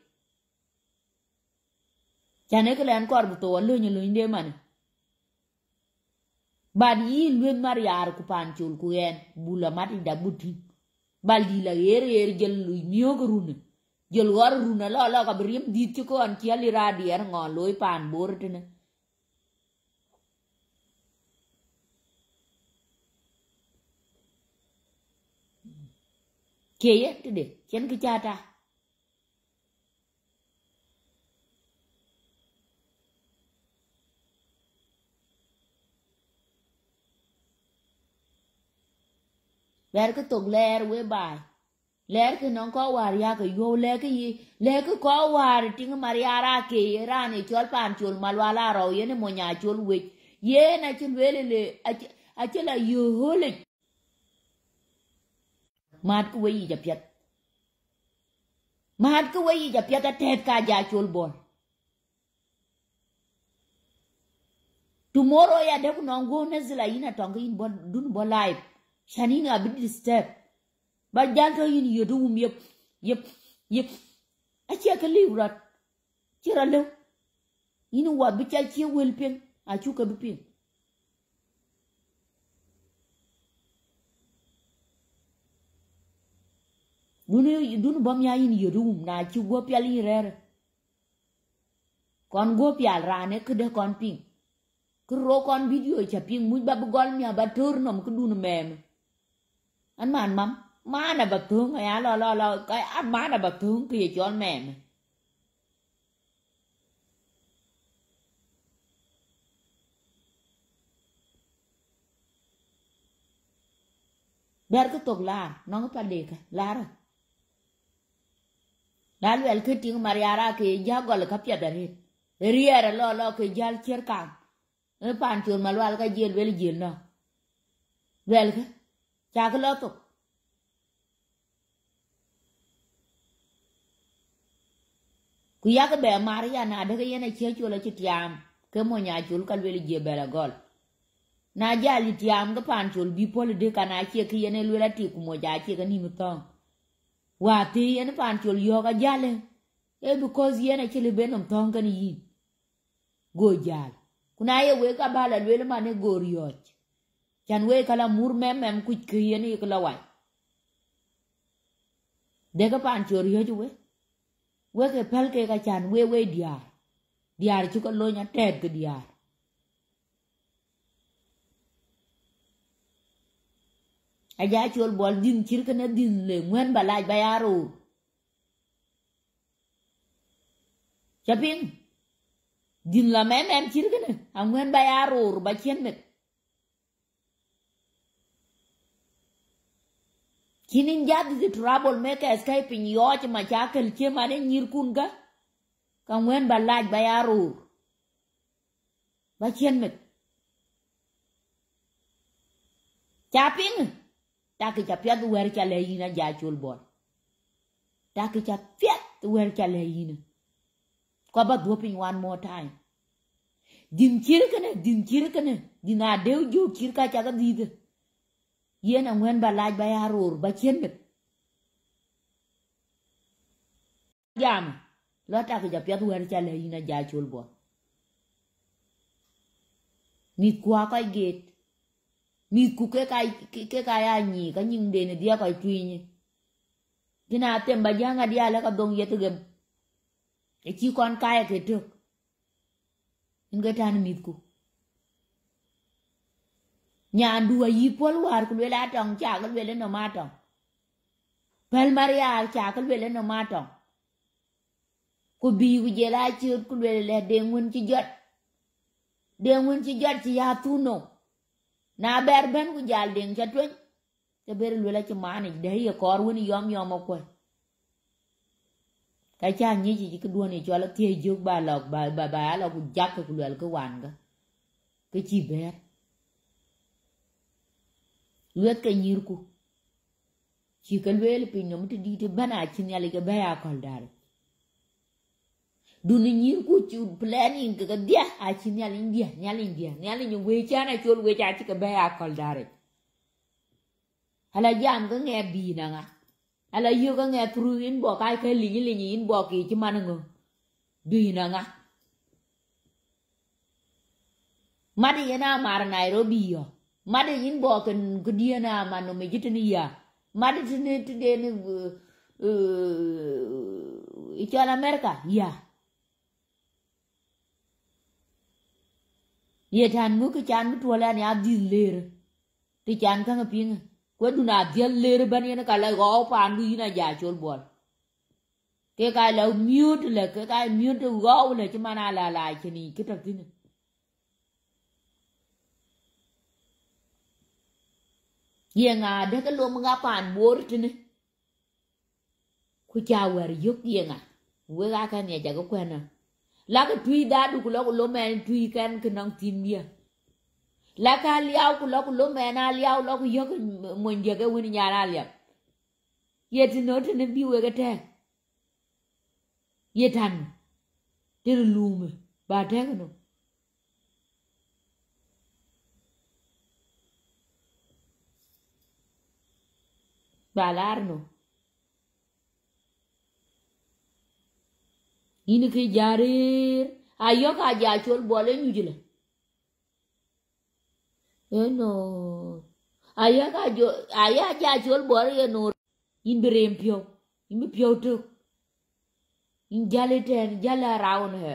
chane ke len kor bu to lo ñu lo inde man bad yi luen mar yar ku pan chul ku en. Bula mati da buti. Bal di la yer yer jel lu miyo ko runa jel war runa lo lo ka brim dit ci ko an ci ali ra di er ngon loy pan bor tene keye tede chen ki chata ber ke tok ler we bai. Ler ke non ko war ya ke yo le ke yi. Le ke ko war ting mar ra ke ra ni chol pan chul malwala ro ye ne mo nya chul we ye na chul we le a che la yo hole. Mat ku we yi ja pyat mat ku we yi ja pyat a tet ka ja chul bol. Tomorrow ya de kuno ngo nezila ina tonga in bồn dun bo live. Shanina been disturbed. But Janka in your room, yep, yep, yep. A check a leave rat. Chiralo. You know what, bitch, I cheer will pin. I pin. Dunu dunu bom ya in your room na chu go piali rare. Kon go pial rane kude kon ping. Kuro kon video cha ping mu babu gol mia batur nom kudun meme. Anh mà mắm. Má là bậc thương hay lo lo lo. Cái ăn má là bậc thương kìa cho anh mềm. Ber cứ tục là, nó có phải đi cả la rồi. La lu el cái tiếng mariara kì giá gọi là cấp nhà đời riera lo lo cái giá chiết càng e pan chun ma lwal ka jel wel jel no wel ka cha ka lo to ku ya cái be mar ya na cái này che chu la chi tiam ke mo nya chul lưỡi wel je bela gol. Na ja li tiam ga pan chul bi pol de ka na che ke yene lwela ti ku mo ja che ka ni mu tong wa ti yene pan chul yo ka jale. E because yene che le benom tong ka ni yin. Go jal kuna ye we ka bala mà mane gor yoch chan we kala mur mem mem ku kiye ni kala wai. De ka pan chor ju we. We ke pel ke ka chan we we diar. Diar chu ko lo nya tet ke diar. Aja chol bol din chir ka na din le ngwen balaj bayaro chaping din la mem em chir gane angwen ba ya ba chen met. Kinin jadi the trouble maker escaping yo che ma chakel che ma ne nyir kun ga ka ngwen ba laj ba ya ba chen met chaping ta ki cha pya wer cha le yina ja chul bol ta ki cha pya wer cha le yina ko ba doping one more time din kirkane din kirkane din a dew jo kirka cha ga did yena ngwen ba laj ba yarur ba chiến met jam lo ta ke ja pya wer cha le ina ja chul bo mi kwa ka get cái ku ke ka ke ka ya ni ka nying de ne dia ka twinyi kina tem ba janga dia la ka dong yetu gem e chi kon kaya ke được in ga tan mit ku nya duwa yi pol war ku le la tong, cha ku le no ma tong. Pel maria, cha ku le no ma tong. Ku bi ku je la chi ku le le de ngun chi jot. De ngun chi jot chi ya tu no. Na ber ben ku jal ding cha twen te ber le la chi mani de ye kor woni yom yom ko ka cha như ji ku đua này cho la tie trước ba lọc ba ba ba la ku jak ku luyện ku wan ga ke chi ber luet ka nhiều cô chỉ cái luyện pin nó mới đi thì bên ai chỉ nhà lấy cái bé à còn đào planning ka dia a ci nyali lấy dia nhà lấy dia nhà lấy những cha na chol we cha ci ka baya kol còn ala jam là nge bi na nga. Ala yu ka nge tru in bo kai ka li li in bo ki ci man ngo bi na nga. Madi yana mar nairobi yo madi yin bo kan gdia na mano me jitani ya madi tene tene ni i chala america ya ye tan ngu ke chan mu tola ni abdi ler ti chan ka ngapinga ko duna dial ler ban yana kala go pan du ina ja chol bol ke kai lau mute le ke kai mute go le chi mana la la chini kitak ke tak tin ye nga de ka lo nga pan bor tini ku cha wer yok ye nga we ga kan ye ja ko kwena la ka tui da du ku lo ku lo men tui kan ke nang tin dia la ka liao ku lo ku lo men a liao lo ku yok mo je ke wini nya na liao ye ti no tini bi we ga te ye tan te lume ba te no ba lar no ini ke jarir. Ayo ka ja chol bole nyujile eno aya ka jo aya ja chol bole ye no in berem pio in bi pio to in jale ten jala raun he.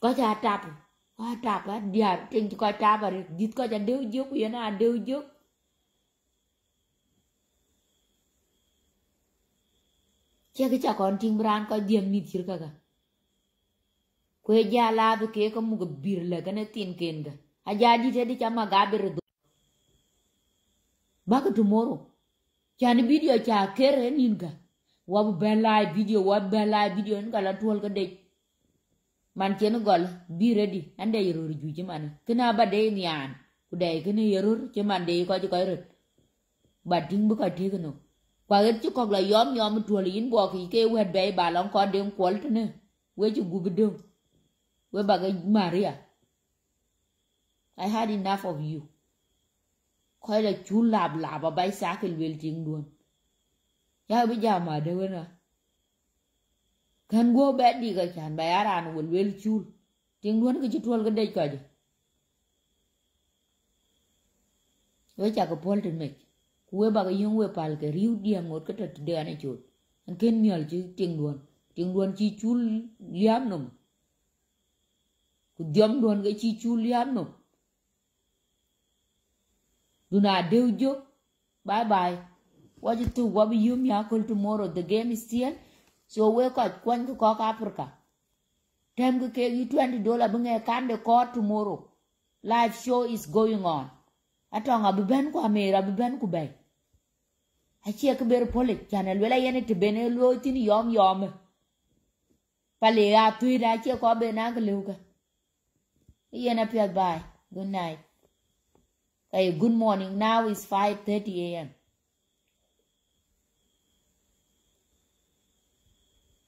Có cha tap có tap á dia ting có tap rồi dit có cha đeo dốc vậy na đeo ke cha kon ting bran ko diem mi thir ka ga kwe ja la be ke ko mu bir le ka ne tin ken ga a ja di te di cha ma ga bir do ba ka tomorrow. Cha ni video cha kere nin ga wa bu ben video wa ben video ni ga la tol ka de man chen gol bi ready. Ande yoro ju ji man kina ba de ni an ku de kina yoro che man de ko ji ko rut ba ting bu ka te no kwa get chu kok la yom yom tu li in bo ki ke wet be ba long ko dem kwol tne we chú gù bi dong we bà cái maria i had enough of you. Ko la chu lab lab ba bay sa ke wel ting luôn, ya bi ja mà de nữa, na kan go be di ga chan ba nó ran wel wel chu ting cái ke chu tol ga de gì, ji we cha ko pol tin mek we ba ga yung we pal ke riu dia ngot ka tat de ane chut an ken mial chi ting duon ting duon chi chul liam num ku diom duon ga chi chul liam num duna deu jo bye bye. What you do what you me call tomorrow, the game is still so we ko kwan ko ka africa tem ko ke you 20 dollar bunge kan de ko tomorrow. Live show is going on. Atonga biben ko amera biben ku bay achie ke ber pole chana lwela yene te bene lo tin yom yom pale ya tui da achie ko be na ke leuka. Yene phải bye. Good night. Hey, good morning. Now is 5:30 am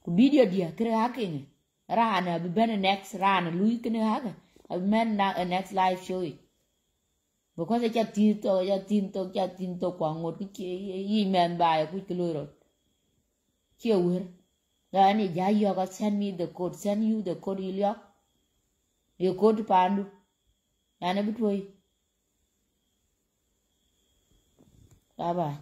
ku video dia kre hakin rana be bene next rana lui kene haka men na next live show e mà con sẽ cha tin to cha tin to cha tin to quảng ngột cái y men bài cái cái lôi rồi chưa uer đó anh ấy giải yêu send me the code send you the code ilio yêu code pandu anh ấy biết thôi à bà